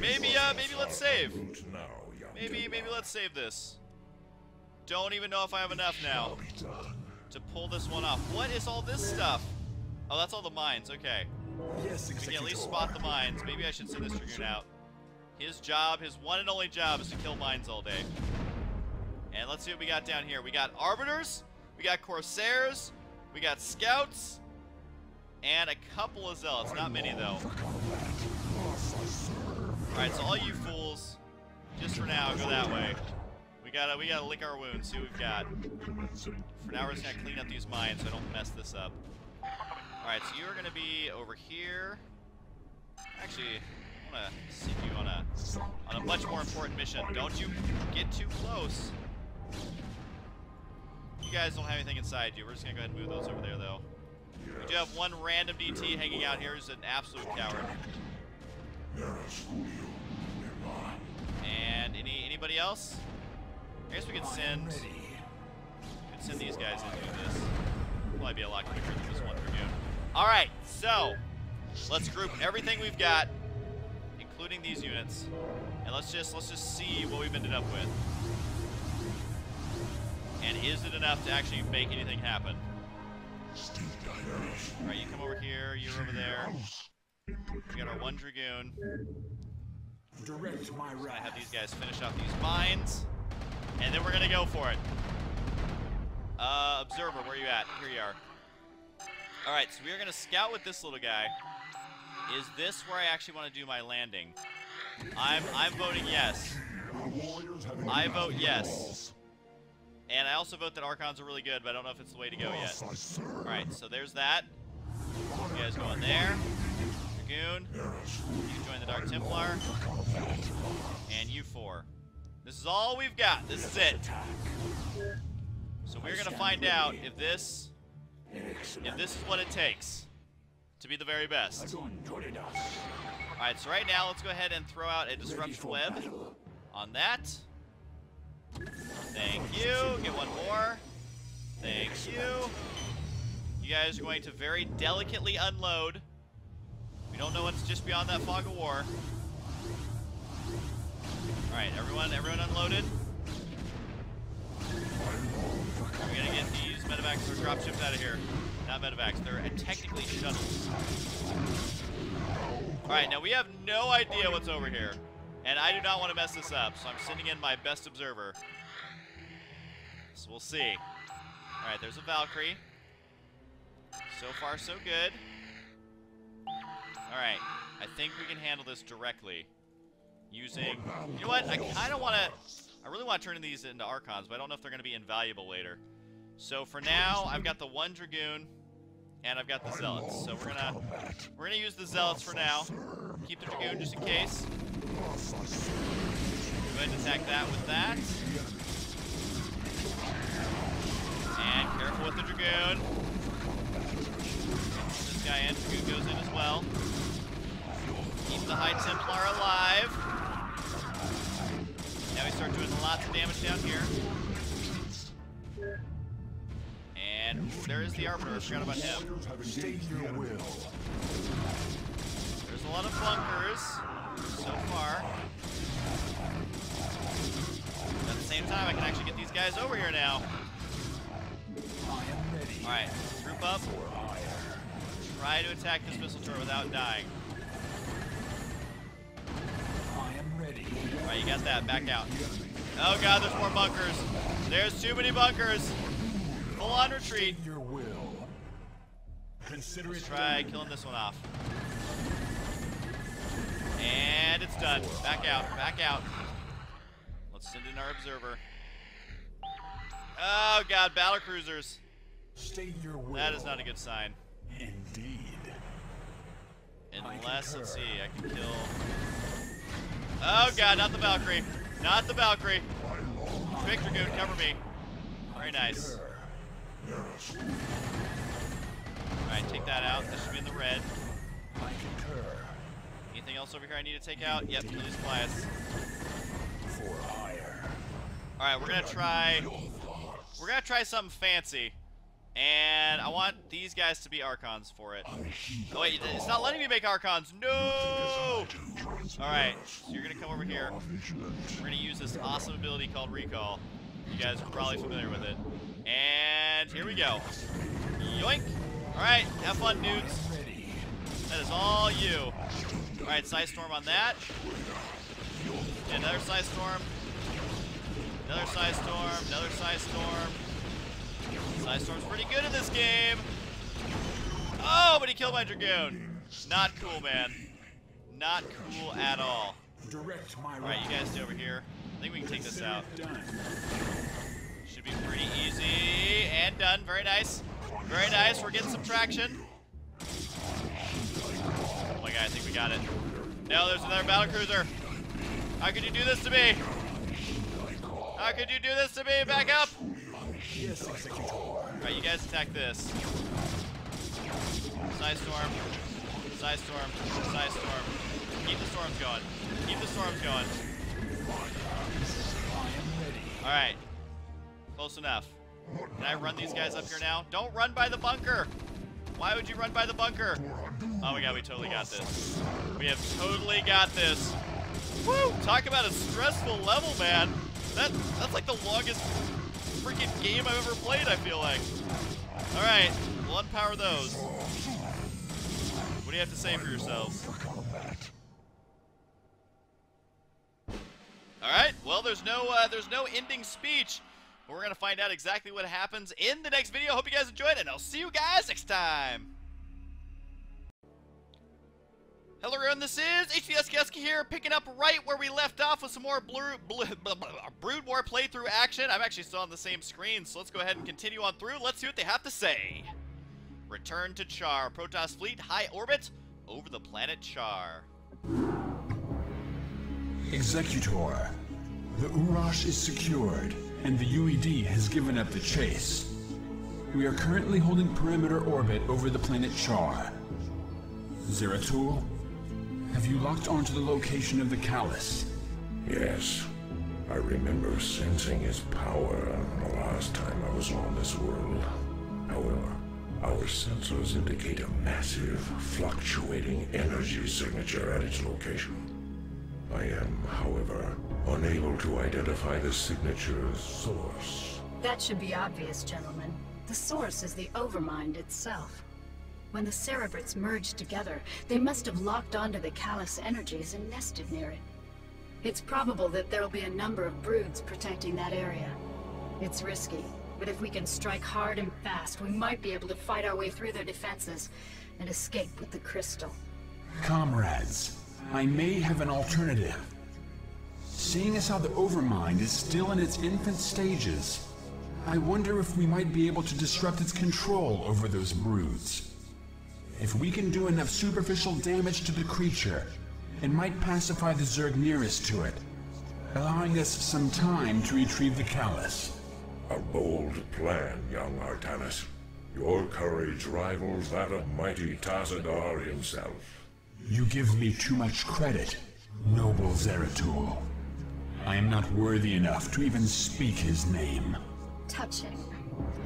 Maybe, uh, maybe let's save. Maybe, maybe let's save this. Don't even know if I have enough now to pull this one off. What is all this stuff? Oh, that's all the mines. Okay. Yes, We can at least spot the mines. Maybe I should send this Dragoon out. His job, his one and only job, is to kill mines all day. And let's see what we got down here. We got Arbiters, we got Corsairs, we got Scouts, and a couple of Zealots. Not many, though. Alright, so all you fools, just for now, go that way. We gotta, we gotta lick our wounds, see what we've got. For now, we're just gonna clean up these mines so I don't mess this up. Alright, so you're gonna be over here. Actually, I wanna send you on a on a much more important mission. Don't you get too close. You guys don't have anything inside you. We're just gonna go ahead and move those over there though. We do have one random DT hanging out here who's an absolute coward. And any anybody else? I guess we could send we could send these guys in to do this. Probably be a lot quicker than this one Dragoon. Alright, so let's group everything we've got, including these units, and let's just let's just see what we've ended up with. And is it enough to actually make anything happen? Alright, you come over here, you're over there. We got our one Dragoon. Direct my I have these guys finish off these mines. And then we're gonna go for it. Uh, Observer, where you at? Here you are. Alright, so we are gonna scout with this little guy. Is this where I actually want to do my landing? I'm I'm voting yes. I vote yes. And I also vote that Archons are really good, but I don't know if it's the way to go yet. Alright, so there's that. You guys go in there. Dragoon. You can join the Dark Templar. And you four. This is all we've got. This is it. So we're gonna find out if this if this is what it takes to be the very best. Alright, so right now let's go ahead and throw out a disruption web on that. Thank you. Get one more. Thank you. You guys are going to very delicately unload. We don't know what's just beyond that fog of war. Alright, everyone, everyone unloaded. We're gonna get these medevacs or dropships out of here. Not medevacs, they're technically shuttles. Alright, now we have no idea what's over here. And I do not want to mess this up, so I'm sending in my best observer. So we'll see. Alright, there's a Valkyrie. So far, so good. Alright, I think we can handle this directly. Using... You know what? I kind of want to... I really want to turn these into Archons, but I don't know if they're going to be invaluable later. So for now, I've got the one Dragoon, and I've got the Zealots. So we're gonna we're gonna use the Zealots for now. Keep the Dragoon just in case. Go ahead and attack that with that. And careful with the Dragoon. This guy in, Dragoon goes in as well. Keep the High Templar alive. Now we start doing lots of damage down here. And there is the Arbiter. I forgot about him. There's a lot of bunkers so far. At the same time, I can actually get these guys over here now. Alright, group up. Try to attack this missile turret without dying. Alright, you got that. Back out. Oh god, there's more bunkers. There's too many bunkers. Full on retreat. Your will. Consider Let's it try killing this one off. And it's done. Back out. Back out. Let's send in our observer. Oh god, battle cruisers. State your will. That is not a good sign. Indeed. Unless, let's see. I can kill... Oh god, not the Valkyrie. Not the Valkyrie. Quick Dragoon, cover me. Very nice. Alright, take that out. That should be in the red. Anything else over here I need to take out? Yep. For hire. Alright, we're gonna try... We're gonna try something fancy. And I want these guys to be Archons for it. Oh wait, it's not letting me make Archons. No! Alright, so you're gonna come over here. We're gonna use this awesome ability called Recall. You guys are probably familiar with it. And here we go. Yoink! Alright, have fun, dudes. That is all you. Alright, Psi Storm on that. And another Psi Storm. Another Psi Storm. Another Psi Storm. Psi Storm's pretty good in this game. Oh, but he killed my Dragoon. Not cool, man. Not cool at all. Direct my Alright, you guys stay over here. I think we can take this out. Should be pretty easy. And done. Very nice. Very nice. We're getting some traction. Oh my god, I think we got it. No, there's another battle cruiser. How could you do this to me? How could you do this to me? Back up! Alright, you guys attack this. Psi storm. Psi storm. Psi storm. Keep the storms going. Keep the storms going. Alright. Close enough. Can I run these guys up here now? Don't run by the bunker! Why would you run by the bunker? Oh my god, we totally got this. We have totally got this. Woo! Talk about a stressful level, man. That that's like the longest freaking game I've ever played, I feel like. Alright, we'll unpower those. What do you have to say for yourselves? There's no uh, there's no ending speech. But we're gonna find out exactly what happens in the next video. Hope you guys enjoyed, and I'll see you guys next time. Hello everyone, this is HVS here, picking up right where we left off with some more Blue, Blue, blah, blah, Brood War playthrough action. I'm actually still on the same screen, so let's go ahead and continue on through. Let's see what they have to say. Return to Char. Protoss fleet, high orbit, over the planet Char. Executor, the Uraj is secured, and the UED has given up the chase. We are currently holding perimeter orbit over the planet Char. Zeratul, have you locked onto the location of the Khalis? Yes. I remember sensing his power the last time I was on this world. However, our sensors indicate a massive, fluctuating energy signature at its location. I am, however, unable to identify the signature's source. That should be obvious, gentlemen. The source is the Overmind itself. When the Cerebrates merged together, they must have locked onto the Khalis energies and nested near it. It's probable that there'll be a number of broods protecting that area. It's risky, but if we can strike hard and fast, we might be able to fight our way through their defenses and escape with the crystal. Comrades, I may have an alternative. Seeing as how the Overmind is still in its infant stages, I wonder if we might be able to disrupt its control over those broods. If we can do enough superficial damage to the creature, it might pacify the Zerg nearest to it, allowing us some time to retrieve the Khalis. A bold plan, young Artanis. Your courage rivals that of mighty Tassadar himself. You give me too much credit, noble Zeratul. I am not worthy enough to even speak his name. Touching.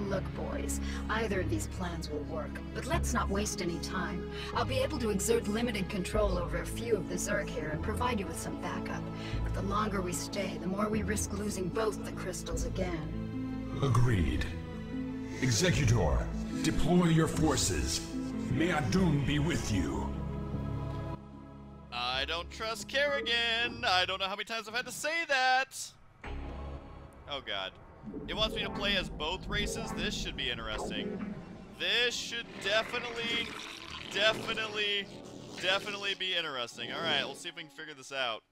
Look, boys, either of these plans will work, but let's not waste any time. I'll be able to exert limited control over a few of the Zerg here and provide you with some backup. But the longer we stay, the more we risk losing both the crystals again. Agreed. Executor, deploy your forces. May Adun be with you. I don't trust Kerrigan. I don't know how many times I've had to say that. Oh god. It wants me to play as both races. This should be interesting. This should definitely, definitely, definitely be interesting. Alright, we'll see if we can figure this out.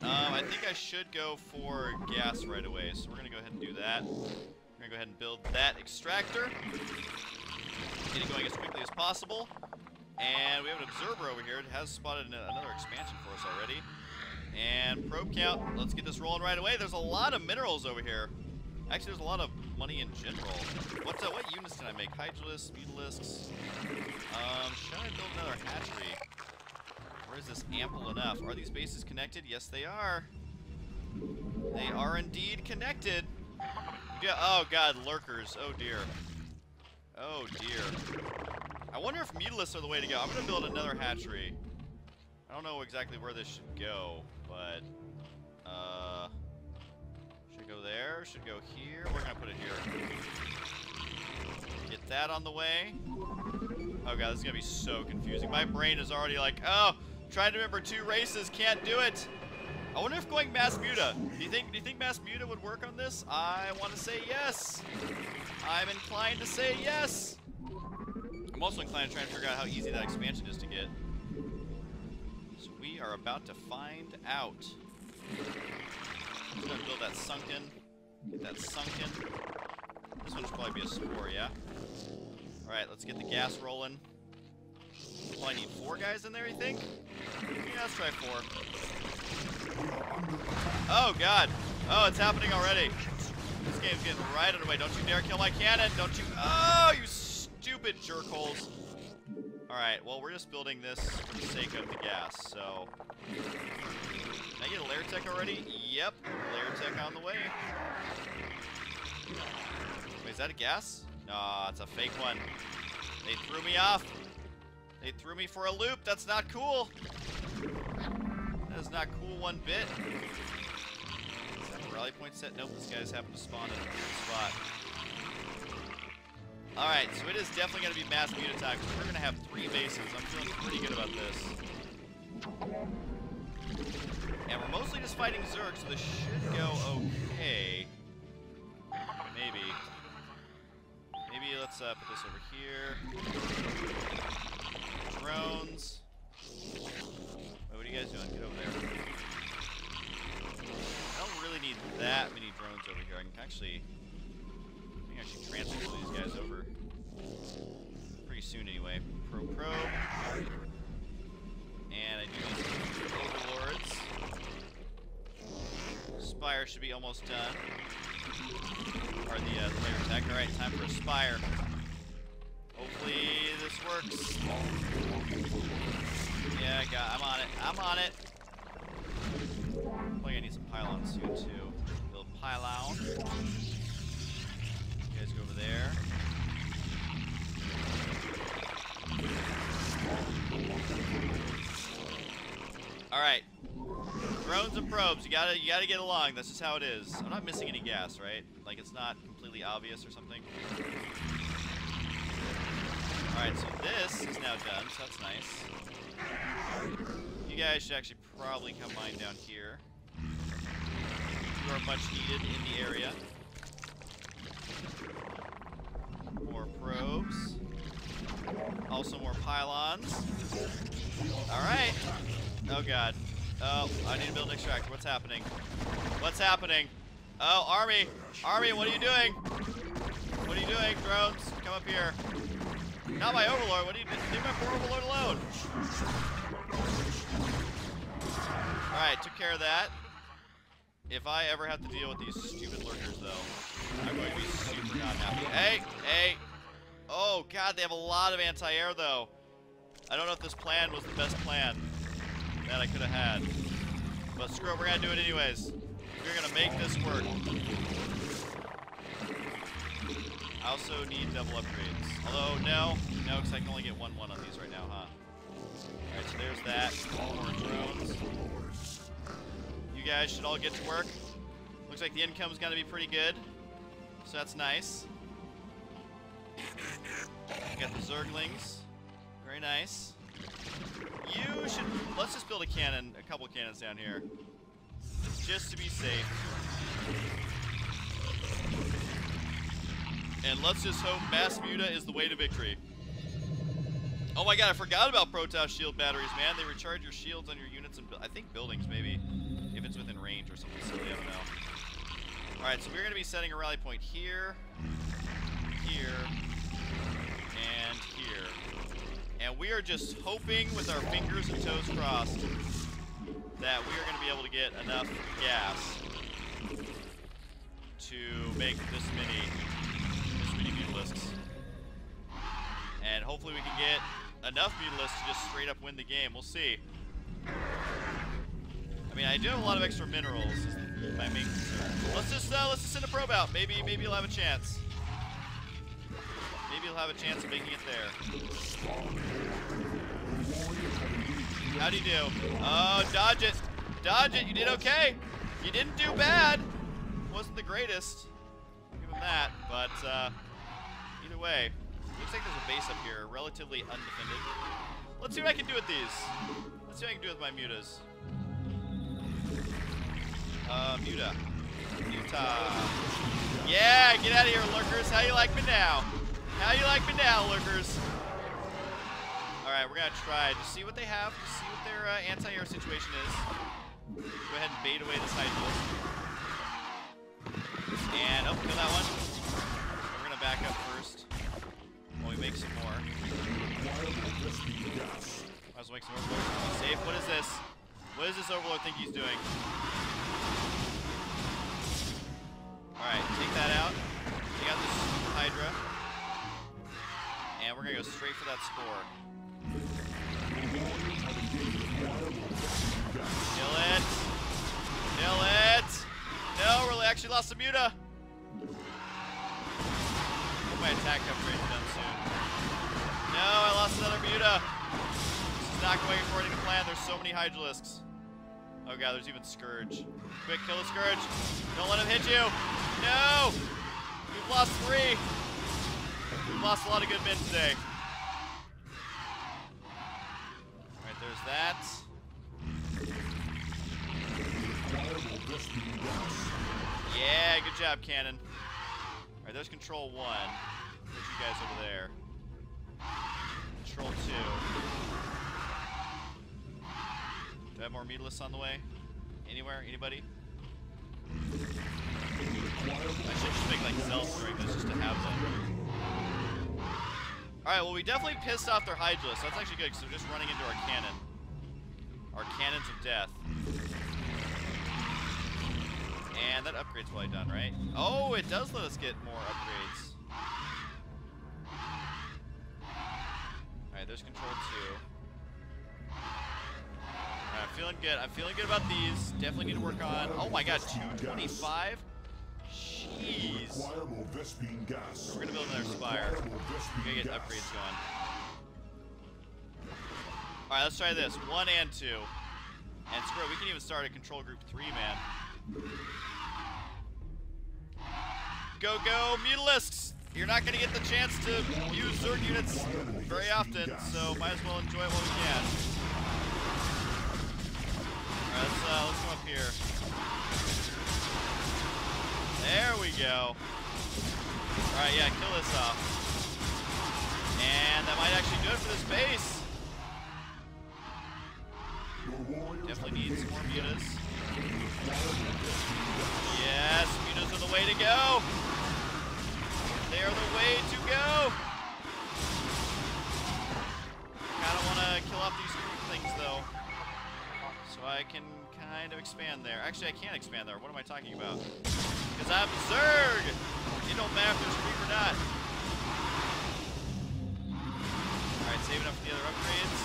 Um, I think I should go for gas right away, so we're going to go ahead and do that. We're going to go ahead and build that extractor. Get it going as quickly as possible. And we have an observer over here. It has spotted another expansion for us already. And probe count. Let's get this rolling right away. There's a lot of minerals over here. Actually, there's a lot of money in general. What's uh, what units can I make? Hydralisks, Mutalisks. Um, should I build another hatchery? Or is this ample enough? Are these bases connected? Yes, they are. They are indeed connected. Yeah. Oh God, lurkers. Oh dear. Oh dear. I wonder if Mutalisks are the way to go. I'm gonna build another hatchery. I don't know exactly where this should go, but uh should go there, should go here. We're gonna put it here. Get that on the way. Oh god, this is gonna be so confusing. My brain is already like, oh, trying to remember two races, can't do it. I wonder if going mass muta. Do you think do you think mass muta would work on this? I want to say yes. I'm inclined to say yes. I'm also inclined to try and figure out how easy that expansion is to get. So we are about to find out. I'm gonna build that sunken. Get that sunken. This one should probably be a spore, yeah? Alright, let's get the gas rolling. Well, I need four guys in there, you think? Yeah, let's try four. Oh, God. Oh, it's happening already. This game's getting right underway. Don't you dare kill my cannon. Don't you... Oh, you stupid jerkholes. Alright, well, we're just building this for the sake of the gas, so... Can I get a lair tech already? Yep, lair tech on the way. Wait, is that a gas? No, it's a fake one. They threw me off. They threw me for a loop. That's not cool. That is not cool one bit. Is that a rally point set? Nope, this guy's happened to spawn in a weird spot. Alright, so it is definitely going to be mass time because we're going to have three bases. I'm feeling pretty good about this. And we're mostly just fighting Zerg, so this should go okay. Maybe. Maybe let's uh, put this over here. Drones. Wait, what are you guys doing? Get over there. I don't really need that many drones over here. I can actually... transfer some of these guys over. Pretty soon anyway. Pro Pro. And I do need some overlords. Spire should be almost done. Or the, uh, the lair attack. Alright, time for a Spire. Hopefully this works. Yeah, I got, I'm on it. I'm on it. Probably gonna need some pylons soon too. Build pylon. There. Alright. Drones and probes, you gotta you gotta get along. That's just how it is. I'm not missing any gas, right? Like it's not completely obvious or something. Alright, so this is now done, so that's nice. You guys should actually probably come mine down here. You are much needed in the area. More probes. Also more pylons. Alright. Oh god. Oh, I need to build an extractor. What's happening? What's happening? Oh, army! Army, what are you doing? What are you doing, drones? Come up here. Not my overlord. What are you doing? Leave my poor overlord alone. Alright, took care of that. If I ever have to deal with these stupid lurkers, though, I'm going to be super not happy. Hey! Hey! Oh, God, they have a lot of anti-air, though. I don't know if this plan was the best plan that I could have had. But screw it, we're going to do it anyways. We're going to make this work. I also need double upgrades. Although, no. No, because I can only get 1-1 on these right now, huh? Alright, so there's that. All More drones. You guys should all get to work. Looks like the income's to be pretty good. So that's nice. got the Zerglings. Very nice. You should... Let's just build a cannon, a couple cannons down here. Just to be safe. And let's just hope Mass Muta is the way to victory. Oh my god, I forgot about Protoss shield batteries, man. They recharge your shields on your units and I think buildings, maybe. If it's within range or something silly, I don't know. Alright, so we're going to be setting a rally point here, here, and here. And we are just hoping with our fingers and toes crossed that we are going to be able to get enough gas to make this many, this many mutalisks. And hopefully we can get enough mutalisks to just straight up win the game. We'll see. I mean, I do have a lot of extra minerals. My main concern. Let's just uh, let's just send a probe out. Maybe maybe you'll have a chance. Maybe you'll have a chance of making it there. How do you do? Oh, dodge it. Dodge it. You did okay. You didn't do bad. Wasn't the greatest. Give him that. But uh, either way, looks like there's a base up here, relatively undefended. Let's see what I can do with these. Let's see what I can do with my mutas. Uh, muta. Muta. Yeah, get out of here, lurkers. How you like me now? How you like me now, lurkers? Alright, we're gonna try to see what they have, see what their uh, anti-air situation is. Go ahead and bait away this Hydralisk. And, oh, kill that one. We're gonna back up first. While we make some more. Might as well make some. Be safe. What is this? What does this overlord think he's doing? Alright, take that out. Take out this Hydra. And we're gonna go straight for that spore. Kill it. Kill it. No, we actually lost the Muta. Hope my attack upgrade done soon. No, I lost another Muta. This is not going according to plan. There's so many Hydralisks. Oh god, there's even Scourge. Quick, kill the Scourge. Don't let him hit you. No! We've lost three. We've lost a lot of good men today. Alright, there's that. Yeah, good job, Cannon. Alright, there's control one. There's you guys over there. Control two. Do I have more mutalisks on the way? Anywhere? Anybody? I should just make like zealots during this just to have them. Alright, well we definitely pissed off their Hydralisk. So that's actually good because they're just running into our cannon. Our cannons of death. And that upgrade's probably done, right? Oh, it does let us get more upgrades. Alright, there's control two. I'm feeling good. I'm feeling good about these. Definitely need to work on. Oh my god, 225? Jeez. We're gonna build another spire. We're gonna get upgrades going. Alright, let's try this. One and two. And screw it, we can even start a control group three, man. Go, go, mutalisks! You're not gonna get the chance to use Zerg units very often, so might as well enjoy it while we can. Let's, uh, let's come up here. There we go. Alright, yeah, kill this off. And that might actually do it for this base. Definitely need some more mutas. Yes, mutas are the way to go. They are the way to go. Kind of want to kill off these I can kind of expand there. Actually, I can't expand there. What am I talking about? Because I'm Zerg. It don't matter if there's creep or not. All right, saving up for the other upgrades.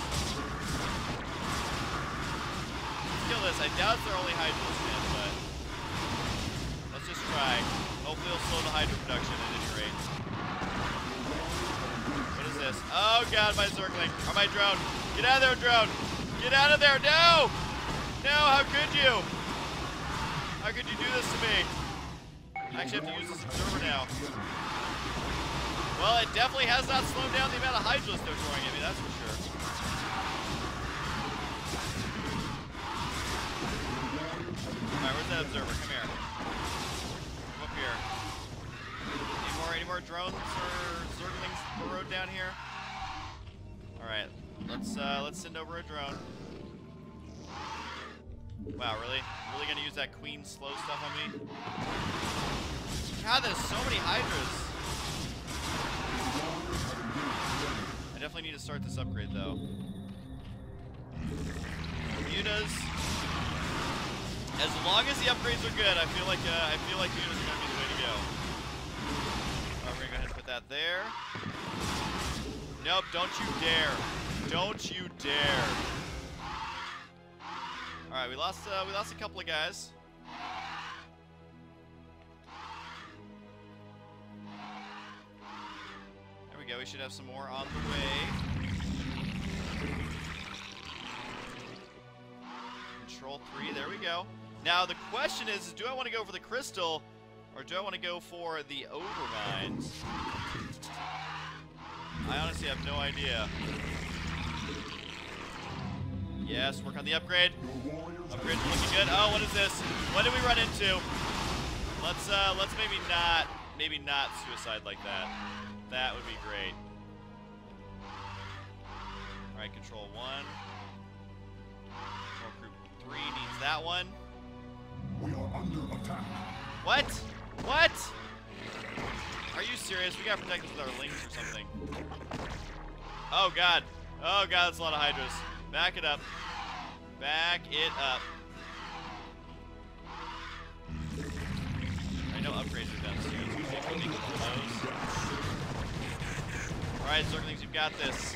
Kill this. I doubt they're only Hydralisk in, but let's just try. Hopefully it'll slow the Hydra production at any rate. What is this? Oh god, my Zergling. Or my drone. Get out of there, drone. Get out of there. No! No, how could you? How could you do this to me? I actually have to use this observer now. Well, it definitely has not slowed down the amount of Hydralisk they're throwing at me, that's for sure. Alright, where's that observer? Come here. Come up here. Any more any more drones or zerglings burrowed down here? Alright. Let's uh let's send over a drone. Wow, really? Really gonna use that queen slow stuff on me? God, there's so many hydras. I definitely need to start this upgrade though. Mutas. As long as the upgrades are good, I feel like uh, I feel like Mutas are gonna be the way to go. Alright, we're gonna go ahead and put that there. Nope, don't you dare. Don't you dare. Alright, we lost uh, we lost a couple of guys. There we go, we should have some more on the way. Control 3, there we go. Now the question is, is do I want to go for the crystal or do I want to go for the overmind? I honestly have no idea. Yes, work on the upgrade. Upgrade's looking good. Oh, what is this? What did we run into? Let's uh let's maybe not maybe not suicide like that. That would be great. Alright, control one. Control group three needs that one. We are under attack. What? What? Are you serious? We gotta protect this with our links or something. Oh god. Oh god, that's a lot of hydras. Back it up. Back it up. I know upgrades are done soon. So we those. Alright, Zerglings, you've got this.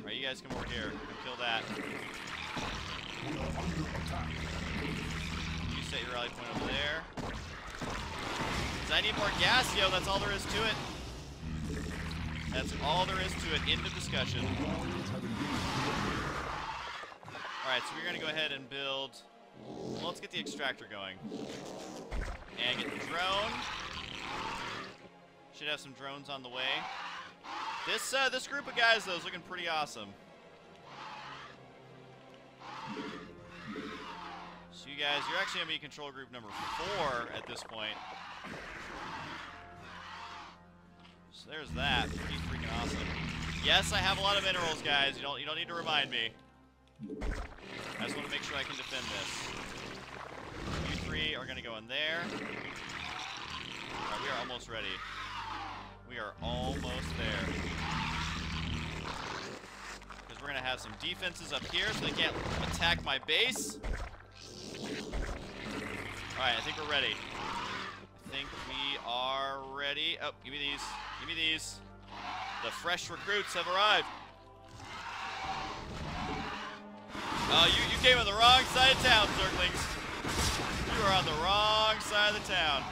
Alright, you guys come over here. Kill that. You set your rally point over there. I need more gas, yo. That's all there is to it. That's all there is to it. End of discussion. Alright, so we're going to go ahead and build... Well, let's get the extractor going. And get the drone. Should have some drones on the way. This, uh, this group of guys, though, is looking pretty awesome. So you guys, you're actually gonna be control group number four at this point. So there's that. Pretty freaking awesome. Yes, I have a lot of minerals, guys. You don't you don't need to remind me. I just want to make sure I can defend this. You three are gonna go in there. Alright, we are almost ready. We are almost there. Because we're gonna have some defenses up here so they can't attack my base. Alright, I think we're ready. Think we are ready. Oh, give me these. Give me these. The fresh recruits have arrived. Oh, you, you came on the wrong side of town, Zerglings. You are on the wrong side of the town.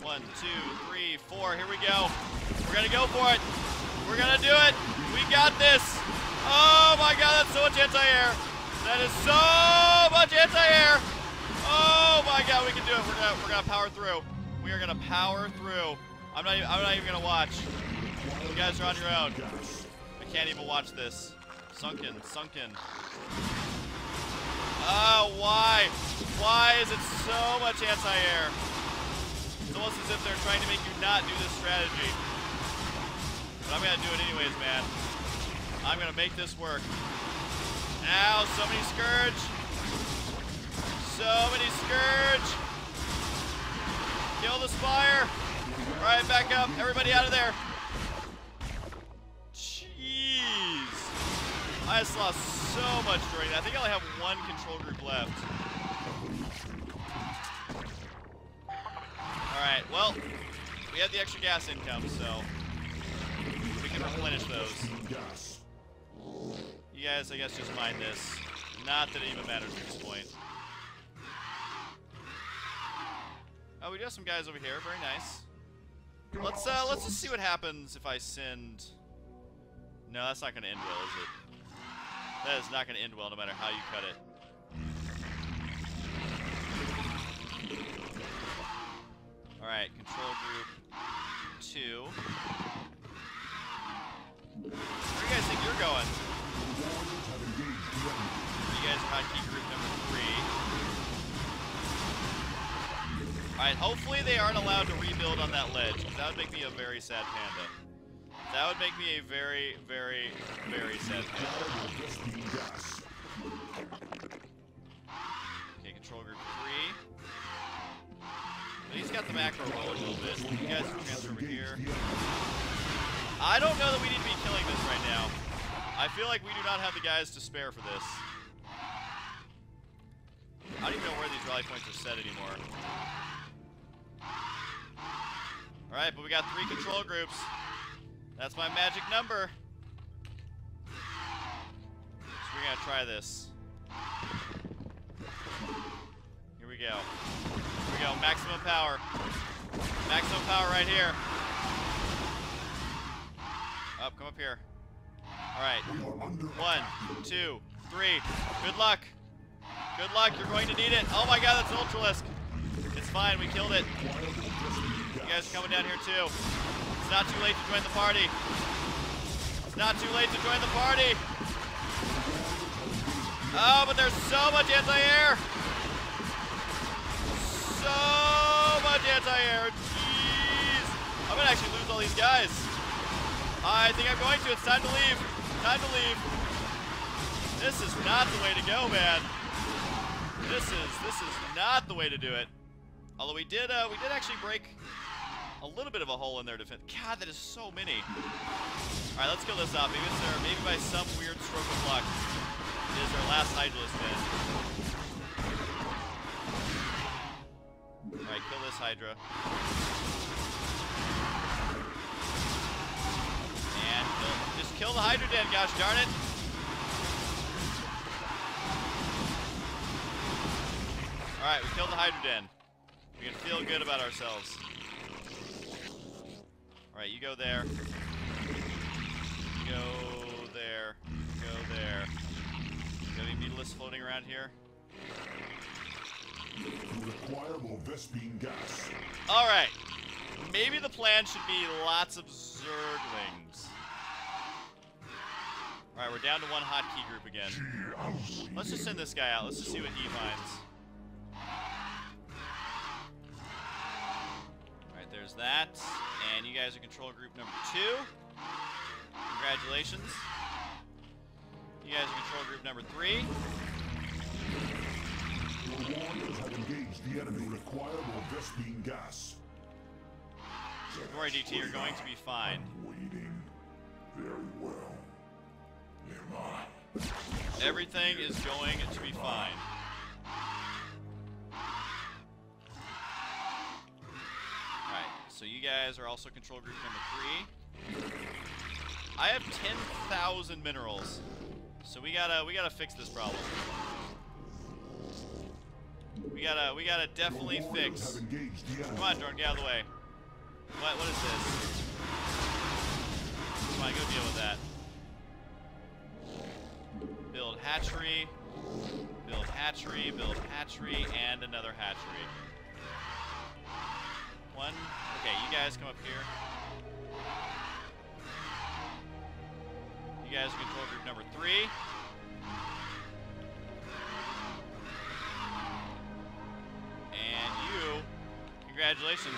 One, two, three, four. Here we go. We're gonna go for it. We're gonna do it. We got this. Oh my god, that's so much anti-air. That is so much anti-air. Oh my god, we can do it. We're gonna we're gonna power through. We are gonna power through. I'm not even, I'm not even gonna watch. You guys are on your own. I can't even watch this. Sunken, sunken. Oh, why? Why is it so much anti-air? It's almost as if they're trying to make you not do this strategy. But I'm gonna do it anyways, man. I'm gonna make this work. Ow, so many Scourge. So many Scourge. Kill the Spire. Alright, back up. Everybody out of there. Jeez. I just lost so much during that. I think I only have one control group left. Alright, well, we have the extra gas income, so we can replenish those. You guys, I guess, just mind this. Not that it even matters at this point. Oh, we do have some guys over here. Very nice. Let's uh, let's just see what happens if I send. No, that's not going to end well, is it? That is not going to end well, no matter how you cut it. All right, control group two. Where do you guys think you're going? You guys are hotkey group number three. Alright, hopefully they aren't allowed to rebuild on that ledge, because that would make me a very sad panda. That would make me a very, very, very sad panda. Okay, control group three. But he's got the macro roll a little bit. You guys can transfer over here. I don't know that we need to be killing this right now. I feel like we do not have the guys to spare for this. I don't even know where these rally points are set anymore. Alright, but we got three control groups. That's my magic number. So we're gonna try this. Here we go. Here we go, maximum power. Maximum power right here. Up, come up here. Alright. One, two, three. Good luck. Good luck, you're going to need it. Oh my god, that's Ultralisk. It's fine, we killed it. You guys are coming down here too. It's not too late to join the party. It's not too late to join the party. Oh, but there's so much anti-air. So much anti-air. Jeez. I'm gonna actually lose all these guys. I think I'm going to. It's time to leave. Time to leave. This is not the way to go, man. This is this is not the way to do it. Although we did uh, we did actually break a little bit of a hole in their defense. God, that is so many. All right, let's kill this off. Maybe it's their, maybe by some weird stroke of luck, it is their last Hydralisk then. All right, kill this Hydra. Kill, the Hydra Den, gosh darn it. All right, we killed the Hydra Den. We can feel good about ourselves. Alright, you go there. You go there. You go there. Got any Beetleists floating around here? You require more Vespene gas. Alright. Maybe the plan should be lots of Zerglings. Alright, we're down to one hotkey group again. Let's just send this guy out. Let's just see what he finds. Alright, there's that. And you guys are control group number two. Congratulations. You guys are control group number three. Your warriors have engaged the enemy. Require more Vespene gas. DT, you're going to be fine. Waiting. Very well. Everything is going to be fine. Alright, so you guys are also control group number three. I have 10,000 minerals. So we gotta we gotta fix this problem. We gotta we gotta definitely fix. Come on, Jordan, get out of the way. What what is this? Come on, go deal with that. Build hatchery. Build hatchery, build hatchery, and another hatchery. One. Okay, you guys come up here. You guys control group number three. And you, congratulations,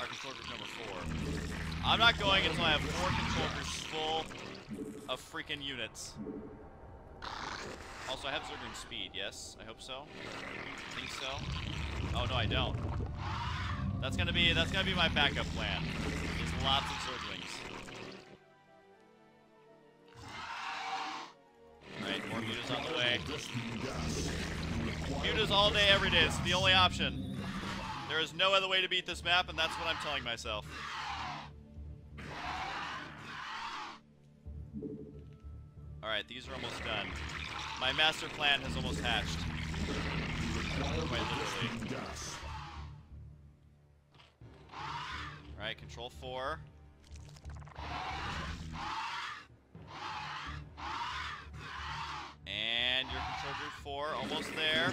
are control group number four. I'm not going until I have four control groups full of freaking units. Also, I have Zergling speed, yes? I hope so. I think so. Oh, no, I don't. That's gonna be, that's gonna be my backup plan. Is lots of Zerglings. Alright, more mutas on the way. Mutas all day, every day. It's the only option. There is no other way to beat this map, and that's what I'm telling myself. Alright, these are almost done. My master plan has almost hatched. Quite literally. Alright, control 4. And your control group 4, almost there.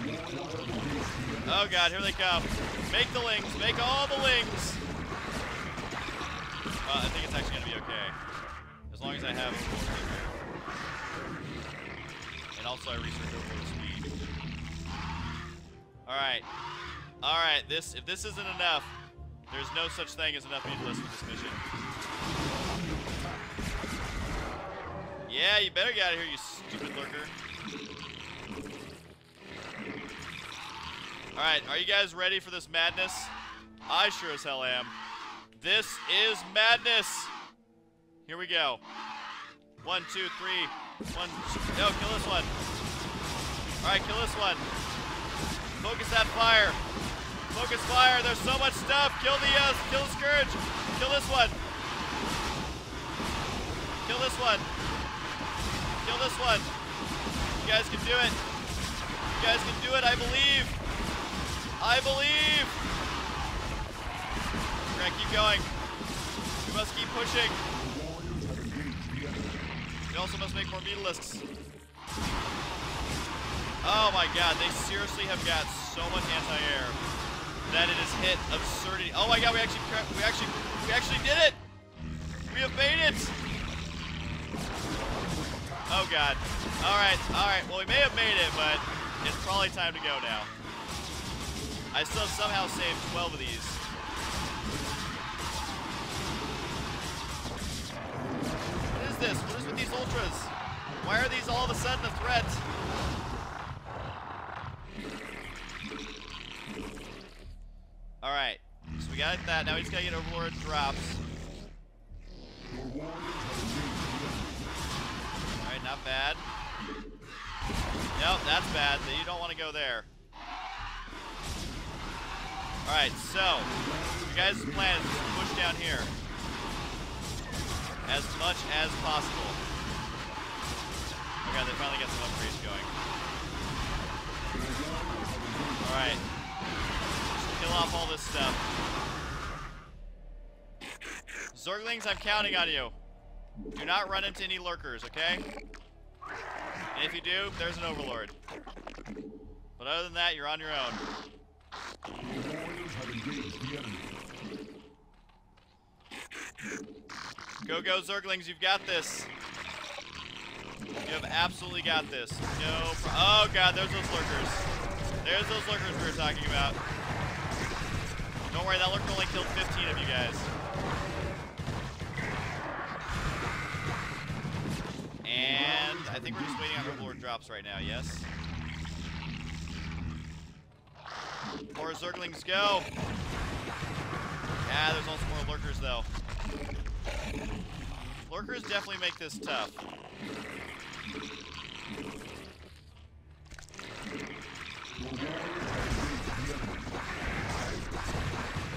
Oh god, here they come. Make the links, make all the links! Uh, I think it's actually gonna be okay. As long as I have also I Overlord speed. Alright. Alright, this if this isn't enough, there's no such thing as enough mutalisks for this mission. Yeah, you better get out of here, you stupid lurker. Alright, are you guys ready for this madness? I sure as hell am. This is madness! Here we go. One, two, three. One, no, kill this one. Alright, kill this one. Focus that fire. Focus fire. There's so much stuff. Kill the uh, kill the scourge. Kill this one. Kill this one. Kill this one. You guys can do it. You guys can do it. I believe. I believe. Gonna keep going. We must keep pushing. Warriors have engaged the enemy. We also must make more Beetalisks. Oh my god, they seriously have got so much anti-air that it has hit absurdity. Oh my god, we actually, we actually, we actually did it! We have made it! Oh god. Alright, alright, well we may have made it, but it's probably time to go now. I still somehow saved 12 of these. What is this? What these ultras? Why are these all of a sudden a threat? Alright, so we got that. Now we just gotta get Overlord drops. Alright, not bad. Nope, that's bad. You don't want to go there. Alright, so, you guys' plan is to push down here. As much as possible. Oh they finally got some upgrades going. Alright. Kill off all this stuff. Zerglings, I'm counting on you. Do not run into any lurkers, okay? And if you do, there's an overlord. But other than that, you're on your own. Go, go, Zerglings, you've got this. You have absolutely got this. No Oh god, there's those lurkers. There's those lurkers we were talking about. Don't worry, that lurker only killed 15 of you guys. And I think we're just waiting on Overlord drops right now, yes? More Zerglings go! Yeah, there's also more lurkers though. Lurkers definitely make this tough.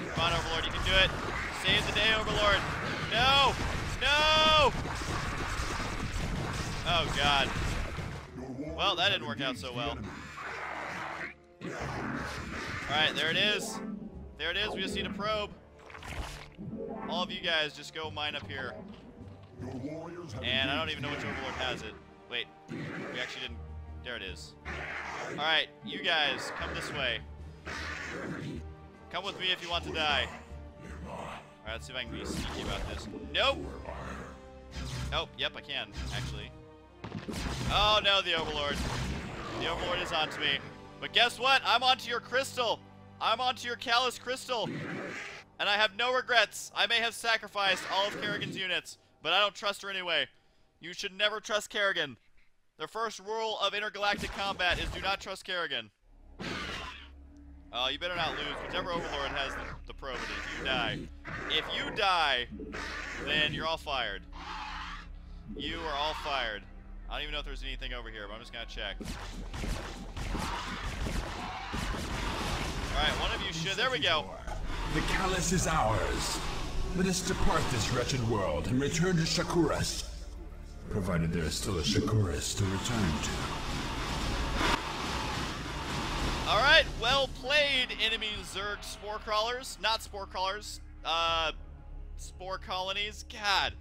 Come on, Overlord, you can do it. Save the day, Overlord. No! No! Oh, God. Well, that didn't work out so well. Alright, there it is. There it is, we just need a probe. All of you guys just go mine up here. And I don't even know which Overlord has it. Wait, we actually didn't. There it is. Alright, you guys, come this way. Come with me if you want to die. Alright, let's see if I can be sneaky about this. Nope! Oh, yep, I can, actually. Oh no, the Overlord. The Overlord is onto me. But guess what? I'm onto your crystal. I'm onto your Khalis Crystal. And I have no regrets. I may have sacrificed all of Kerrigan's units, but I don't trust her anyway. You should never trust Kerrigan. The first rule of intergalactic combat is do not trust Kerrigan. Oh, you better not lose. Whichever Overlord has the, the probe you die. If you die, then you're all fired. You are all fired. I don't even know if there's anything over here, but I'm just gonna check. Alright, one of you should. There we go. The Khalis is ours. Let us depart this wretched world and return to Shakuras. Provided there is still a Shakuras to return to. Alright, well played, enemy Zerg spore crawlers. Not spore crawlers, uh, spore colonies. God,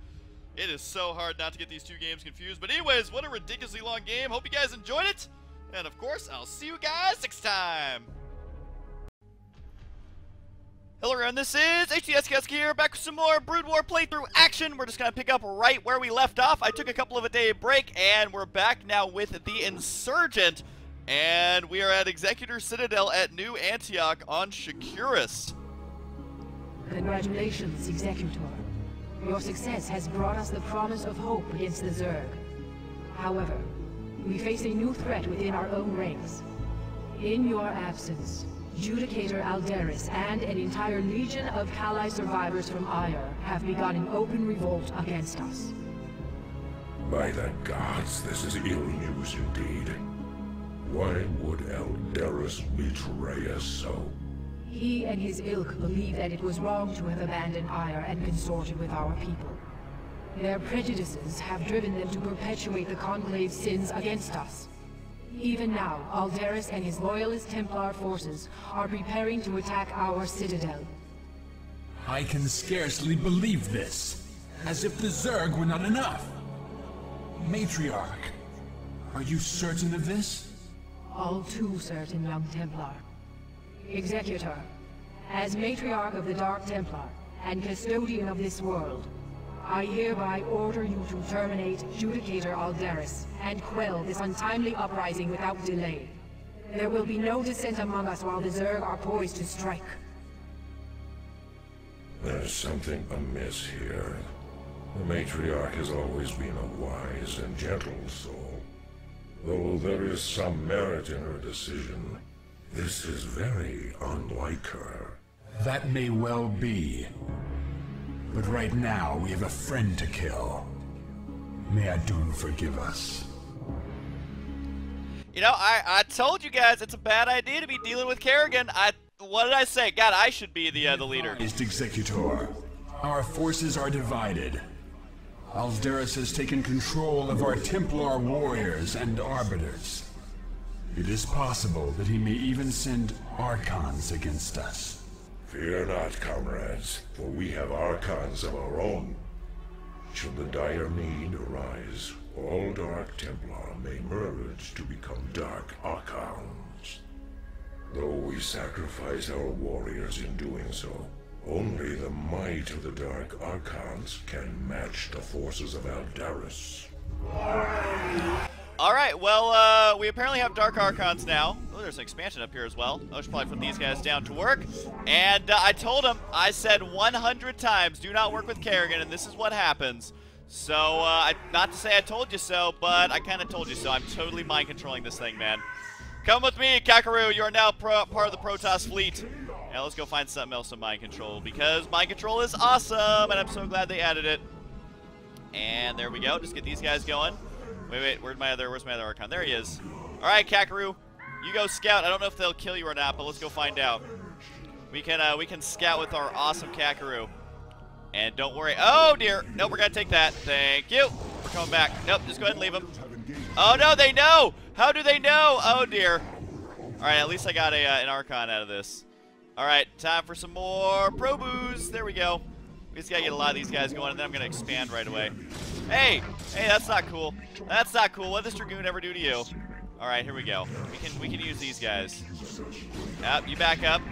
it is so hard not to get these two games confused. But anyways, what a ridiculously long game. Hope you guys enjoyed it. And of course, I'll see you guys next time. Hello everyone, this is HTS Kesk here, back with some more Brood War playthrough action. We're just going to pick up right where we left off. I took a couple of a day break, and we're back now with the Insurgent. And we are at Executor Citadel at New Antioch on Shakuras. Congratulations, Executor. Your success has brought us the promise of hope against the Zerg. However, we face a new threat within our own ranks. In your absence, Judicator Aldaris and an entire legion of Khalai survivors from Aiur have begun an open revolt against us. By the gods, this is ill news indeed. Why would Aldaris betray us so? He and his ilk believe that it was wrong to have abandoned Aiur and consorted with our people. Their prejudices have driven them to perpetuate the Conclave's sins against us. Even now, Aldaris and his loyalist Templar forces are preparing to attack our citadel. I can scarcely believe this. As if the Zerg were not enough. Matriarch, are you certain of this? All too certain, young Templar. Executor, as Matriarch of the Dark Templar and custodian of this world, I hereby order you to terminate Judicator Aldaris and quell this untimely uprising without delay. There will be no dissent among us while the Zerg are poised to strike. There's something amiss here. The matriarch has always been a wise and gentle soul. Though there is some merit in her decision, this is very unlike her. That may well be. But right now, we have a friend to kill. May Adun forgive us. You know, I, I told you guys it's a bad idea to be dealing with Kerrigan. I what did I say? God, I should be the uh, the leader. Is Executor. Our forces are divided. Aldaris has taken control of our Templar warriors and arbiters. It is possible that he may even send Archons against us. Fear not, comrades, for we have archons of our own. Should the dire need arise, all Dark Templar may merge to become Dark Archons. Though we sacrifice our warriors in doing so, only the might of the Dark Archons can match the forces of Aldaris. Alright, well, uh, we apparently have Dark Archons now. Oh, there's an expansion up here as well. I should probably put these guys down to work. And uh, I told him, I said 100 times, do not work with Kerrigan, and this is what happens. So, uh, I, not to say I told you so, but I kind of told you so. I'm totally mind controlling this thing, man. Come with me, Kakaru. You are now part of the Protoss fleet. Now let's go find something else to mind control, because mind control is awesome, and I'm so glad they added it. And there we go. Just get these guys going. Wait, wait, where's my other, where's my other Archon? There he is. All right, Kakaru, you go scout. I don't know if they'll kill you or not, but let's go find out. We can, uh, we can scout with our awesome Kakaru. And don't worry. Oh, dear. Nope, we're going to take that. Thank you. We're coming back. Nope, just go ahead and leave him. Oh, no, they know. How do they know? Oh, dear. All right, at least I got a, uh, an Archon out of this. All right, time for some more Pro. There we go. We just gotta get a lot of these guys going, and then I'm gonna expand right away. Hey! Hey, that's not cool. That's not cool. What does Dragoon ever do to you? Alright, here we go. We can we can use these guys. Yep, you back up.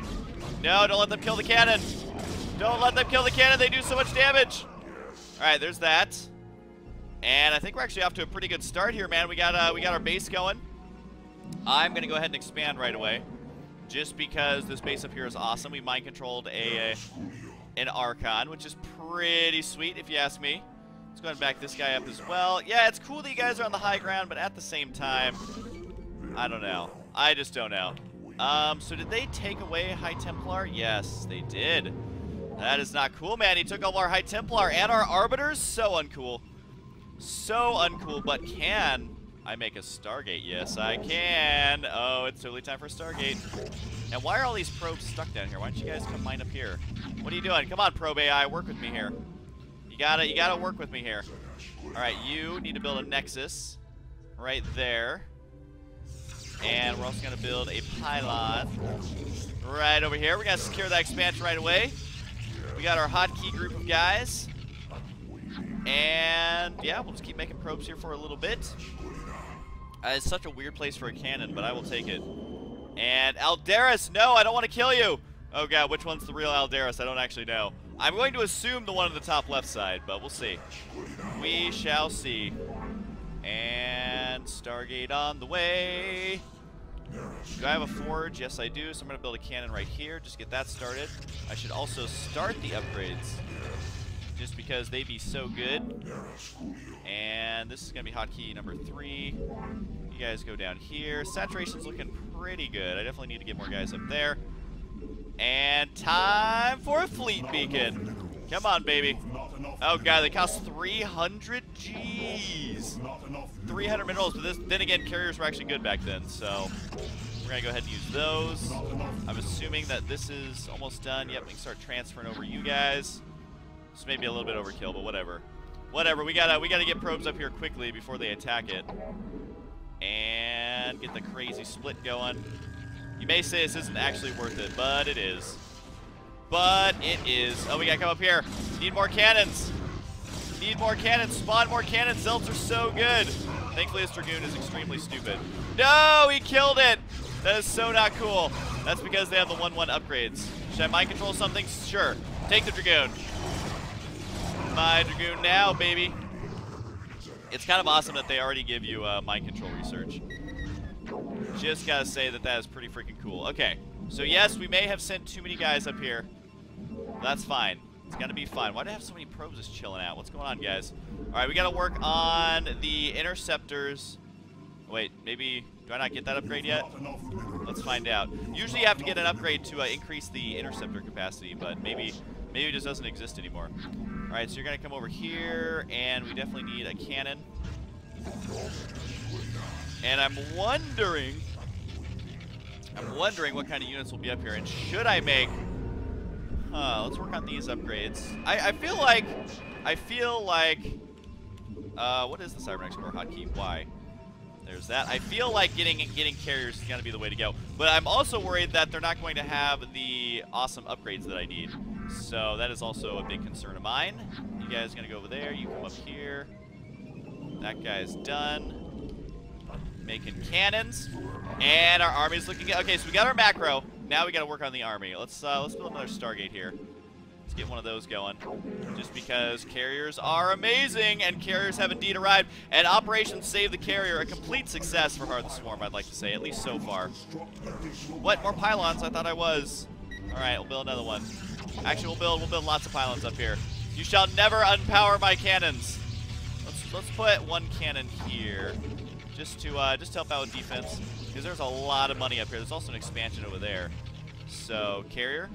No, don't let them kill the cannon! Don't let them kill the cannon, they do so much damage! Alright, there's that. And I think we're actually off to a pretty good start here, man. We got uh, we got our base going. I'm gonna go ahead and expand right away. Just because this base up here is awesome. We mind controlled a, a an Archon, which is pretty sweet if you ask me. Let's go ahead and back this guy up as well. Yeah, it's cool that you guys are on the high ground, but at the same time, I don't know. I just don't know. Um, so did they take away High Templar? Yes, they did. That is not cool, man. He took all our High Templar and our Arbiters. So uncool. So uncool, but can I make a Stargate? Yes, I can. Oh, it's totally time for Stargate. And why are all these probes stuck down here? Why don't you guys come mine up here? What are you doing? Come on, probe AI, work with me here. You gotta, you gotta work with me here. All right, you need to build a nexus right there. And we're also gonna build a pylon right over here. We're gonna secure that expansion right away. We got our hotkey group of guys. And yeah, we'll just keep making probes here for a little bit. Uh, it's such a weird place for a cannon, but I will take it. And Aldaris, no, I don't want to kill you. Oh god, which one's the real Aldaris? I don't actually know. I'm going to assume the one on the top left side, but we'll see. We shall see. And Stargate on the way. Do I have a forge? Yes, I do. So I'm going to build a cannon right here. Just get that started. I should also start the upgrades. Just because they'd be so good. And this is going to be hotkey number three. You guys go down here. Saturation's looking pretty good. I definitely need to get more guys up there. And time for a fleet beacon. Come on, baby. Oh god, they cost 300. G's. 300 minerals, but this, then again, carriers were actually good back then, so we're gonna go ahead and use those. I'm assuming that this is almost done. Yep, we can start transferring over you guys. This may be a little bit overkill, but whatever. Whatever. We gotta we gotta get probes up here quickly before they attack it, and get the crazy split going. You may say this isn't actually worth it, but it is. But it is. Oh, we gotta come up here. Need more cannons. Need more cannons. Spawn more cannons. Zelts are so good. Thankfully, this Dragoon is extremely stupid. No, he killed it. That is so not cool. That's because they have the 1-1 upgrades. Should I mind control something? Sure. Take the Dragoon. My Dragoon now, baby. It's kind of awesome that they already give you uh, mind control research. Just gotta say that that is pretty freaking cool. Okay, so yes, we may have sent too many guys up here. That's fine. It's gonna be fine. Why do I have so many probes just chilling out? What's going on, guys? All right, we gotta work on the interceptors. Wait, maybe, do I not get that upgrade yet? Let's find out. Usually you have to get an upgrade to uh, increase the interceptor capacity, but maybe, maybe it just doesn't exist anymore. All right, so you're gonna come over here, and we definitely need a cannon. And I'm wondering, I'm wondering what kind of units will be up here, and should I make, huh, let's work on these upgrades. I, I feel like, I feel like, uh, what is the Cybernetic Core hotkey? Why? There's that. I feel like getting getting carriers is going to be the way to go. But I'm also worried that they're not going to have the awesome upgrades that I need. So that is also a big concern of mine. You guys going to go over there. You come up here. That guy's done. Making cannons. And our army's looking good. Okay, so we got our macro. Now we got to work on the army. Let's uh, let's build another Stargate here. Let's get one of those going. Just because carriers are amazing, and carriers have indeed arrived. And Operation Save the Carrier, a complete success for Heart of the Swarm, I'd like to say, at least so far. What? More pylons? I thought I was. Alright, we'll build another one. Actually, we'll build, we'll build lots of pylons up here. You shall never unpower my cannons. Let's, let's put one cannon here, just to, uh, just to help out with defense, because there's a lot of money up here. There's also an expansion over there. So, carrier,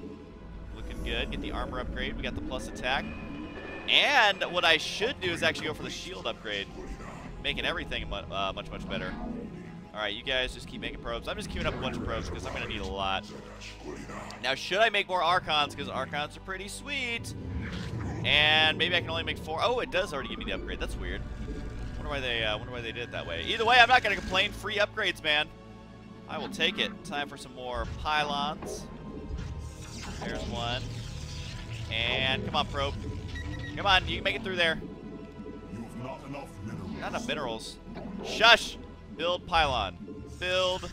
looking good. Get the armor upgrade. We got the plus attack. And what I should do is actually go for the shield upgrade, making everything uh, much, much better. All right, you guys just keep making probes. I'm just queuing up a bunch of probes because I'm going to need a lot. Now, should I make more Archons? Because Archons are pretty sweet. And maybe I can only make four. Oh, it does already give me the upgrade. That's weird. Wonder why they uh, wonder why they did it that way. Either way, I'm not going to complain. Free upgrades, man. I will take it. Time for some more pylons. There's one. And come on, probe. Come on, you can make it through there. Not enough minerals. Not enough minerals. Shush! Build pylon. Build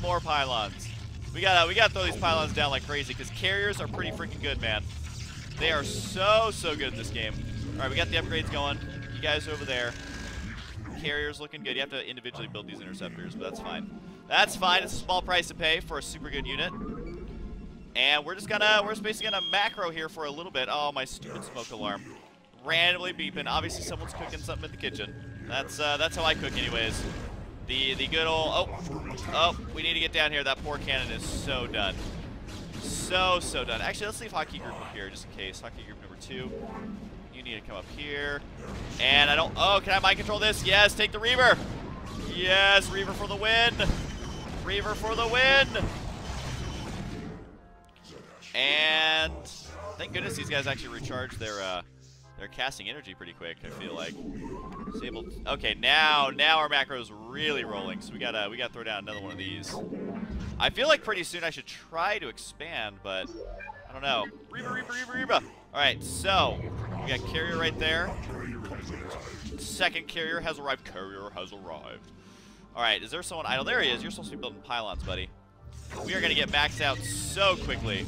more pylons. We gotta we gotta throw these pylons down like crazy because carriers are pretty freaking good, man. They are so so good in this game. Alright, we got the upgrades going. You guys over there. Carriers looking good. You have to individually build these interceptors, but that's fine. That's fine. It's a small price to pay for a super good unit. And we're just gonna, we're just basically gonna macro here for a little bit. Oh, my stupid smoke alarm. Randomly beeping. Obviously someone's cooking something in the kitchen. That's, uh, that's how I cook anyways. The, the good old, oh, oh, we need to get down here. That poor cannon is so done. So, so done. Actually, let's leave hotkey group up here just in case. Hotkey group number two. You need to come up here. And I don't, oh, can I mind control this? Yes, take the Reaver. Yes, Reaver for the win. Reaver for the win. And thank goodness these guys actually recharge their uh, their casting energy pretty quick. I feel like. Okay, now now our macro's really rolling. So we gotta we gotta throw down another one of these. I feel like pretty soon I should try to expand, but I don't know. Reba, Reba, Reba, Reba. All right, so we got carrier right there. Second carrier has arrived. Carrier has arrived. All right, is there someone idle? There he is. You're supposed to be building pylons, buddy. We are gonna get maxed out so quickly.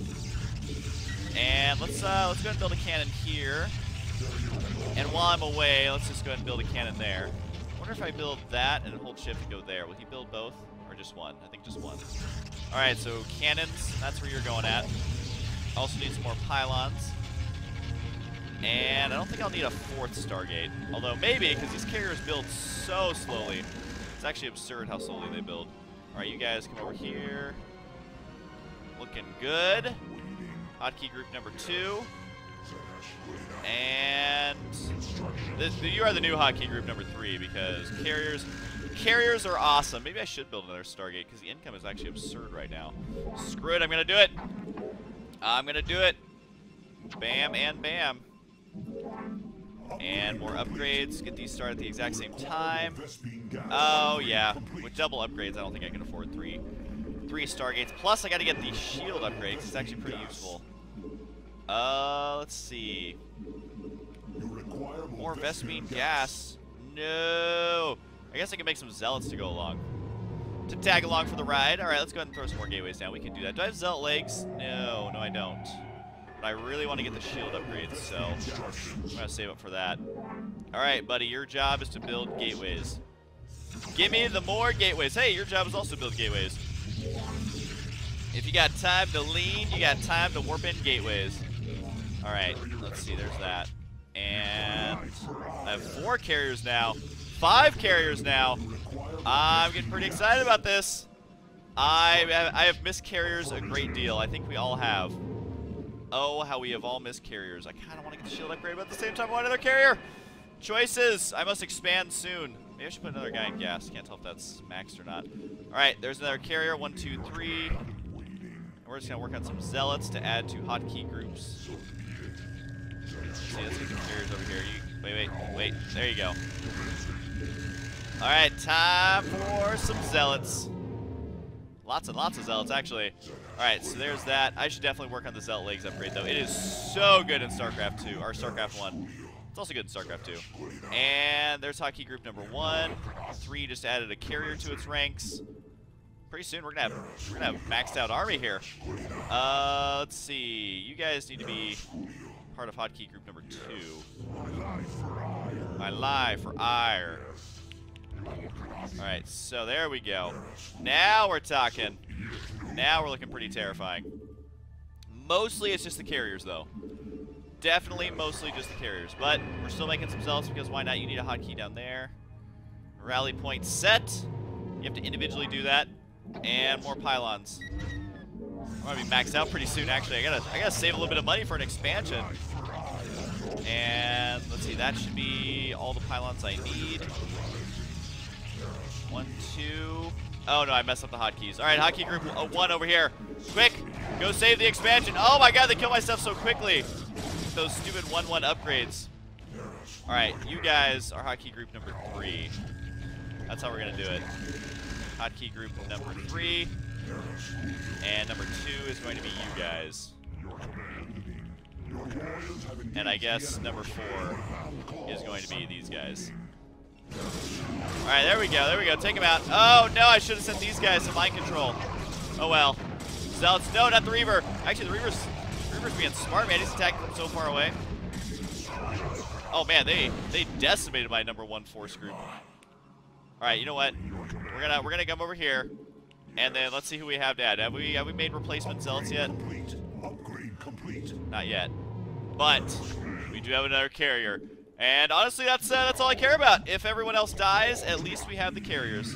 And let's uh, let's go and build a cannon here. And while I'm away, let's just go ahead and build a cannon there. I wonder if I build that and hold shift and go there. Will he build both? Or just one? I think just one. Alright, so cannons, that's where you're going at. Also need some more pylons. And I don't think I'll need a fourth Stargate. Although maybe, because these carriers build so slowly. It's actually absurd how slowly they build. Alright, you guys come over here. Looking good. Hotkey group number two. And this, you are the new hotkey group number three because carriers carriers are awesome. Maybe I should build another Stargate because the income is actually absurd right now. Screw it, I'm gonna do it. I'm gonna do it. Bam and bam. And more upgrades. Get these started at the exact same time. Oh yeah, with double upgrades, I don't think I can afford three three Stargates. Plus, I got to get the shield upgrade because it's actually pretty useful. Uh, let's see. More Vespene gas. No. I guess I can make some zealots to go along. To tag along for the ride. All right, let's go ahead and throw some more gateways down. We can do that. Do I have zealot legs? No, no, I don't. But I really want to get the shield upgrade, so I'm gonna save up for that. All right, buddy, your job is to build gateways. Give me the more gateways. Hey, your job is also to build gateways. If you got time to lean, you got time to warp in gateways. All right, let's see. There's that. And I have four carriers now. Five carriers now. I'm getting pretty excited about this. I have, I have missed carriers a great deal. I think we all have. Oh, how we have all missed carriers. I kind of want to get the shield upgrade, but at the same time, I want another carrier. Choices. I must expand soon. Maybe I should put another guy in gas. Can't tell if that's maxed or not. All right, there's another carrier. One, two, three. And we're just going to work on some zealots to add to hotkey groups. See, let's get the over here. You, wait, wait, wait. There you go. All right, time for some zealots. Lots and lots of zealots, actually. All right, so there's that. I should definitely work on the zealot legs upgrade, though. It is so good in StarCraft 2, or StarCraft 1. It's also good in StarCraft 2. And there's hotkey group number one. Three just added a carrier to its ranks. Pretty soon we're gonna have we're gonna have maxed out army here. Uh, let's see. You guys need to be part of hotkey group number two. I lie for Aiur. Alright, so there we go. Now we're talking. Now we're looking pretty terrifying. Mostly it's just the carriers, though. Definitely mostly just the carriers. But we're still making some zealots because why not? You need a hotkey down there. Rally point set. You have to individually do that. And more pylons. I'm gonna be maxed out pretty soon. Actually, I gotta I gotta save a little bit of money for an expansion. And let's see, that should be all the pylons I need. One, two. Oh no, I messed up the hotkeys. All right, hotkey group uh, one over here. Quick, go save the expansion. Oh my god, they kill my stuff so quickly. Those stupid one-one upgrades. All right, you guys are hotkey group number three. That's how we're gonna do it. Hotkey group number three. And number two is going to be you guys. And I guess number four is going to be these guys. Alright, there we go, there we go. Take him out. Oh, no, I should have sent these guys to mind control. Oh, well. Zealots, no, not the Reaver. Actually, the Reaver's, Reaver's being smart, man. He's attacking from so far away. Oh, man, they they decimated my number one force group. Alright, you know what? We're gonna we're gonna come over here. And then let's see who we have to add. Have we have we made replacement zealots yet? Upgrade complete. Not yet. But we do have another carrier. And honestly, that's uh, that's all I care about. If everyone else dies, at least we have the carriers.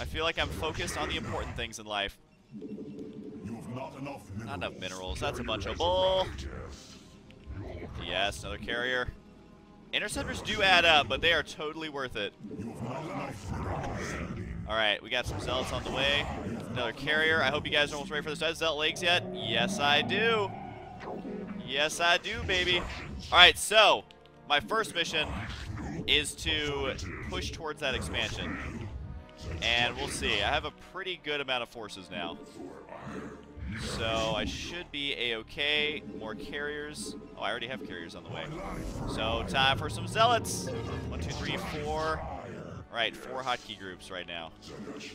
I feel like I'm focused on the important things in life. Not enough minerals. Not enough minerals. That's a bunch of bull. Yes, another carrier. Interceptors do add up, but they are totally worth it. Minerals. Alright, we got some zealots on the way. Another carrier. I hope you guys are almost ready for this. Do I have zealot legs yet? Yes, I do. Yes, I do, baby. Alright, so, my first mission is to push towards that expansion. And we'll see. I have a pretty good amount of forces now. So I should be a-okay. More carriers. Oh, I already have carriers on the way. So time for some zealots. One, two, three, four. All right, four hotkey groups right now.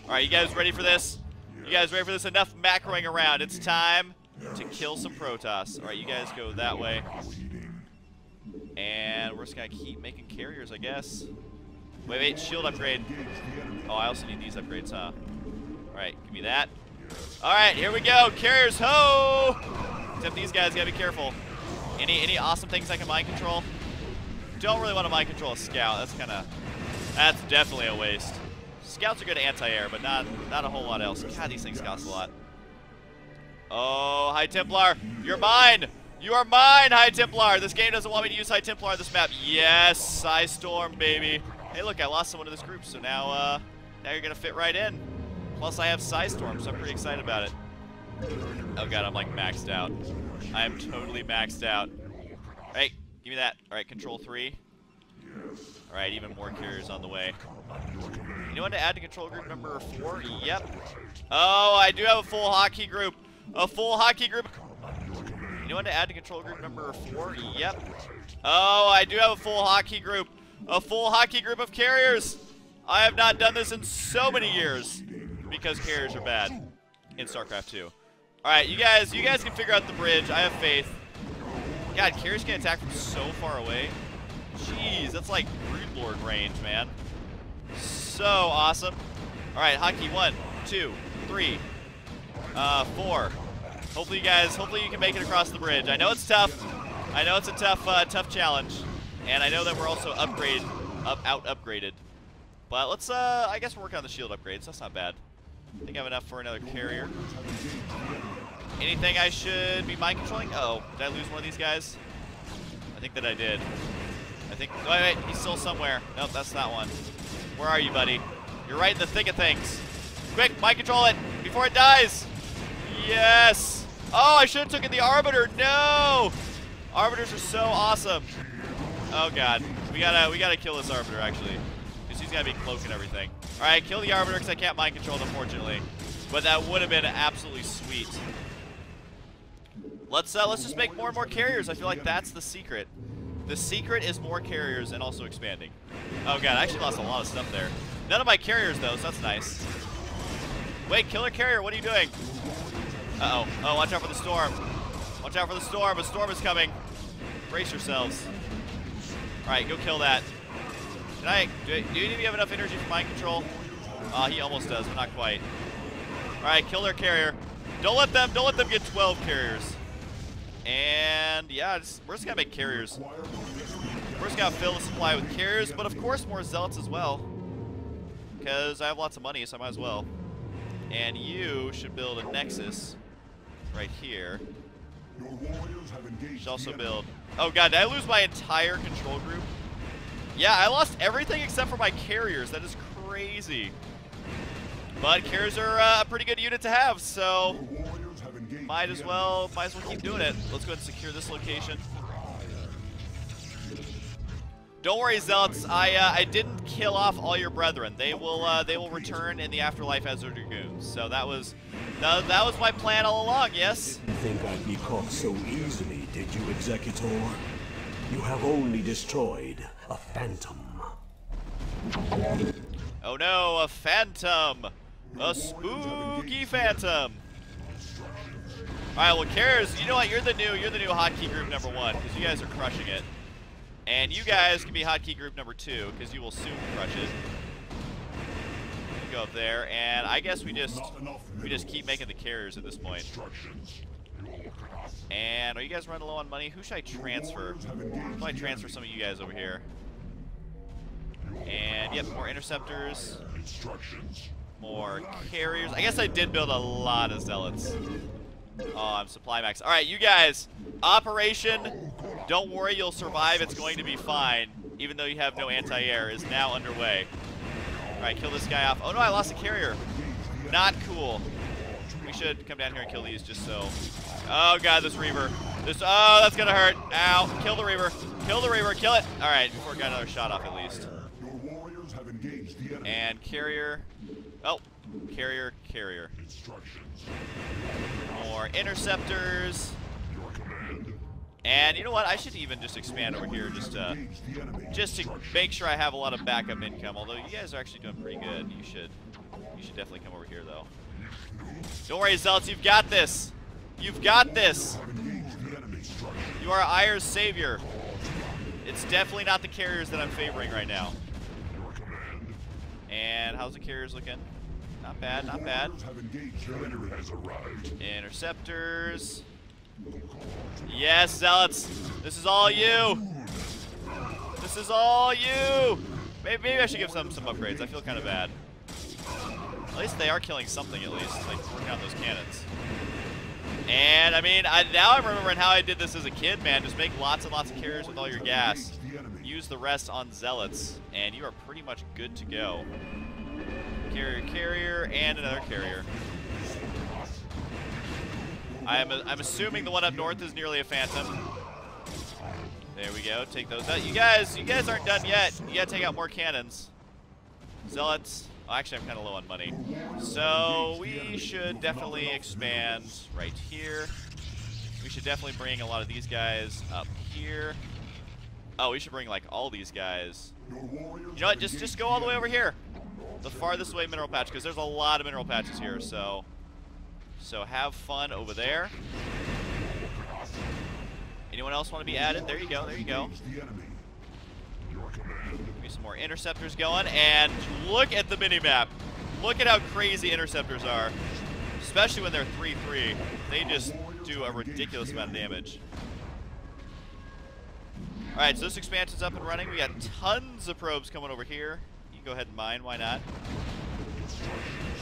All right, you guys ready for this? You guys ready for this? Enough macroing around. It's time to kill some Protoss. All right, you guys go that way. And we're just gonna keep making carriers, I guess. Wait, wait, shield upgrade. Oh, I also need these upgrades, huh? All right, give me that. All right, here we go. Carriers, ho! Except these guys gotta be careful. Any any awesome things I can mind control? Don't really want to mind control a scout. That's kind of, that's definitely a waste. Scouts are good anti-air, but not not a whole lot else. God, these things cost a lot. Oh, High Templar, you're mine! You are mine, High Templar! This game doesn't want me to use High Templar on this map. Yes, High Storm, baby. Hey, look, I lost someone to this group, so now uh, now you're going to fit right in. Plus, I have Psi Storm, so I'm pretty excited about it. Oh god, I'm like maxed out. I am totally maxed out. Hey, give me that. Alright, control 3. Alright, even more carriers on the way. Anyone to add to control group number four? Yep. Oh, I do have a full hotkey group. A full hotkey group. Anyone to add to control group number four? Yep. Oh, I do have a full hotkey group. A full hotkey group of carriers. I have not done this in so many years because carriers are bad in StarCraft 2. Alright, you guys, you guys can figure out the bridge. I have faith. God, carriers can attack from so far away. Jeez, that's like Brood Lord range, man. So awesome. All right, hotkey one, two, three, uh, four. Hopefully you guys, hopefully you can make it across the bridge. I know it's tough. I know it's a tough, uh, tough challenge, and I know that we're also upgrade, up, out upgraded. But let's, uh, I guess we're working on the shield upgrades. That's not bad. I think I have enough for another carrier. Anything I should be mind controlling? Oh, did I lose one of these guys? I think that I did. Think, wait, wait, he's still somewhere. Nope, that's not one. Where are you, buddy? You're right in the thick of things. Quick, mind control it before it dies. Yes. Oh, I should have taken the Arbiter. No. Arbiters are so awesome. Oh god, we gotta we gotta kill this Arbiter actually, because he's gotta be cloaking everything. All right, kill the Arbiter because I can't mind control it, unfortunately. But that would have been absolutely sweet. Let's uh, let's just make more and more carriers. I feel like that's the secret. The secret is more carriers and also expanding. Oh god, I actually lost a lot of stuff there. None of my carriers though, so that's nice. Wait, killer carrier, what are you doing? Uh oh. Oh, watch out for the storm. Watch out for the storm. A storm is coming. Brace yourselves. Alright, go kill that. Can I, do, do you have enough energy for mind control? Uh, he almost does, but not quite. Alright, kill their carrier. Don't let them, don't let them get 12 carriers. And yeah, just, we're just gonna make carriers. We're just gonna fill the supply with carriers, but of course more zealots as well. Because I have lots of money, so I might as well. And you should build a nexus right here. Should also build. Oh god, did I lose my entire control group? Yeah, I lost everything except for my carriers. That is crazy. But carriers are uh, a pretty good unit to have, so might as well might as well keep doing it. Let's go ahead and secure this location. Don't worry, zealots. I uh, I didn't kill off all your brethren. They will uh, they will return in the afterlife as their dragoons. So that was that, that was my plan all along. Yes. You think I'd be caught so easily, did you, Executor? You have only destroyed a phantom. Oh no, a phantom! A spooky phantom! Alright, well, Kares, you know what? You're the new, you're the new hotkey group number one, because you guys are crushing it. And you guys can be hotkey group number two, because you will soon crush it. Go up there, and I guess we just we just keep making the carriers at this point. And are you guys running low on money? Who should I transfer? Who I transfer some of you guys over here? And yep, more interceptors. More carriers. I guess I did build a lot of zealots. Oh, I'm supply max. All right, you guys. Operation, don't worry, you'll survive. It's going to be fine, even though you have no anti-air, is now underway. All right, kill this guy off. Oh no, I lost a carrier. Not cool. We should come down here and kill these just so. Oh god, this Reaver. This, oh, that's gonna hurt. Ow, kill the Reaver. Kill the Reaver, kill it. All right, before we got another shot off at least. And carrier. Oh, carrier, carrier. More interceptors. And you know what? I should even just expand over here just to, just to make sure I have a lot of backup income. Although you guys are actually doing pretty good. You should you should definitely come over here though. Don't worry, Zealots, you've got this. You've got this. You are Aiur's savior. It's definitely not the carriers that I'm favoring right now. And how's the carriers looking? Not bad, not bad. Interceptors. Yes, Zealots. This is all you. This is all you. Maybe, maybe I should give them some upgrades. I feel kind of bad. At least they are killing something, at least. Like, working on those cannons. And, I mean, I, now I'm remembering how I did this as a kid, man. Just make lots and lots of carriers with all your gas. Use the rest on Zealots, and you are pretty much good to go. Carrier, carrier, and another carrier. I'm, I'm assuming the one up north is nearly a phantom. There we go. Take those out. You guys, you guys aren't done yet. You gotta take out more cannons. Zealots. Oh, actually, I'm kind of low on money. So we should definitely expand right here. We should definitely bring a lot of these guys up here. Oh, we should bring like all these guys. You know what? Just just go all the way over here. The farthest away mineral patch, because there's a lot of mineral patches here. So so have fun over there. Anyone else want to be added? There you go, there you go. Give me some more interceptors going, and look at the mini-map. Look at how crazy interceptors are. Especially when they're 3-3. They just do a ridiculous amount of damage. Alright, so this expansion's up and running. We got tons of probes coming over here. Can go ahead and mine, why not?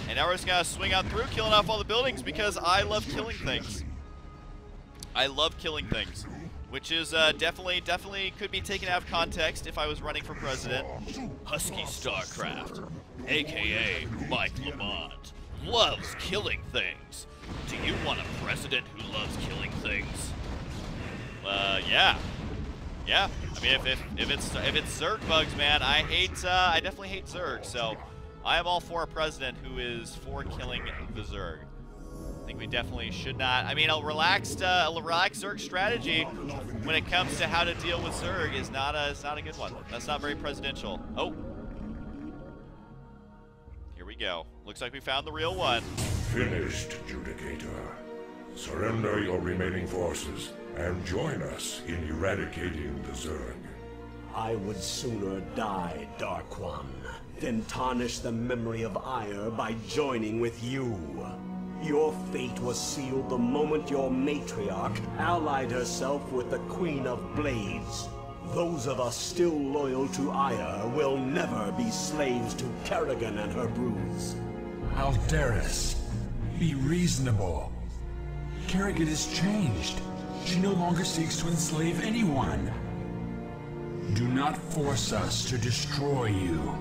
And now we're just gonna swing out through, killing off all the buildings because I love killing things. I love killing things. Which is uh, definitely, definitely could be taken out of context if I was running for president. Husky StarCraft, aka Mike Lamont, loves killing things. Do you want a president who loves killing things? Uh, yeah. Yeah. I mean, if, if, if it's if it's Zerg bugs, man, I hate. Uh, I definitely hate Zerg. So, I am all for a president who is for killing the Zerg. I think we definitely should not. I mean, a relaxed, uh, a relaxed Zerg strategy when it comes to how to deal with Zerg is not a, is not a good one. That's not very presidential. Oh. Here we go. Looks like we found the real one. Finished, Judicator. Surrender your remaining forces and join us in eradicating the Zerg. I would sooner die, Dark One, than tarnish the memory of Aiur by joining with you. Your fate was sealed the moment your matriarch allied herself with the Queen of Blades. Those of us still loyal to Aiur will never be slaves to Kerrigan and her broods. Aldaris, be reasonable. Kerrigan has changed. She no longer seeks to enslave anyone. Do not force us to destroy you.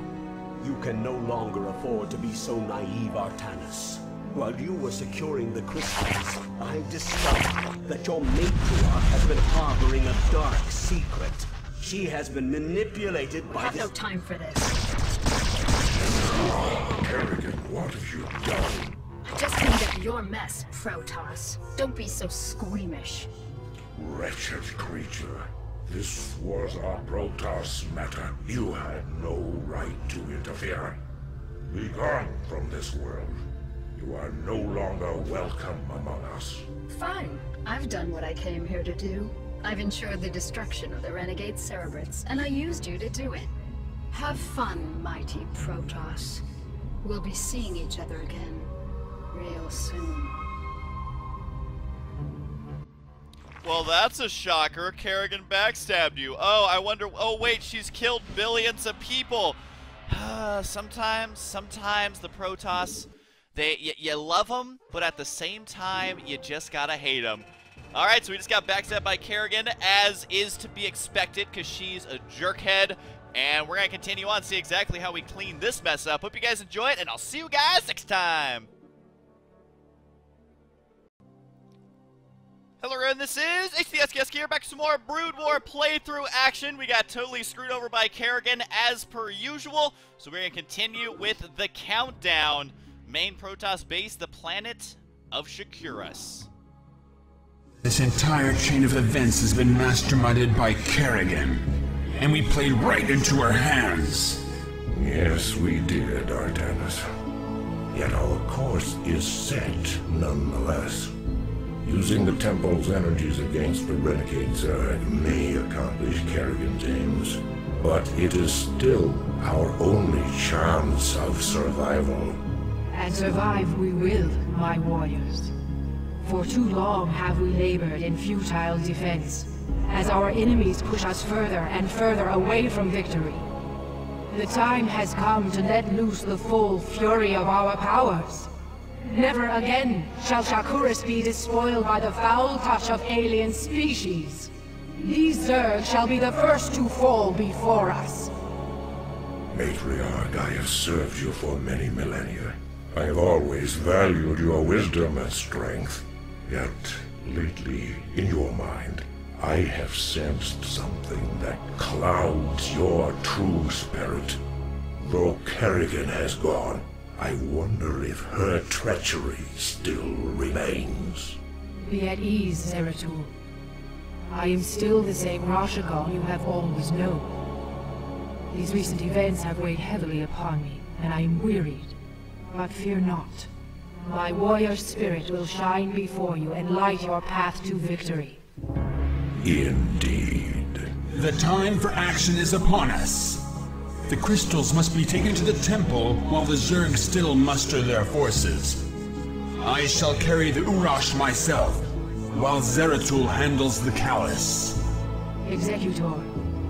You can no longer afford to be so naive, Artanis. While you were securing the crystals, I discovered that your matriarch has been harboring a dark secret. She has been manipulated We by have this... no time for this. Kerrigan, what have you done? I just cleaned up your mess, Protoss. Don't be so squeamish. Wretched creature. This was our Protoss matter. You had no right to interfere. Be gone from this world. You are no longer welcome among us. Fine. I've done what I came here to do. I've ensured the destruction of the renegade Cerebrates, and I used you to do it. Have fun, mighty Protoss. We'll be seeing each other again real soon. Well, that's a shocker. Kerrigan backstabbed you. Oh, I wonder. Oh, wait, she's killed billions of people. sometimes, sometimes the Protoss, they y- you love them, but at the same time, you just gotta hate them. All right, so we just got backstabbed by Kerrigan, as is to be expected, because she's a jerkhead. And we're gonna continue on, see exactly how we clean this mess up. Hope you guys enjoy it, and I'll see you guys next time. Hello everyone, this is HDSKS here, back to some more Brood War playthrough action. We got totally screwed over by Kerrigan as per usual, so we're going to continue with the countdown. Main Protoss base, the planet of Shakuras. This entire chain of events has been masterminded by Kerrigan, and we played right into her hands. Yes, we did, Artanis. Yet our course is set nonetheless. Using the Temple's energies against the Renegade Zerg uh, may accomplish Kerrigan's aims, but it is still our only chance of survival. And survive we will, my warriors. For too long have we labored in futile defense, as our enemies push us further and further away from victory. The time has come to let loose the full fury of our powers. Never again shall Shakuras be despoiled by the foul touch of alien species. These Zerg shall be the first to fall before us. Matriarch, I have served you for many millennia. I have always valued your wisdom and strength. Yet, lately, in your mind, I have sensed something that clouds your true spirit. Though Kerrigan has gone, I wonder if her treachery still remains. Be at ease, Zeratul. I am still the same Raszagal you have always known. These recent events have weighed heavily upon me, and I am wearied. But fear not. My warrior spirit will shine before you and light your path to victory. Indeed. The time for action is upon us. The crystals must be taken to the temple while the Zerg still muster their forces. I shall carry the Uraj myself, while Zeratul handles the Khalis. Executor,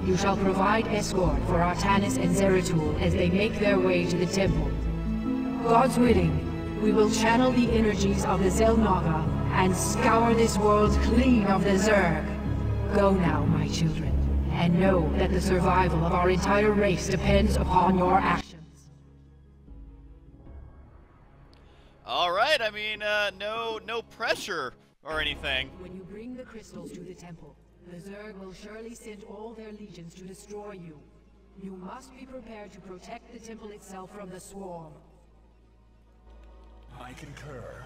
you shall provide escort for Artanis and Zeratul as they make their way to the temple. God's willing, we will channel the energies of the Xel'Naga and scour this world clean of the Zerg. Go now, my children, and know that the survival of our entire race depends upon your actions. All right, I mean, uh, no, no pressure or anything. When you bring the crystals to the temple, the Zerg will surely send all their legions to destroy you. You must be prepared to protect the temple itself from the swarm. I concur.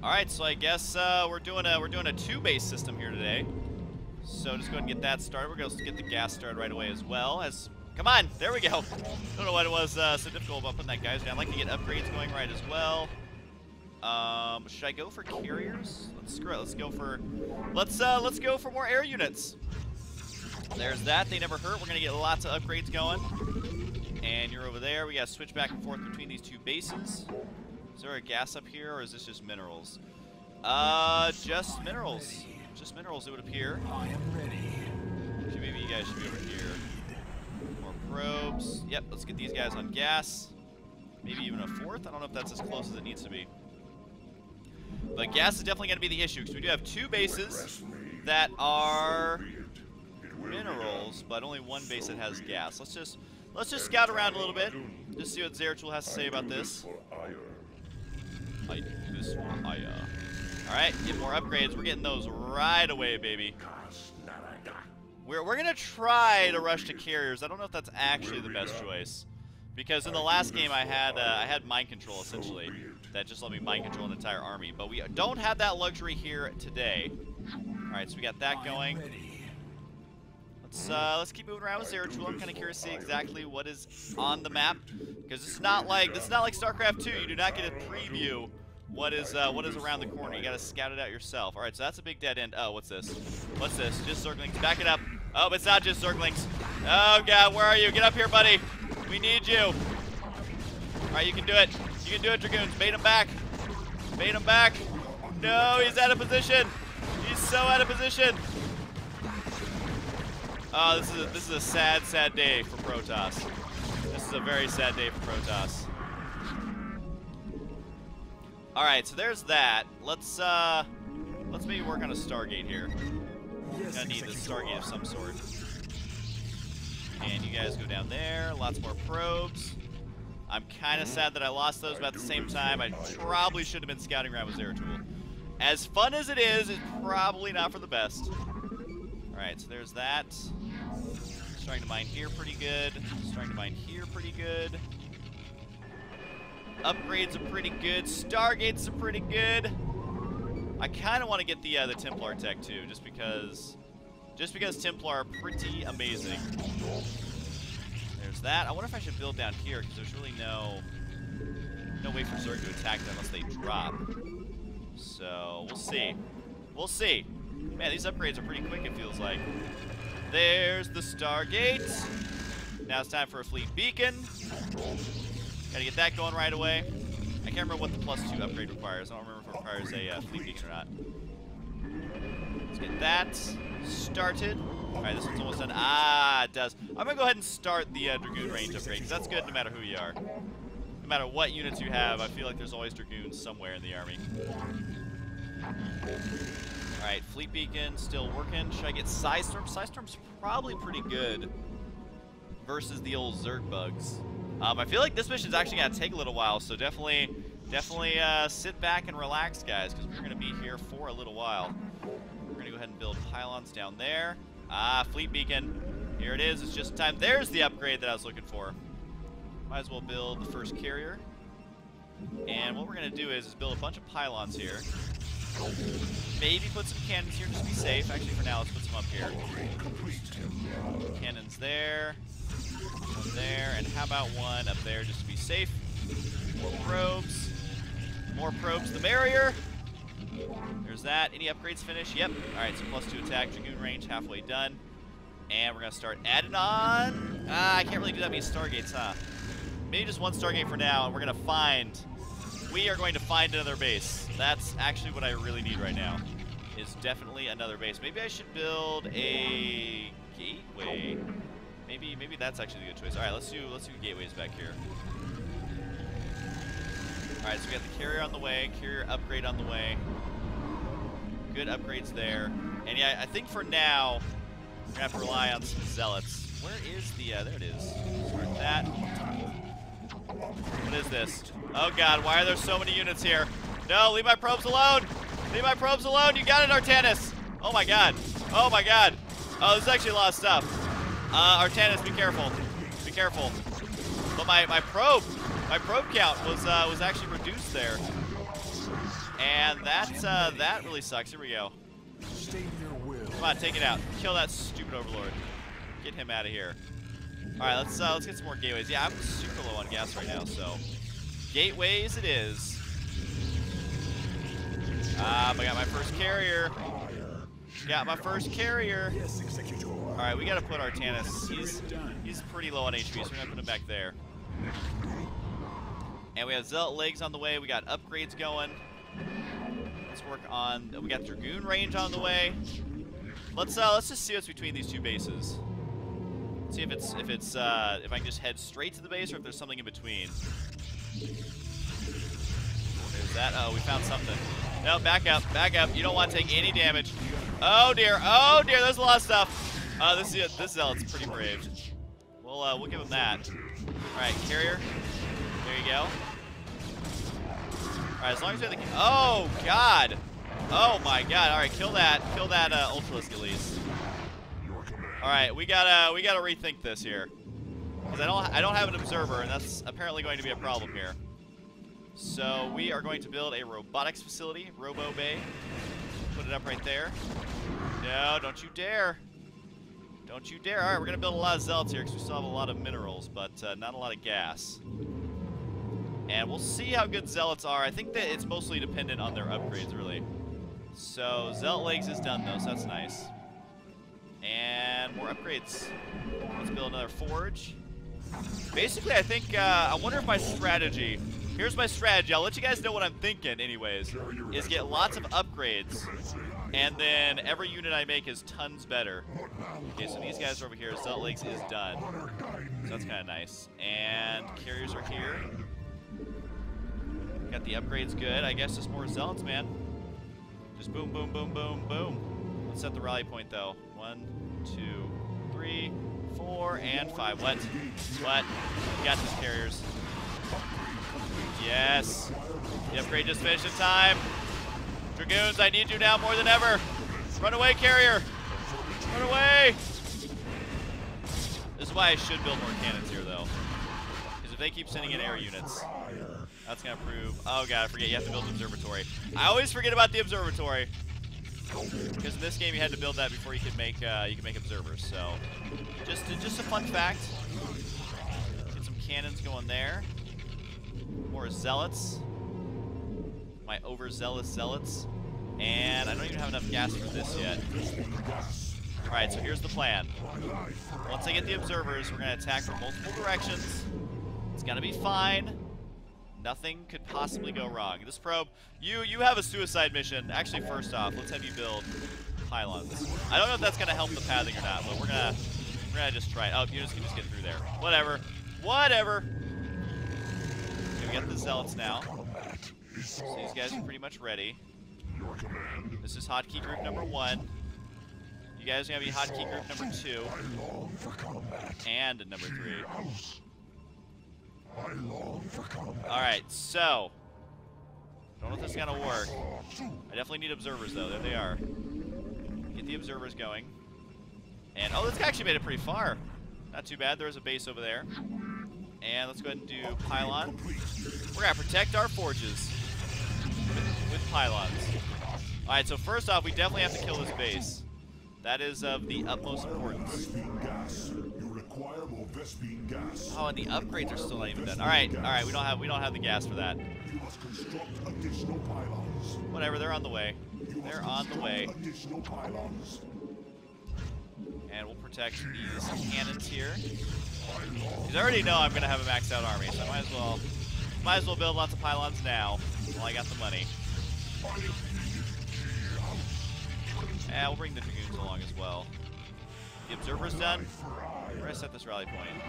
All right, so I guess uh, we're doing a we're doing a two base system here today. So just go ahead and get that started. We're gonna get the gas started right away as well as Come on, there we go. Don't know what it was uh, so difficult about putting that guys down. I'd like to get upgrades going right as well. Um, should I go for carriers? Let's screw it. Let's go for let's uh let's go for more air units. There's that. They never hurt. We're gonna get lots of upgrades going. And you're over there. We gotta switch back and forth between these two bases. Is there a gas up here, or is this just minerals? Uh, just minerals. Just minerals, it would appear. I am ready. Maybe you guys should be over here. More probes. Yep, let's get these guys on gas. Maybe even a fourth. I don't know if that's as close as it needs to be. But gas is definitely going to be the issue because we do have two bases that are minerals, but only one base that has gas. Let's just let's just scout around a little bit, just see what Zeratul has to say about this. I do this for All right, get more upgrades. We're getting those right away, baby. We're, we're to try to rush to carriers. I don't know if that's actually the best choice. Because in the last game I had uh, I had mind control essentially that just let me mind control an entire army, but we don't have that luxury here today. All right, so we got that going. Let's uh, let's keep moving around with Zeratul. I'm kind of curious to see exactly what is on the map because it's not like this is not like StarCraft 2. You do not get a preview what is uh, what is around the corner. You got to scout it out yourself. All right, so that's a big dead end. Oh, what's this? What's this? Just Zerglings. Back it up. Oh, but it's not just Zerglings. Oh God, where are you? Get up here, buddy. We need you. All right, you can do it. You can do it, Dragoons. Bait him back. Bait him back. No, he's out of position. He's so out of position. Oh, this is a, this is a sad, sad day for Protoss. This is a very sad day for Protoss. All right, so there's that. Let's uh, let's maybe work on a Stargate here. Gonna need this Stargate of some sort. And you guys go down there. Lots more probes. I'm kind of sad that I lost those, but at the same time, I probably should have been scouting around with Zeratul. As fun as it is, it's probably not for the best. Alright, so there's that. Starting to mine here pretty good. Starting to mine here pretty good. Upgrades are pretty good. Stargates are pretty good. I kind of want to get the uh, the Templar tech too, just because, just because Templar are pretty amazing. There's that. I wonder if I should build down here because there's really no no way for Zerg to attack them unless they drop. So we'll see. We'll see. Man, these upgrades are pretty quick. It feels like. There's the Stargate. Now it's time for a fleet beacon. Gotta get that going right away. I can't remember what the plus two upgrade requires. I don't remember if it requires a uh, fleet beacon or not. Let's get that started. Alright, this one's almost done. Ah, it does. I'm gonna go ahead and start the uh, Dragoon range upgrade, because that's good no matter who you are. No matter what units you have, I feel like there's always Dragoons somewhere in the army. Alright, Fleet Beacon still working. Should I get Psi Storm? Psystorm's probably pretty good versus the old Zerg bugs. Um, I feel like this mission's actually going to take a little while, so definitely definitely uh, sit back and relax, guys, because we're going to be here for a little while. We're going to go ahead and build pylons down there. Ah, Fleet Beacon. Here it is. It's just time. There's the upgrade that I was looking for. Might as well build the first carrier. And what we're going to do is, is build a bunch of pylons here. Maybe put some cannons here just to be safe. Actually, for now, let's put some up here. Cannons there. One there. And how about one up there just to be safe? More probes. More probes, the merrier. There's that. Any upgrades finished? Yep. All right, so plus two attack, Dragoon range, halfway done. And we're going to start adding on. Ah, I can't really do that many Stargates, huh? Maybe just one Stargate for now, and we're going to find... We are going to find another base. That's actually what I really need right now, is definitely another base. Maybe I should build a gateway. Maybe maybe that's actually a good choice. All right, let's do let's do gateways back here. All right, so we got the carrier on the way, carrier upgrade on the way. Good upgrades there. And yeah, I think for now, we're gonna have to rely on some zealots. Where is the, uh, there it is. Start that. What is this? Oh god, why are there so many units here? No, leave my probes alone! Leave my probes alone! You got it, Artanis! Oh my god. Oh my god. Oh, this is actually a lot of stuff. Uh, Artanis, be careful. Be careful. But my, my probe, my probe count was uh, was actually reduced there. And that, uh, that really sucks. Here we go. Come on, take it out. Kill that stupid overlord. Get him out of here. All right, let's uh, let's get some more gateways. Yeah, I'm super low on gas right now, so gateways it is. Um, I got my first carrier. Got my first carrier. All right, we got to put Artanis. He's he's pretty low on HP, so we're gonna put him back there. And we have Zealot legs on the way. We got upgrades going. Let's work on. We got Dragoon range on the way. Let's uh, let's just see what's between these two bases. See if it's if it's uh, if I can just head straight to the base or if there's something in between. There's that. Oh, we found something. No, back up, back up. You don't want to take any damage. Oh dear, oh dear. There's a lot of stuff. Uh, this is this zealot's pretty brave. We'll uh, we'll give him that. All right, carrier. There you go. All right, as long as have the. Oh God. Oh my God. All right, kill that. Kill that uh, Ultralisk at least. All right, we gotta we gotta rethink this here, because I don't I don't have an observer, and that's apparently going to be a problem here. So we are going to build a robotics facility, Robo Bay. Put it up right there. No, don't you dare. Don't you dare. All right, we're gonna build a lot of zealots here because we still have a lot of minerals, but uh, not a lot of gas. And we'll see how good zealots are. I think that it's mostly dependent on their upgrades, really. So zealot legs is done though, so that's nice. And more upgrades. Let's build another forge. Basically, I think, uh, I wonder if my strategy, here's my strategy, I'll let you guys know what I'm thinking anyways, is get lots of upgrades, and then every unit I make is tons better. Okay, so these guys are over here, Zealot Legs is done. So that's kind of nice. And carriers are here. Got the upgrades good. I guess just more Zealots, man. Just boom, boom, boom, boom, boom. Let's set the rally point, though. One, two, three, four, and five. What? What? We got these carriers. Yes. The upgrade just finished in time. Dragoons, I need you now more than ever. Run away, carrier. Run away. This is why I should build more cannons here, though. Because if they keep sending in air units, that's going to prove... Oh, God, I forget. You have to build an observatory. I always forget about the observatory. Because in this game, you had to build that before you could make uh, you could make observers. So, just just a fun fact. Get some cannons going there. More zealots. My overzealous zealots. And I don't even have enough gas for this yet. Alright, so here's the plan. Once I get the observers, we're going to attack from multiple directions. It's going to be fine. Nothing could possibly go wrong. This probe, you you have a suicide mission. Actually, first off, let's have you build pylons. I don't know if that's going to help the pathing or not, but we're to we're gonna just try it. Oh, you just can just get through there. Whatever. Whatever. Okay, we got the zealots now. So these guys are pretty much ready. This is hotkey group number one. You guys are gonna be hotkey group number two. And number three. Alright, so. Don't know if this is gonna work. I definitely need observers though. There they are. Get the observers going. And oh, this actually made it pretty far. Not too bad. There's a base over there. And let's go ahead and do pylon. We're gonna protect our forges with, with pylons. Alright, so first off, we definitely have to kill this base. That is of the utmost importance. Oh, and the upgrades are still not even done. All right, all right, we don't have we don't have the gas for that. Whatever, they're on the way. They're on the way. And we'll protect these cannons here. Because I already know I'm gonna have a maxed out army, so I might as well might as well build lots of pylons now while I got the money. And we'll bring the dragoons along as well. The observer's done. We're gonna set this rally point.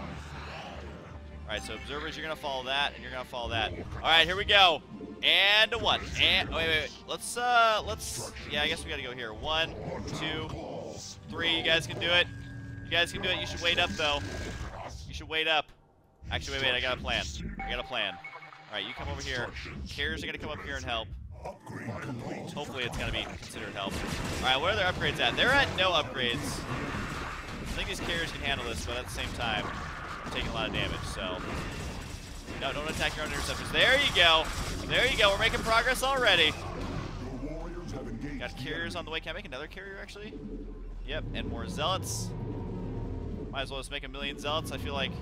Alright, so observers, you're gonna follow that, and you're gonna follow that. Alright, here we go. And one. And wait, wait, wait. Let's uh let's yeah, I guess we gotta go here. One, two, three. You guys can do it. You guys can do it. You should wait up though. You should wait up. Actually, wait, wait, I got a plan. I got a plan. Alright, you come over here. Carriers are gonna come up here and help. Hopefully it's gonna be considered help. Alright, where are their upgrades at? They're at no upgrades. I think these carriers can handle this, but at the same time, they're taking a lot of damage, so. No, don't attack your own interceptors. There you go. There you go. We're making progress already. Got carriers on the way. Can I make another carrier, actually? Yep, and more zealots. Might as well just make a million zealots. I feel like.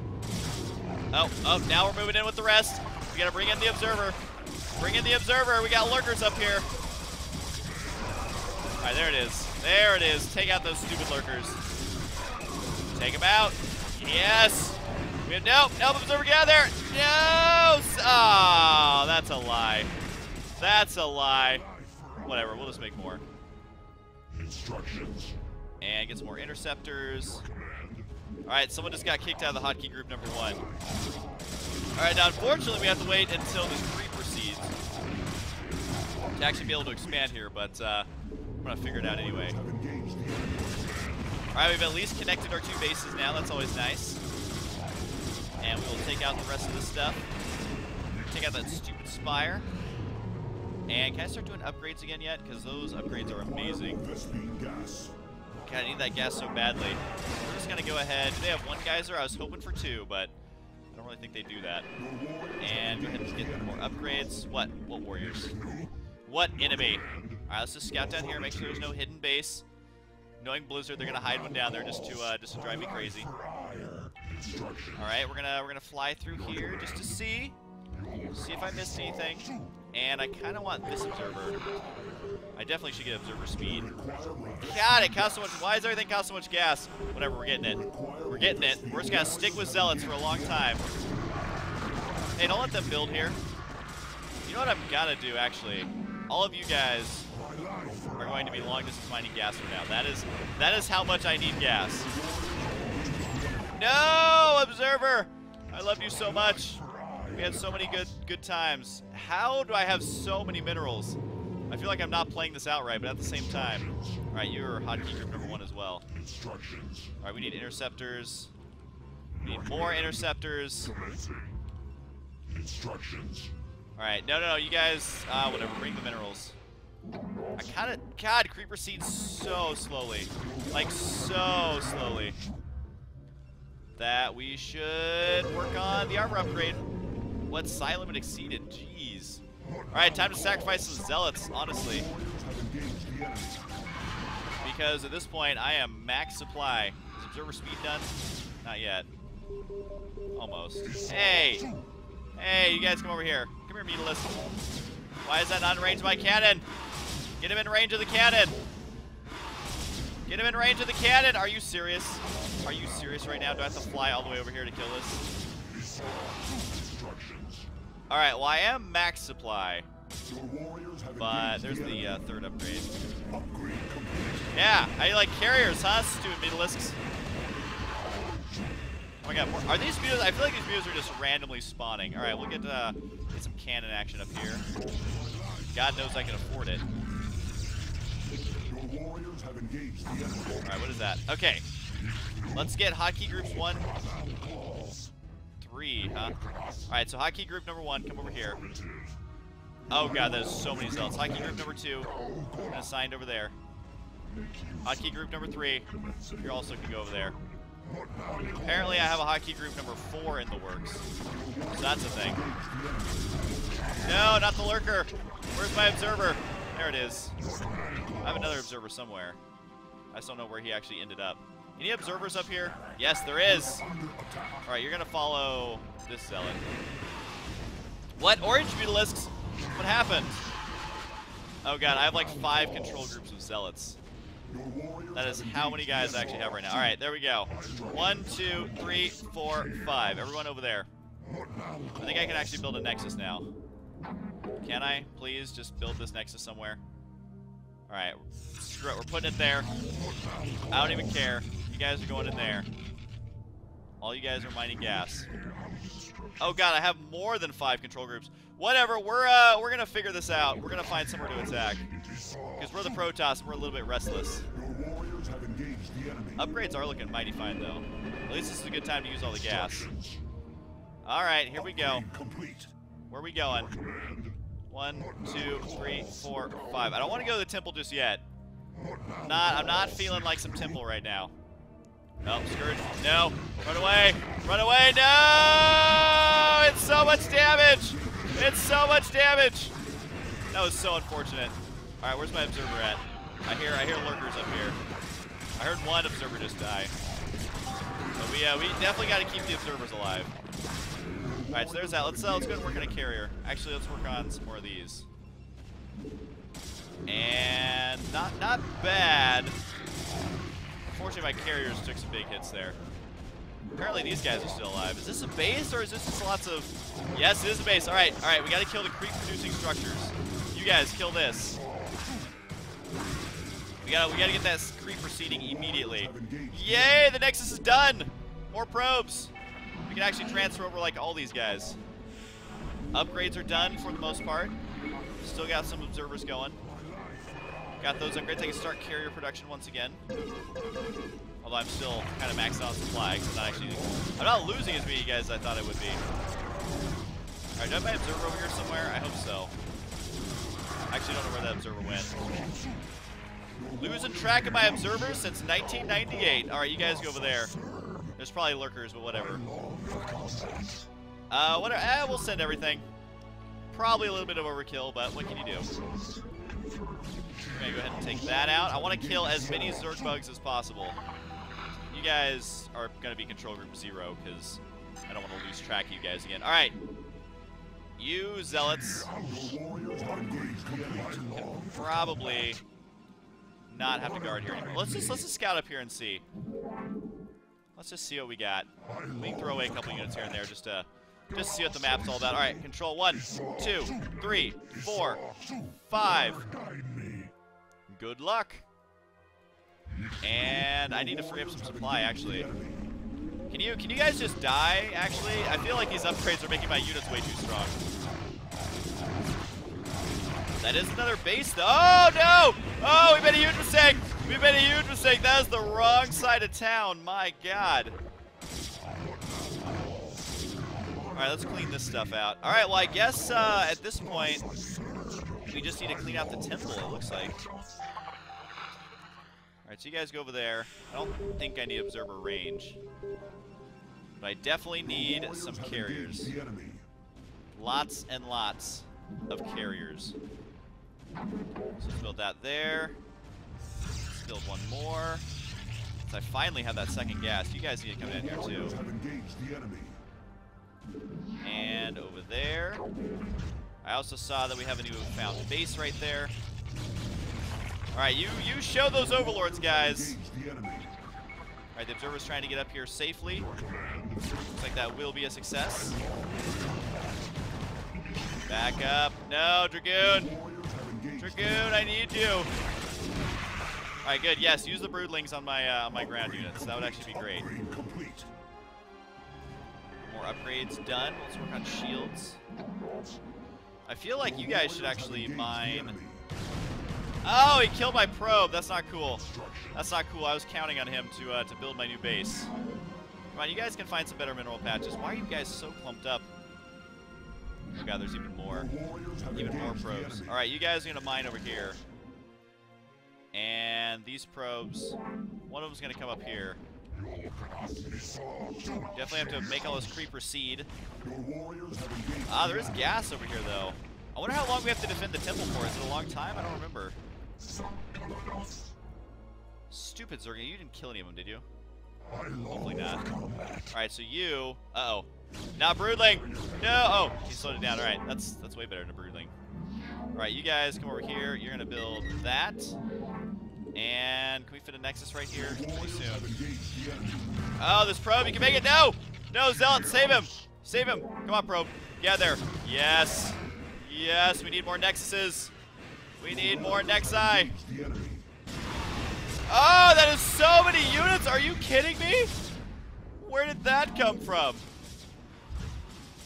Oh, oh, now we're moving in with the rest. We gotta bring in the observer. Bring in the observer. We got lurkers up here. All right, there it is. There it is. Take out those stupid lurkers. Take him out. Yes. We have nope. Nope. Observer, get out there. No. Oh, that's a lie. That's a lie. Whatever. We'll just make more. Instructions. And get some more interceptors. Alright, someone just got kicked out of the hotkey group number one. Alright, now unfortunately we have to wait until this creep proceeds to actually be able to expand here, but uh, I'm gonna figure it out anyway. Alright, we've at least connected our two bases now, that's always nice. And we will take out the rest of this stuff. Take out that stupid spire. And can I start doing upgrades again yet? Because those upgrades are amazing. God, I need that gas so badly. We're just gonna go ahead. They have one geyser? I was hoping for two, but I don't really think they do that. And go ahead and get more upgrades. What? What warriors? What enemy? Alright, let's just scout down here, make sure there's no hidden base. Knowing Blizzard, they're gonna hide one down there just to uh, just to drive me crazy. Alright, we're gonna we're gonna fly through here just to see. See if I missed anything. And I kinda want this observer. I definitely should get observer speed. God, it costs so much. Why does everything cost so much gas? Whatever, we're getting it. We're getting it. We're just gonna stick with zealots for a long time. Hey, don't let them build here. You know what I'm gonna do, actually? All of you guys are going to be long distance mining gas from now. That is that is how much I need gas. No, observer! I love you so much. We had so many good good times. How do I have so many minerals? I feel like I'm not playing this out right, but at the same time. Alright, you're hotkey group number one as well. Alright, we need interceptors. We need more interceptors. Instructions. Alright, no, no, no, you guys, uh, whatever, bring the minerals. I kind of, God, creeper seeds so slowly. Like, so slowly. That we should work on the armor upgrade. What psi limit exceeded? Jeez. Alright, time to sacrifice some zealots, honestly. Because at this point, I am max supply. Is observer speed done? Not yet. Almost. Hey! Hey, you guys come over here. Come here, Mutalisk. Why is that not in range of my cannon? Get him in range of the cannon. Get him in range of the cannon. Are you serious? Are you serious right now? Do I have to fly all the way over here to kill this? Alright, well I am max supply. But there's the uh, third upgrade. Yeah, I like carriers, huh? Stupid Mutalisks. Oh my god, more, are these views? I feel like these views are just randomly spawning. All right, we'll get uh, get some cannon action up here. God knows I can afford it. Your warriors have engaged the enemy. All right, what is that? Okay, let's get hotkey groups one, three, huh? All right, so hotkey group number one, come over here. Oh god, there's so many zealots. Hotkey group number two, assigned over there. Hotkey group number three, you also can go over there. Apparently I have a hotkey group number four in the works. So that's a thing. No, not the lurker. Where's my observer? There it is. I have another observer somewhere. I just don't know where he actually ended up. Any observers up here? Yes, there is. Alright, you're gonna follow this zealot. What? Orange Mutalisks? What happened? Oh god, I have like five control groups of zealots. That is how many guys I actually have right now. All right, there we go. One, two, three, four, five. Everyone over there. I think I can actually build a nexus now. Can I? Please just build this nexus somewhere. All right, screw it. We're putting it there. I don't even care. You guys are going in there. All you guys are mining gas. Oh god, I have more than five control groups. Whatever, we're uh, we're gonna figure this out. We're gonna find somewhere to attack. Because we're the Protoss, we're a little bit restless. Upgrades are looking mighty fine, though. At least this is a good time to use all the gas. Alright, here we go. Where are we going? One, two, three, four, five. I don't want to go to the temple just yet. Not, I'm not feeling like some temple right now. No, Scourge. No. Run away. Run away. No! It's so much damage. It's so much damage. That was so unfortunate. All right, where's my observer at? I hear, I hear lurkers up here. I heard one observer just die. But we, uh, we definitely got to keep the observers alive. All right, so there's that. Let's uh, let's go and work on a carrier. Actually, let's work on some more of these. And not not bad. Unfortunately, my carriers took some big hits there. Apparently, these guys are still alive. Is this a base or is this just lots of? Yes, it is a base. All right, all right. We got to kill the creep-producing structures. You guys, kill this. We gotta we gotta get that creep proceeding immediately. Yay! The Nexus is done. More probes. Can actually transfer over like all these guys. Upgrades are done for the most part. Still got some observers going. Got those upgrades. I can start carrier production once again. Although I'm still kind of maxed out supply because I'm not actually I'm not losing as many guys as I thought I would be. Alright, do I have my observer over here somewhere? I hope so. I actually don't know where that observer went. Losing track of my observers since 1998. Alright, you guys go over there. There's probably lurkers, but whatever. Uh, whatever. Eh, we'll send everything. Probably a little bit of overkill, but what can you do? We're gonna go ahead and take that out. I want to kill as many Zerg bugs as possible. You guys are gonna be control group zero because I don't want to lose track of you guys again. All right, you zealots probably not have to guard here anymore. Let's just let's just scout up here and see. Let's just see what we got. We can throw away a couple units here and there just to just see what the map's all about. All right, control one, two, three, four, five. Good luck. And I need to free up some supply, actually. Can you can you guys just die, actually? I feel like these upgrades are making my units way too strong. That is another base, though. Oh, no! Oh, we made a huge mistake. We made a huge mistake. That is the wrong side of town. My God. All right, let's clean this stuff out. All right, well, I guess uh, at this point, we just need to clean out the temple, it looks like. All right, so you guys go over there. I don't think I need observer range. But I definitely need some carriers. Lots and lots of carriers. So let's build that there. Build one more. So I finally have that second gas. You guys need to come in here too. And over there. I also saw that we have a new found base right there. Alright, you you show those overlords, guys. Alright, the observer's trying to get up here safely. Looks like that will be a success. Back up. No, Dragoon. Dragoon, I need you. Alright, good. Yes, use the broodlings on my uh, on my ground units. That would actually be great. More upgrades done. Let's work on shields. I feel like you guys should actually mine. Oh, he killed my probe. That's not cool. That's not cool. I was counting on him to uh, to build my new base. Come on, you guys can find some better mineral patches. Why are you guys so clumped up? Oh god, there's even more. Even more probes. Alright, you guys are gonna mine over here. And these probes, one of them's gonna come up here. Definitely have to make all this creep recede. Ah, there is gas over here though. I wonder how long we have to defend the temple for. Is it a long time? I don't remember. Stupid Zerga, you didn't kill any of them, did you? Hopefully not. Alright, so you... Uh-oh. Not Broodling! No! Oh, he slowed it down. Alright, that's that's way better than a Broodling. Alright, you guys come over here. You're going to build that. And can we fit a Nexus right here? Pretty soon. Oh, this probe, you can make it! No! No, Zealot, save him! Save him! Come on, probe. Get there. Yes. Yes, we need more Nexuses. We need more Nexi. Oh, that is so many units! Are you kidding me? Where did that come from?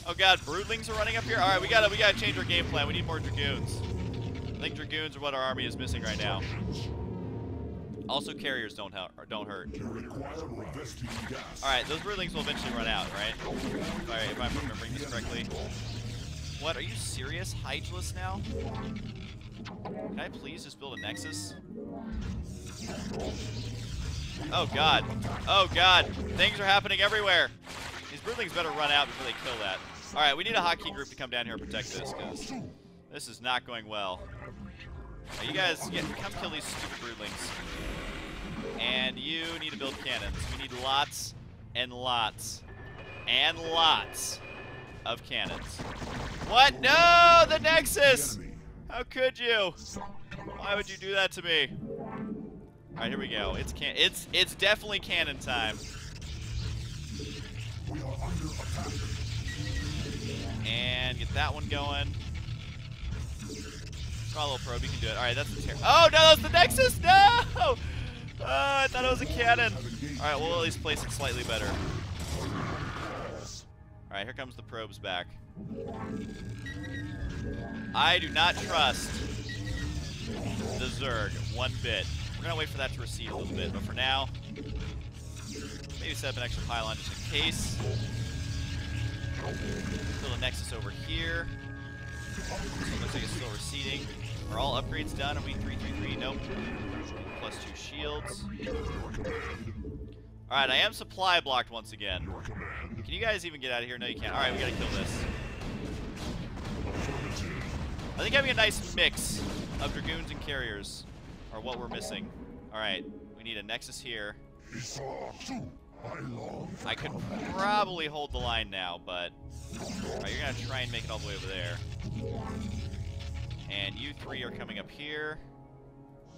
Oh god, broodlings are running up here. All right, we gotta we gotta change our game plan. We need more dragoons. I think dragoons are what our army is missing right now. Also, carriers don't hurt. Don't hurt. All right, those broodlings will eventually run out, right? If, I, if I'm remembering this correctly. What? Are you serious? Hygelus now? Can I please just build a nexus? Oh god. Oh god. Things are happening everywhere. These broodlings better run out before they kill that. Alright, we need a hotkey group to come down here and protect this, because this is not going well. Now you guys, yeah, come kill these stupid broodlings. And you need to build cannons. We need lots and lots and lots of cannons. What? No, the Nexus! How could you? Why would you do that to me? All right, here we go. It's can it's it's definitely cannon time. And get that one going. Little probe, you can do it. Alright, that's the tear. Oh no, that's the Nexus! No! Oh, I thought it was a cannon. Alright, we'll at least place it slightly better. Alright, here comes the probes back. I do not trust the Zerg one bit. We're gonna wait for that to recede a little bit, but for now, maybe set up an extra pylon just in case. A Nexus over here. Looks like it's still receding. Are all upgrades done? Are we 333? Nope. Plus two shields. Alright, I am supply blocked once again. Can you guys even get out of here? No, you can't. Alright, we gotta kill this. I think having a nice mix of Dragoons and Carriers are what we're missing. Alright, we need a Nexus here. I could probably hold the line now, but you're gonna try and make it all the way over there. And you three are coming up here.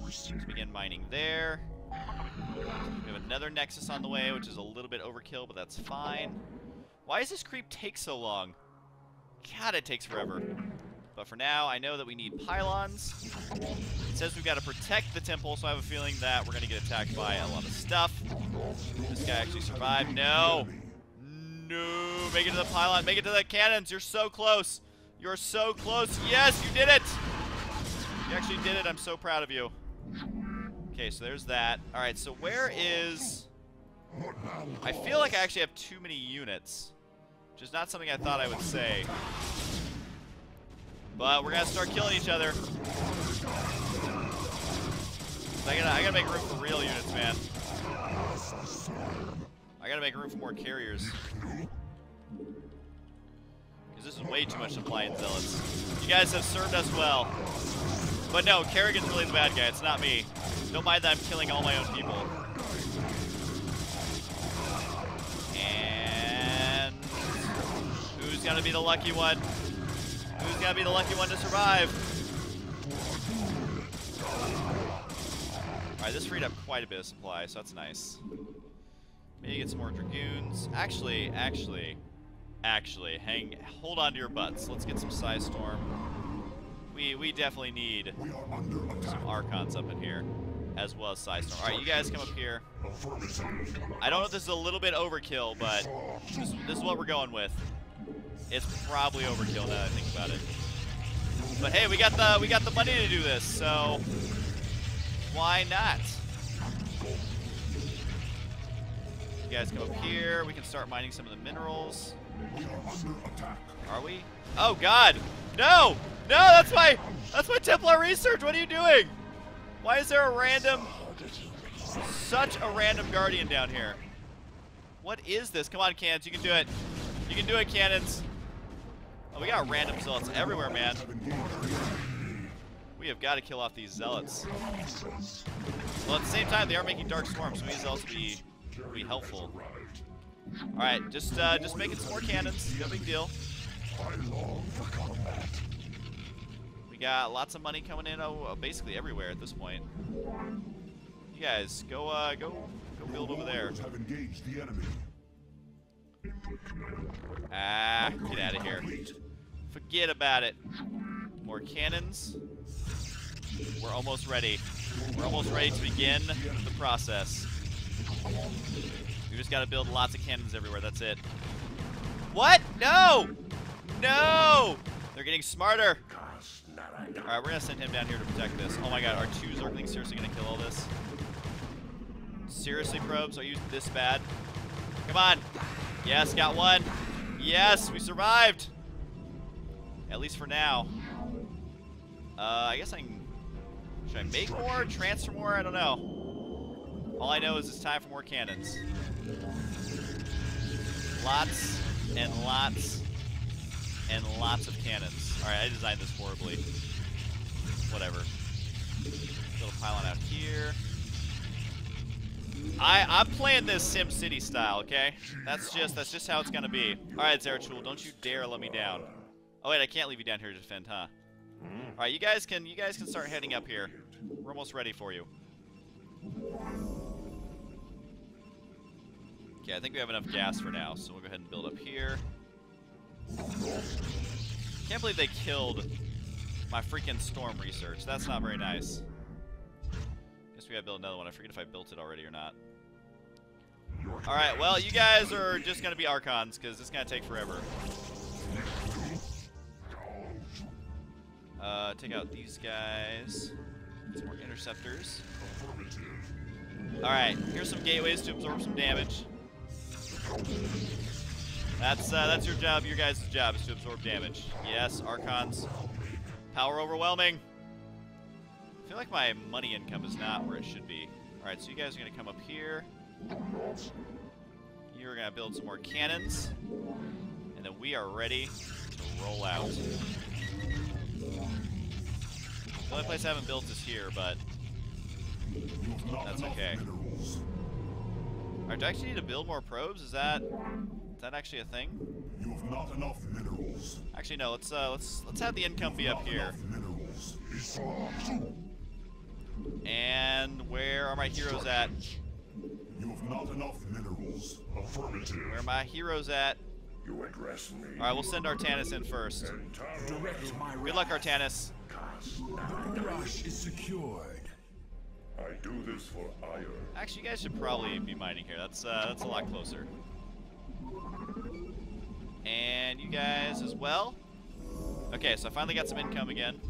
Let's begin mining there. We have another Nexus on the way, which is a little bit overkill, but that's fine. Why does this creep take so long? God, it takes forever. But for now, I know that we need pylons. It says we've got to protect the temple, so I have a feeling that we're going to get attacked by a lot of stuff. This guy actually survived. No! No! Make it to the pylon. Make it to the cannons. You're so close. You're so close. Yes, you did it! You actually did it. I'm so proud of you. Okay, so there's that. Alright, so where is... I feel like I actually have too many units. Which is not something I thought I would say. But we're gonna start killing each other. I gotta, I gotta make room for real units, man. I gotta make room for more carriers. Because this is way too much supply in zealots. You guys have served us well. But no, Kerrigan's really the bad guy. It's not me. Don't mind that I'm killing all my own people. And who's gonna be the lucky one? Who's gonna be the lucky one to survive? Alright, this freed up quite a bit of supply, so that's nice. Maybe get some more Dragoons. Actually, actually, actually, hang, hold on to your butts. Let's get some Psi Storm. We, we definitely need some Archons up in here, as well as Psi Storm. Alright, you guys come up here. I don't know if this is a little bit overkill, but this, this is what we're going with. It's probably overkill now that I think about it. But hey, we got the we got the money to do this, so why not? You guys come up here. We can start mining some of the minerals. Are we? Oh God! No! No! That's my that's my Templar research. What are you doing? Why is there a random, such a random guardian down here? What is this? Come on, cannons. You can do it. You can do it, cannons. Oh, we got random zealots everywhere, man. We have got to kill off these zealots. Well, at the same time, they are making dark swarms, so these zealots will be, will be helpful. All right, just uh, just making some more cannons. No big deal. We got lots of money coming in, oh, basically everywhere at this point. You guys, go uh, go go build over there. Have engaged the enemy. Ah, get out of here. Forget about it. More cannons. We're almost ready. We're almost ready to begin the process. We just gotta build lots of cannons everywhere, that's it. What? No! No! They're getting smarter. Alright, we're gonna send him down here to protect this. Oh my god, are two Zerglings seriously gonna kill all this? Seriously, probes? Are you this bad? Come on! Yes, got one. Yes, we survived. At least for now. Uh, I guess I can... Should I make more? Transfer more? I don't know. All I know is it's time for more cannons. Lots and lots and lots of cannons. Alright, I designed this horribly. Whatever. Little pylon out here. I I'm playing this Sim City style, okay? That's just that's just how it's gonna be. All right, Zeratul, don't you dare let me down. Oh wait, I can't leave you down here to defend, huh? All right, you guys can you guys can start heading up here. We're almost ready for you. Okay, I think we have enough gas for now, so we'll go ahead and build up here. Can't believe they killed my freaking storm research. That's not very nice. Guess we gotta build another one. I forget if I built it already or not. Alright, well, you guys are just gonna be Archons, because it's gonna take forever. Uh, take out these guys. Some more interceptors. Alright, here's some gateways to absorb some damage. That's uh, that's your job. Your guys' job is to absorb damage. Yes, Archons. Power overwhelming. I feel like my money income is not where it should be. Alright, so you guys are going to come up here. You're going to build some more cannons. And then we are ready to roll out. The only place I haven't built is here, but that's okay. Alright, do I actually need to build more probes? Is that that actually a thing? You have not enough minerals. Actually, no. Let's uh, let's let's have the income be up here. Minerals. And where are my heroes at? You have not enough minerals. Affirmative. Where are my heroes at? You address me. All right, we'll send Artanis in first. Direct my Good luck, Artanis. The rush is secured. I do this for Aiur. Actually, you guys should probably be mining here. That's uh, that's a lot closer. And you guys as well. Okay, so I finally got some income again.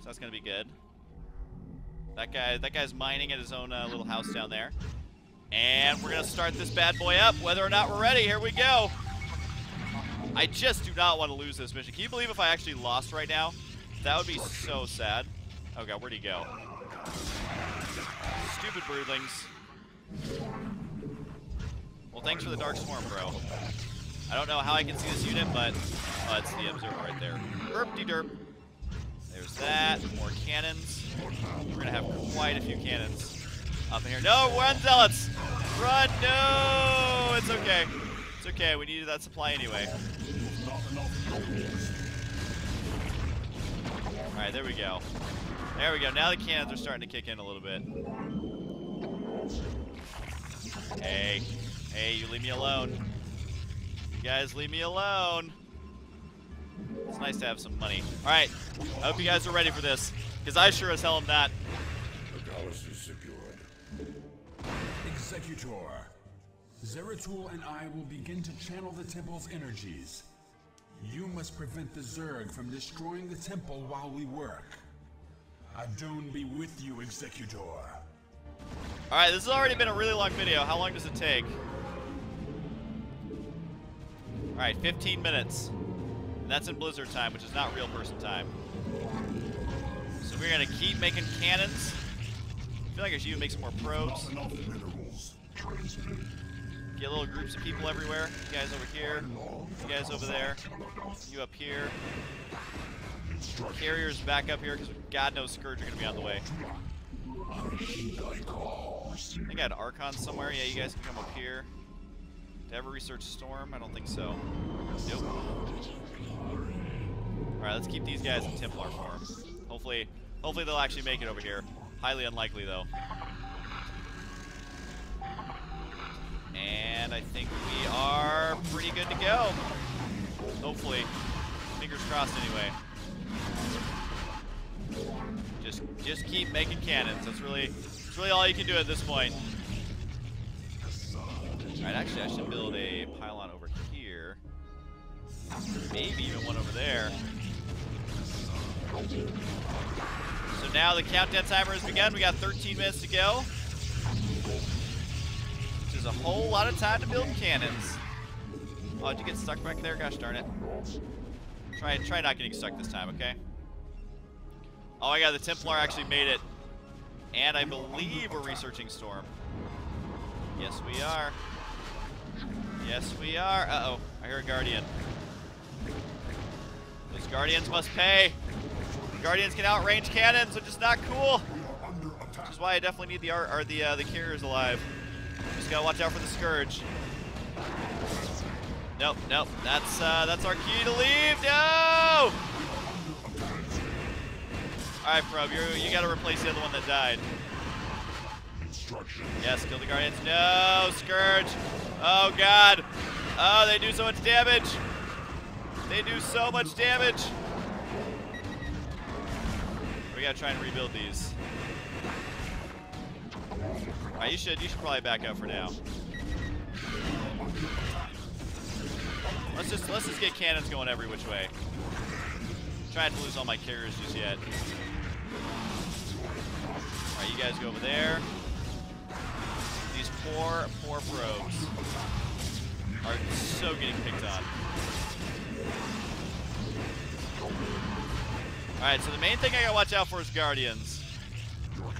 So that's gonna be good. That guy, that guy's mining at his own uh, little house down there. And we're gonna start this bad boy up, whether or not we're ready. Here we go. I just do not want to lose this mission. Can you believe if I actually lost right now? That would be so sad. Oh god, where'd he go? Stupid broodlings. Well, thanks for the Dark Swarm, bro. I don't know how I can see this unit, but oh, it's the observer right there. Derp de derp. There's that. More cannons. We're gonna have quite a few cannons up in here. No, run, zealots! Run! No! It's okay. It's okay. We needed that supply anyway. All right, there we go. There we go. Now the cannons are starting to kick in a little bit. Hey, hey, you leave me alone. You guys leave me alone. It's nice to have some money. All right, I hope you guys are ready for this, because I sure as hell am not. The palace is secured. Executor. Zeratul and I will begin to channel the temple's energies. You must prevent the Zerg from destroying the temple while we work. Adun be with you, Executor. All right, this has already been a really long video. How long does it take? All right, 15 minutes. And that's in Blizzard time, which is not real person time. So we're gonna keep making cannons. I feel like I should even make some more probes. Get little groups of people everywhere. You guys over here. You guys over there. You up here. Carriers back up here because God knows Scourge are going to be on the way. I think I had Archon somewhere. Yeah, you guys can come up here. Ever research Storm? I don't think so. Nope. Alright, let's keep these guys in Templar form. Hopefully, hopefully they'll actually make it over here. Highly unlikely, though. And I think we are pretty good to go. Hopefully. Fingers crossed anyway. Just just keep making cannons. That's really that's really all you can do at this point. Alright, actually I should build a pylon over here. Maybe even one over there. So now the countdown timer has begun. We got 13 minutes to go. Which is a whole lot of time to build cannons. Oh, did you get stuck back there? Gosh darn it. Try, try not getting stuck this time, okay? Oh my god, the Templar actually made it. And I believe we're researching Storm. Yes, we are. Yes, we are. Uh-oh, I hear a Guardian. Those Guardians must pay. Guardians can outrange cannons, which is not cool. Which is why I definitely need the art or the uh, the carriers alive. Just gotta watch out for the scourge. Nope, nope. That's uh, that's our key to leave. No. All right, Probe, you you gotta replace the other one that died. Yes, kill the guardians. No, scourge. Oh God. Oh, they do so much damage. They do so much damage. We gotta try and rebuild these. Alright, you should you should probably back up for now. Let's just let's just get cannons going every which way. Trying to lose all my carriers just yet. Alright, you guys go over there. Poor, poor probes are so getting picked on. Alright, so the main thing I gotta watch out for is Guardians.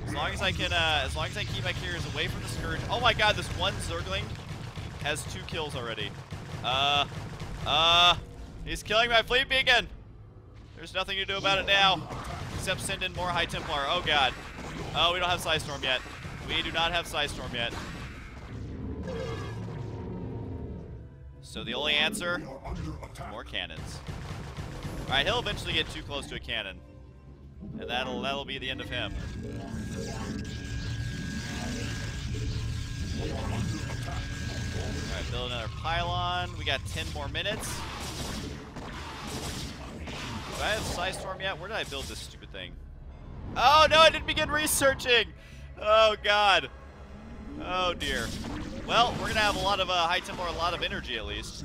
As long as I can, uh, as long as I keep my carriers away from the Scourge. Oh my god, this one Zergling has two kills already. Uh, uh, he's killing my fleet beacon! There's nothing to do about it now, except send in more High Templar. Oh god. Oh, we don't have Psi Storm yet. We do not have Psi Storm yet. So the only answer, more cannons. Alright, he'll eventually get too close to a cannon. And that'll that'll be the end of him. Alright, build another pylon. We got 10 more minutes. Do I have Psi Storm yet? Where did I build this stupid thing? Oh no, I didn't begin researching! Oh god. Oh dear. Well, we're gonna have a lot of uh, high tempo, a lot of energy at least.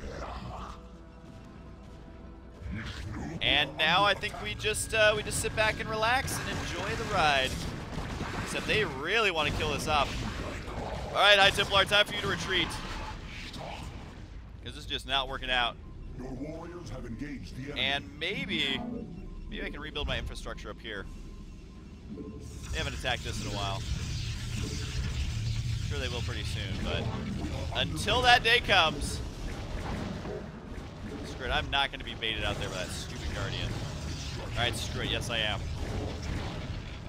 And now I think we just uh, we just sit back and relax and enjoy the ride. Except they really want to kill us off. All right, High Templar, time for you to retreat. Because this is just not working out. And maybe, maybe I can rebuild my infrastructure up here. They haven't attacked us in a while. Sure they will pretty soon, but until that day comes, screw it, I'm not going to be baited out there by that stupid Guardian. Alright, screw it, yes I am.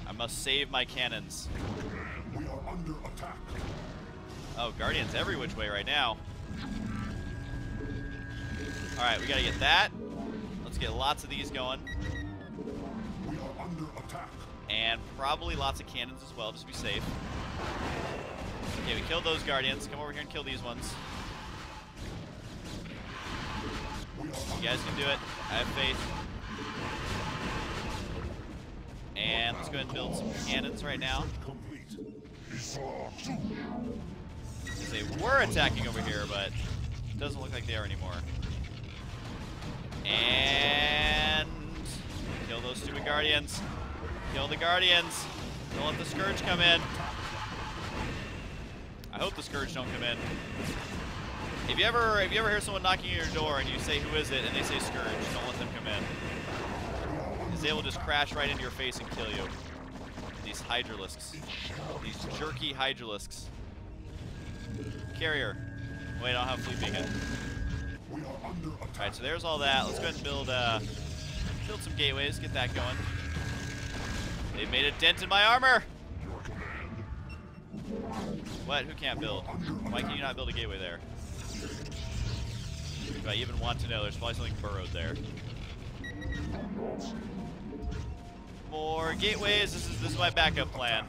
I must save my cannons. We are under attack. Oh, Guardian's every which way right now. Alright, we gotta get that. Let's get lots of these going. We are under attack. And probably lots of cannons as well, just to be safe. Okay, we killed those Guardians. Come over here and kill these ones. You guys can do it. I have faith. And let's go ahead and build some cannons right now. They were attacking over here, but it doesn't look like they are anymore. And kill those stupid guardians. Kill the guardians. Don't let the scourge come in. I hope the scourge don't come in. If you ever if you ever hear someone knocking at your door and you say who is it and they say scourge, don't let them come in. Because they will just crash right into your face and kill you. These hydralisks. These jerky hydralisks. Carrier. Wait, I don't have fleet beacon. Alright, so there's all that. Let's go ahead and build uh build some gateways, get that going. They've made a dent in my armor! What? Who can't build? Why can you not build a gateway there? Do I even want to know? There's probably something burrowed there. More gateways. This is this is my backup plan.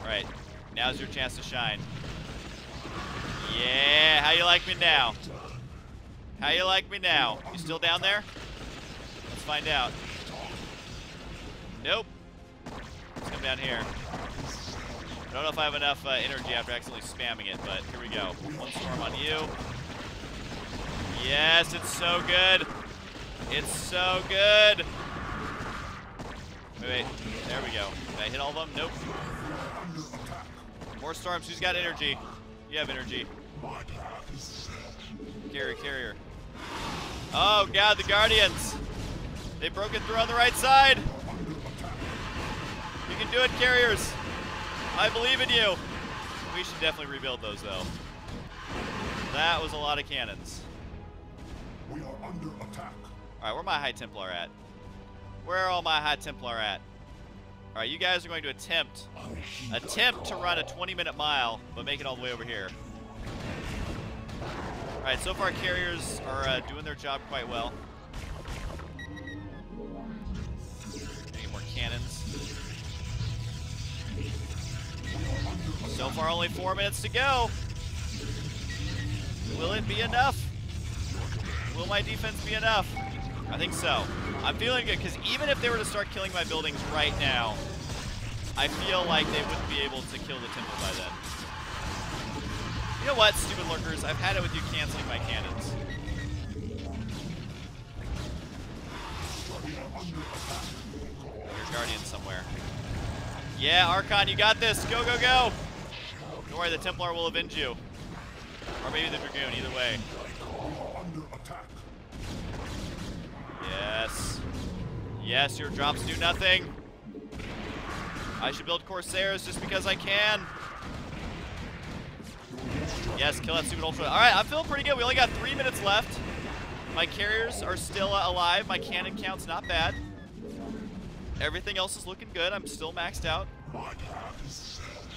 Alright. Now's your chance to shine. Yeah, how you like me now? How you like me now? You still down there? Let's find out. Nope. Let's come down here. I don't know if I have enough uh, energy after accidentally spamming it, but here we go. One storm on you. Yes, it's so good. It's so good. Wait, wait. There we go. Did I hit all of them? Nope. More storms. Who's got energy? You have energy. Carrier, carrier. Oh god, the Guardians! They broke it through on the right side! You can do it, carriers! I believe in you! We should definitely rebuild those, though. That was a lot of cannons. We are under attack. Alright, where my High Templar at? Where are all my High Templar at? All right, you guys are going to attempt attempt to run a 20-minute mile, but make it all the way over here. All right, so far carriers are uh, doing their job quite well. Getting more cannons. So far, only four minutes to go. Will it be enough? Will my defense be enough? I think so. I'm feeling good, because even if they were to start killing my buildings right now, I feel like they wouldn't be able to kill the temple by then. You know what, stupid lurkers? I've had it with you canceling my cannons. Your guardian somewhere. Yeah, Archon, you got this. Go, go, go. Don't worry, the Templar will avenge you. Or maybe the Dragoon, either way. Yes. Yes, your drops do nothing. I should build Corsairs just because I can. Yes, kill that stupid Ultra. Alright, I'm feeling pretty good. We only got three minutes left. My carriers are still uh, alive. My cannon count's not bad. Everything else is looking good. I'm still maxed out.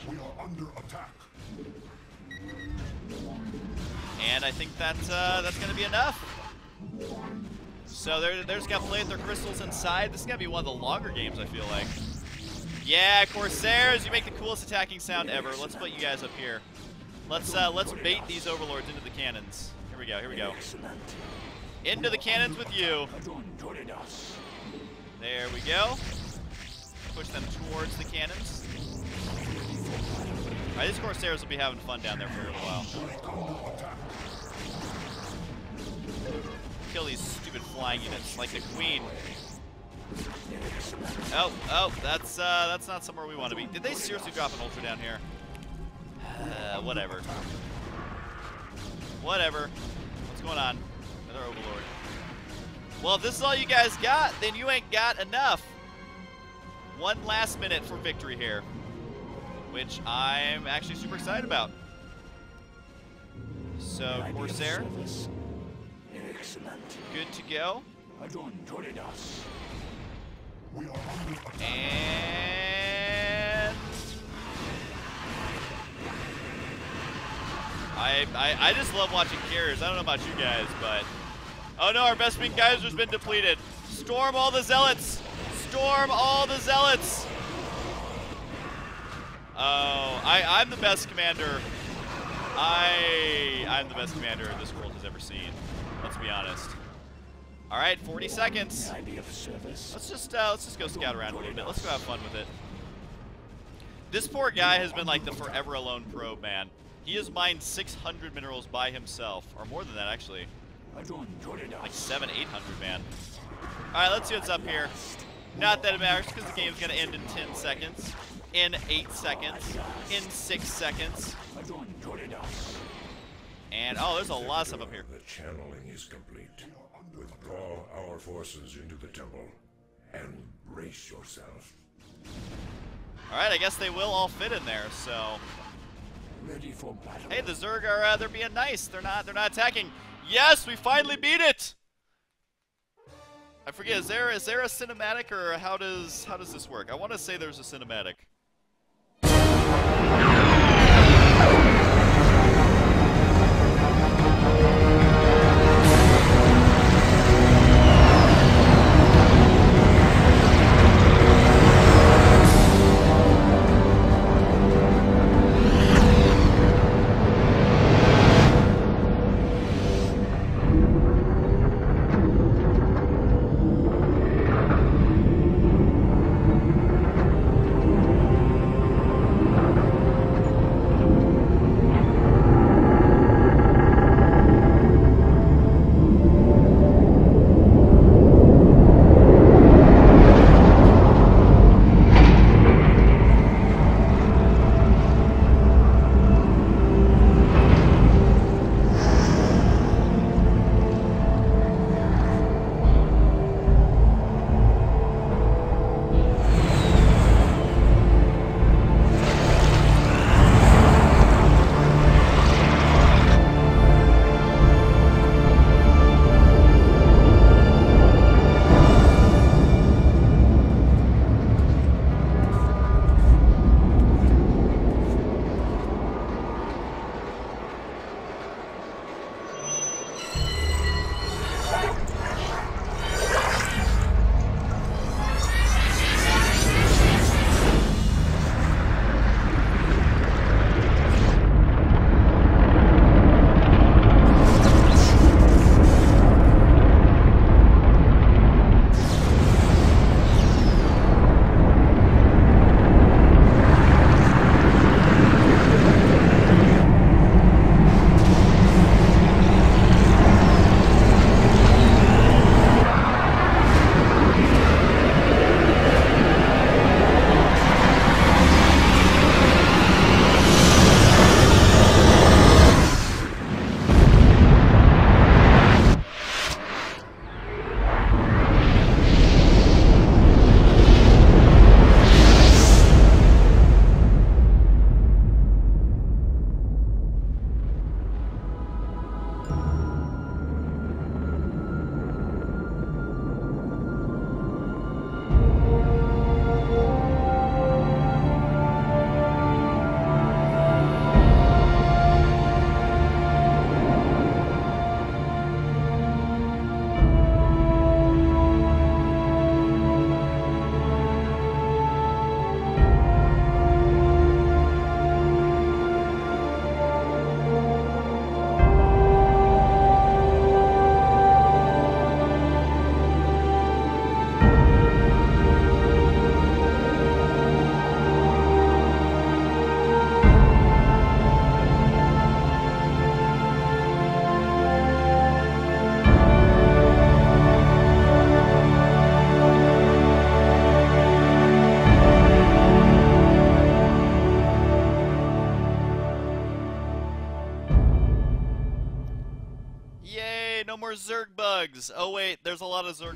We are under attack. And I think that uh, that's going to be enough. So just going to play with their crystals inside. This is going to be one of the longer games, I feel like. Yeah, Corsairs, you make the coolest attacking sound ever. Let's put you guys up here. Let's uh, let's bait these overlords into the cannons. Here we go, here we go. Into the cannons with you. There we go. Push them towards the cannons. Alright, these Corsairs will be having fun down there for a little while. Kill these stupid flying units, like the Queen. Oh, oh, that's uh, that's not somewhere we want to be. Did they seriously drop an Ultra down here? Uh, whatever. Whatever. What's going on? Another Overlord. Well, if this is all you guys got, then you ain't got enough. One last minute for victory here, which I'm actually super excited about. So, Corsair, good to go. And I, I I just love watching carriers. I don't know about you guys, but oh no, our Vespene geyser's been depleted. Storm all the zealots. Storm all the zealots. Oh, I I'm the best commander. I I'm the best commander this world has ever seen. Let's be honest. All right, 40 seconds. Let's just uh, let's just go scout around a little bit. Let's go have fun with it. This poor guy has been like the forever alone probe man. He has mined 600 minerals by himself, or more than that actually. Like seven, 800, man. All right, let's see what's up here. Not that it matters because the game's gonna end in 10 seconds, in eight seconds, in six seconds. And oh, there's a lot of stuff up here. The channeling is complete. Withdraw our forces into the temple and brace yourself. All right, I guess they will all fit in there. So, hey, the Zerg are uh, they're being nice. They're not they're not attacking. Yes, we finally beat it. I forget. Is there is there a cinematic or how does how does this work? I want to say there's a cinematic.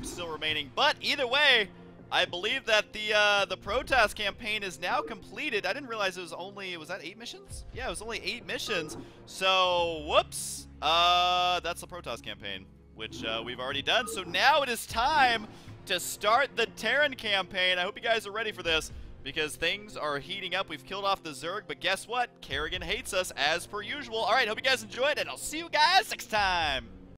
Still remaining. But either way, I believe that the uh, the Protoss campaign is now completed. I didn't realize it was only, was that eight missions? Yeah, it was only eight missions. So, whoops. Uh, that's the Protoss campaign, which uh, we've already done. So now it is time to start the Terran campaign. I hope you guys are ready for this because things are heating up. We've killed off the Zerg, but guess what? Kerrigan hates us as per usual. All right, hope you guys enjoyed, and I'll see you guys next time.